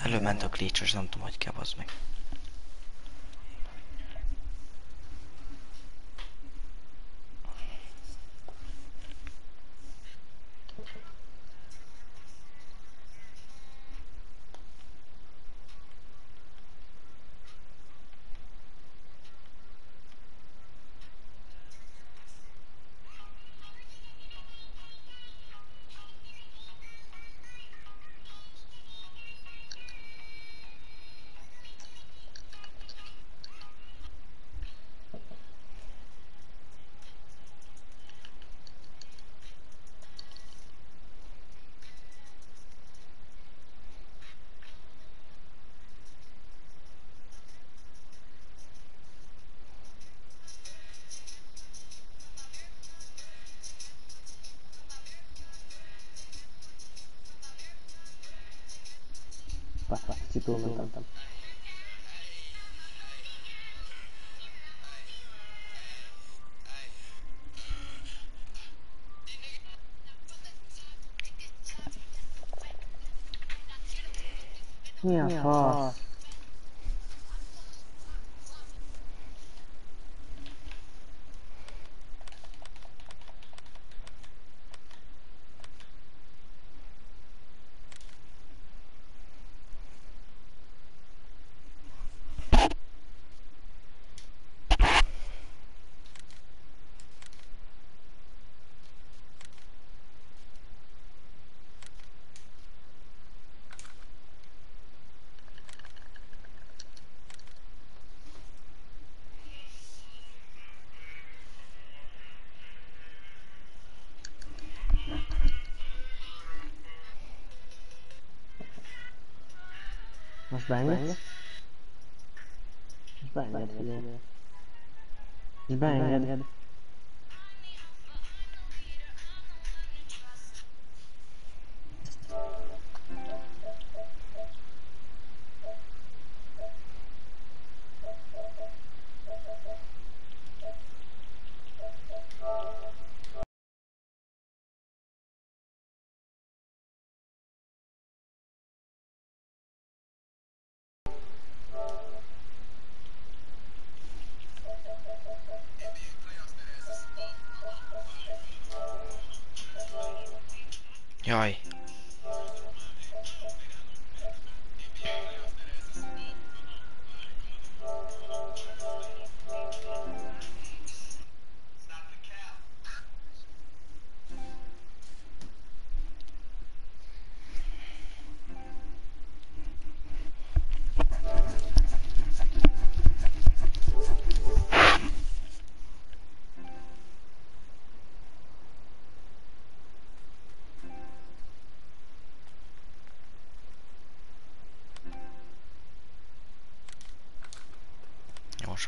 Előment a glitch, és nem tudom, hogy kell az meg.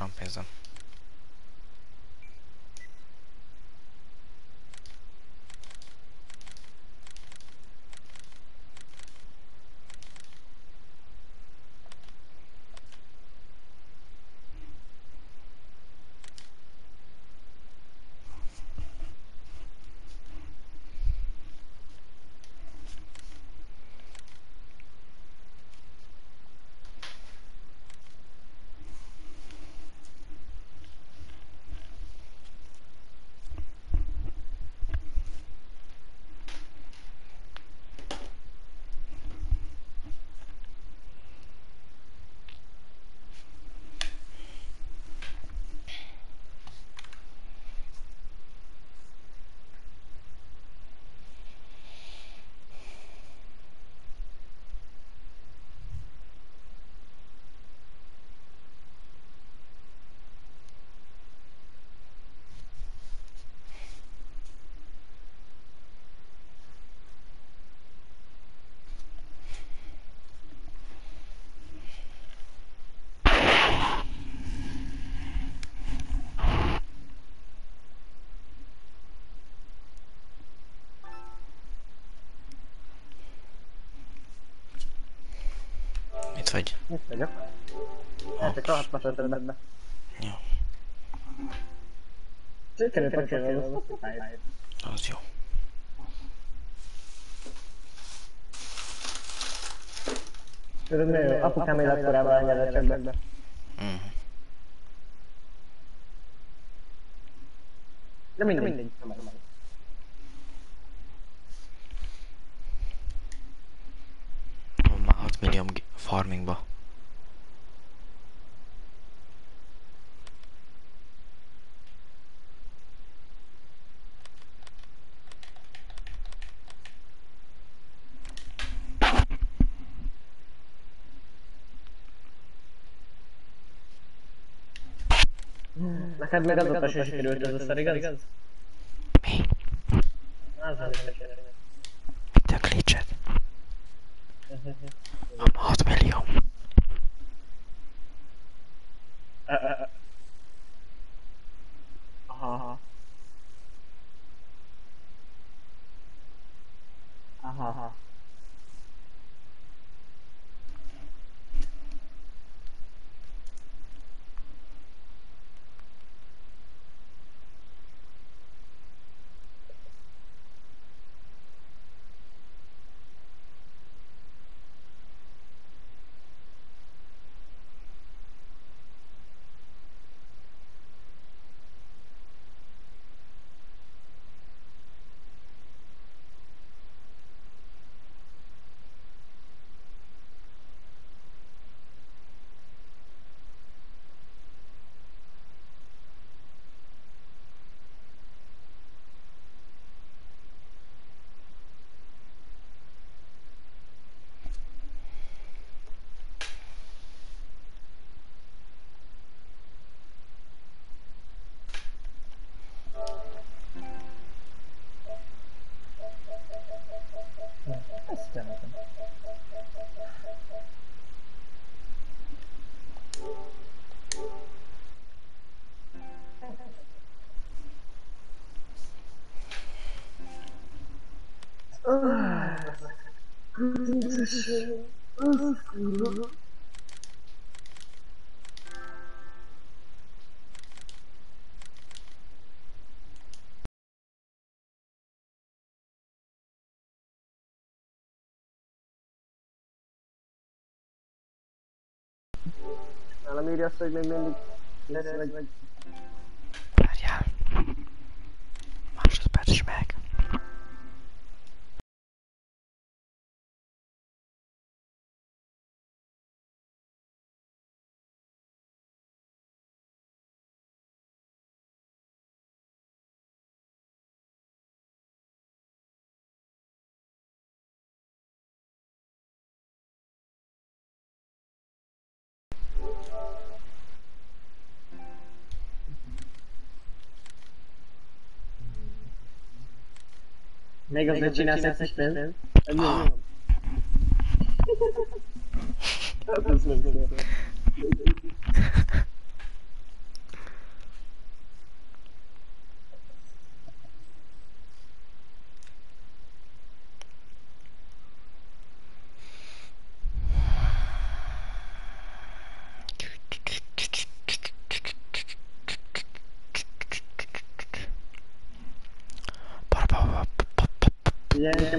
Gyorsan vagy. Itt vagyok. Eltek a hatba töltöd benne. Jó. Sikerült a Spotify-t. Az jó. Tudod mi jó? Apukám életkorában engedett csak be. Mhm. De mindegy. mindegy. Van már 6 millió gi- farmingba. Neked meg azóta sem sikerült ez a szar, igaz? Mi? Az nem sikerült. Te vagy azt, hogy még mindig kész vagy. Várjál. Másodperc is meg. Mega zaczyna się coś. A nie, nie. To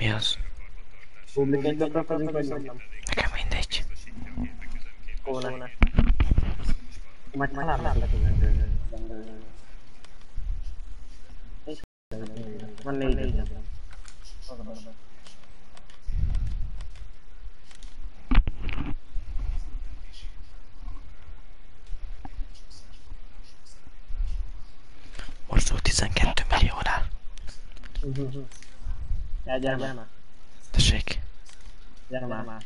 Miasto. Jaka ma indyjcie? Kole. Mać malarza. One lady. Gyere, gyere már. Tessék. Gyere már.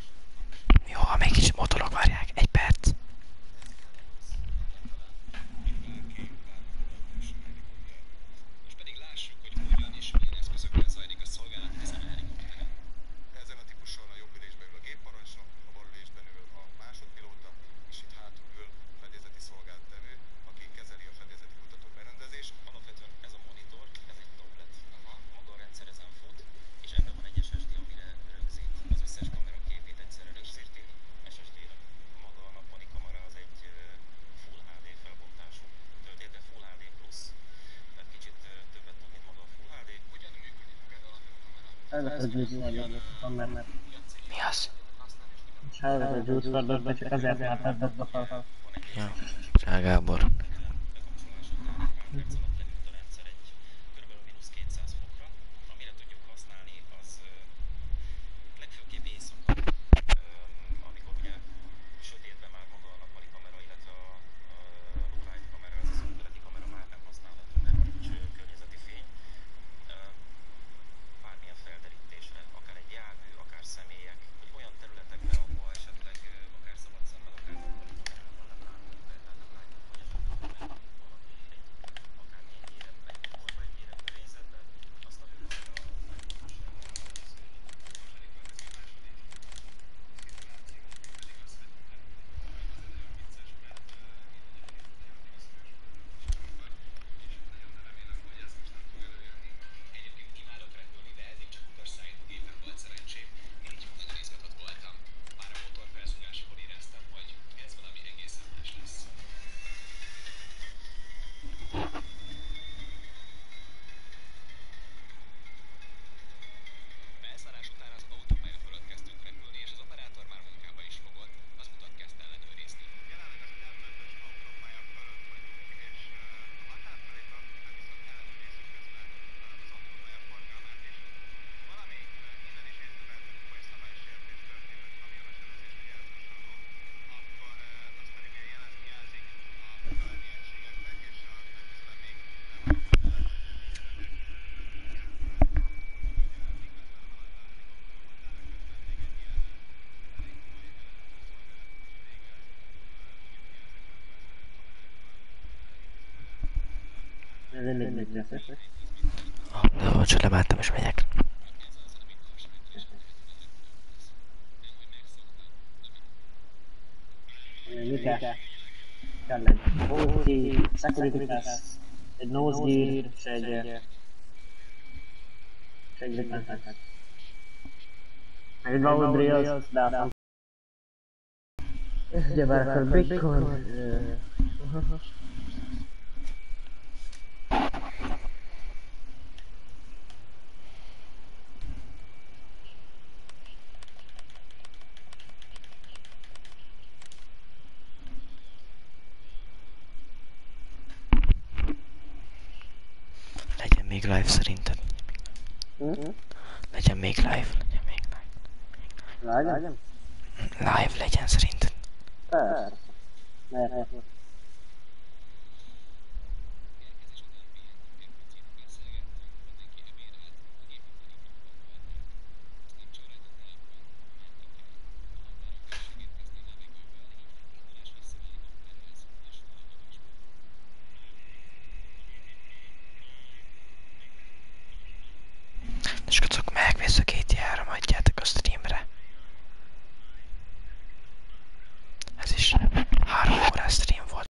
ez gyűjtő mert Mi az? Sárga gyújtő, de csak ezért. Egy OT, security pass, egy nose gear, és egy... És egy defense Meg egy bow drills, de aztán... Ugye bár akkor Bitcoin...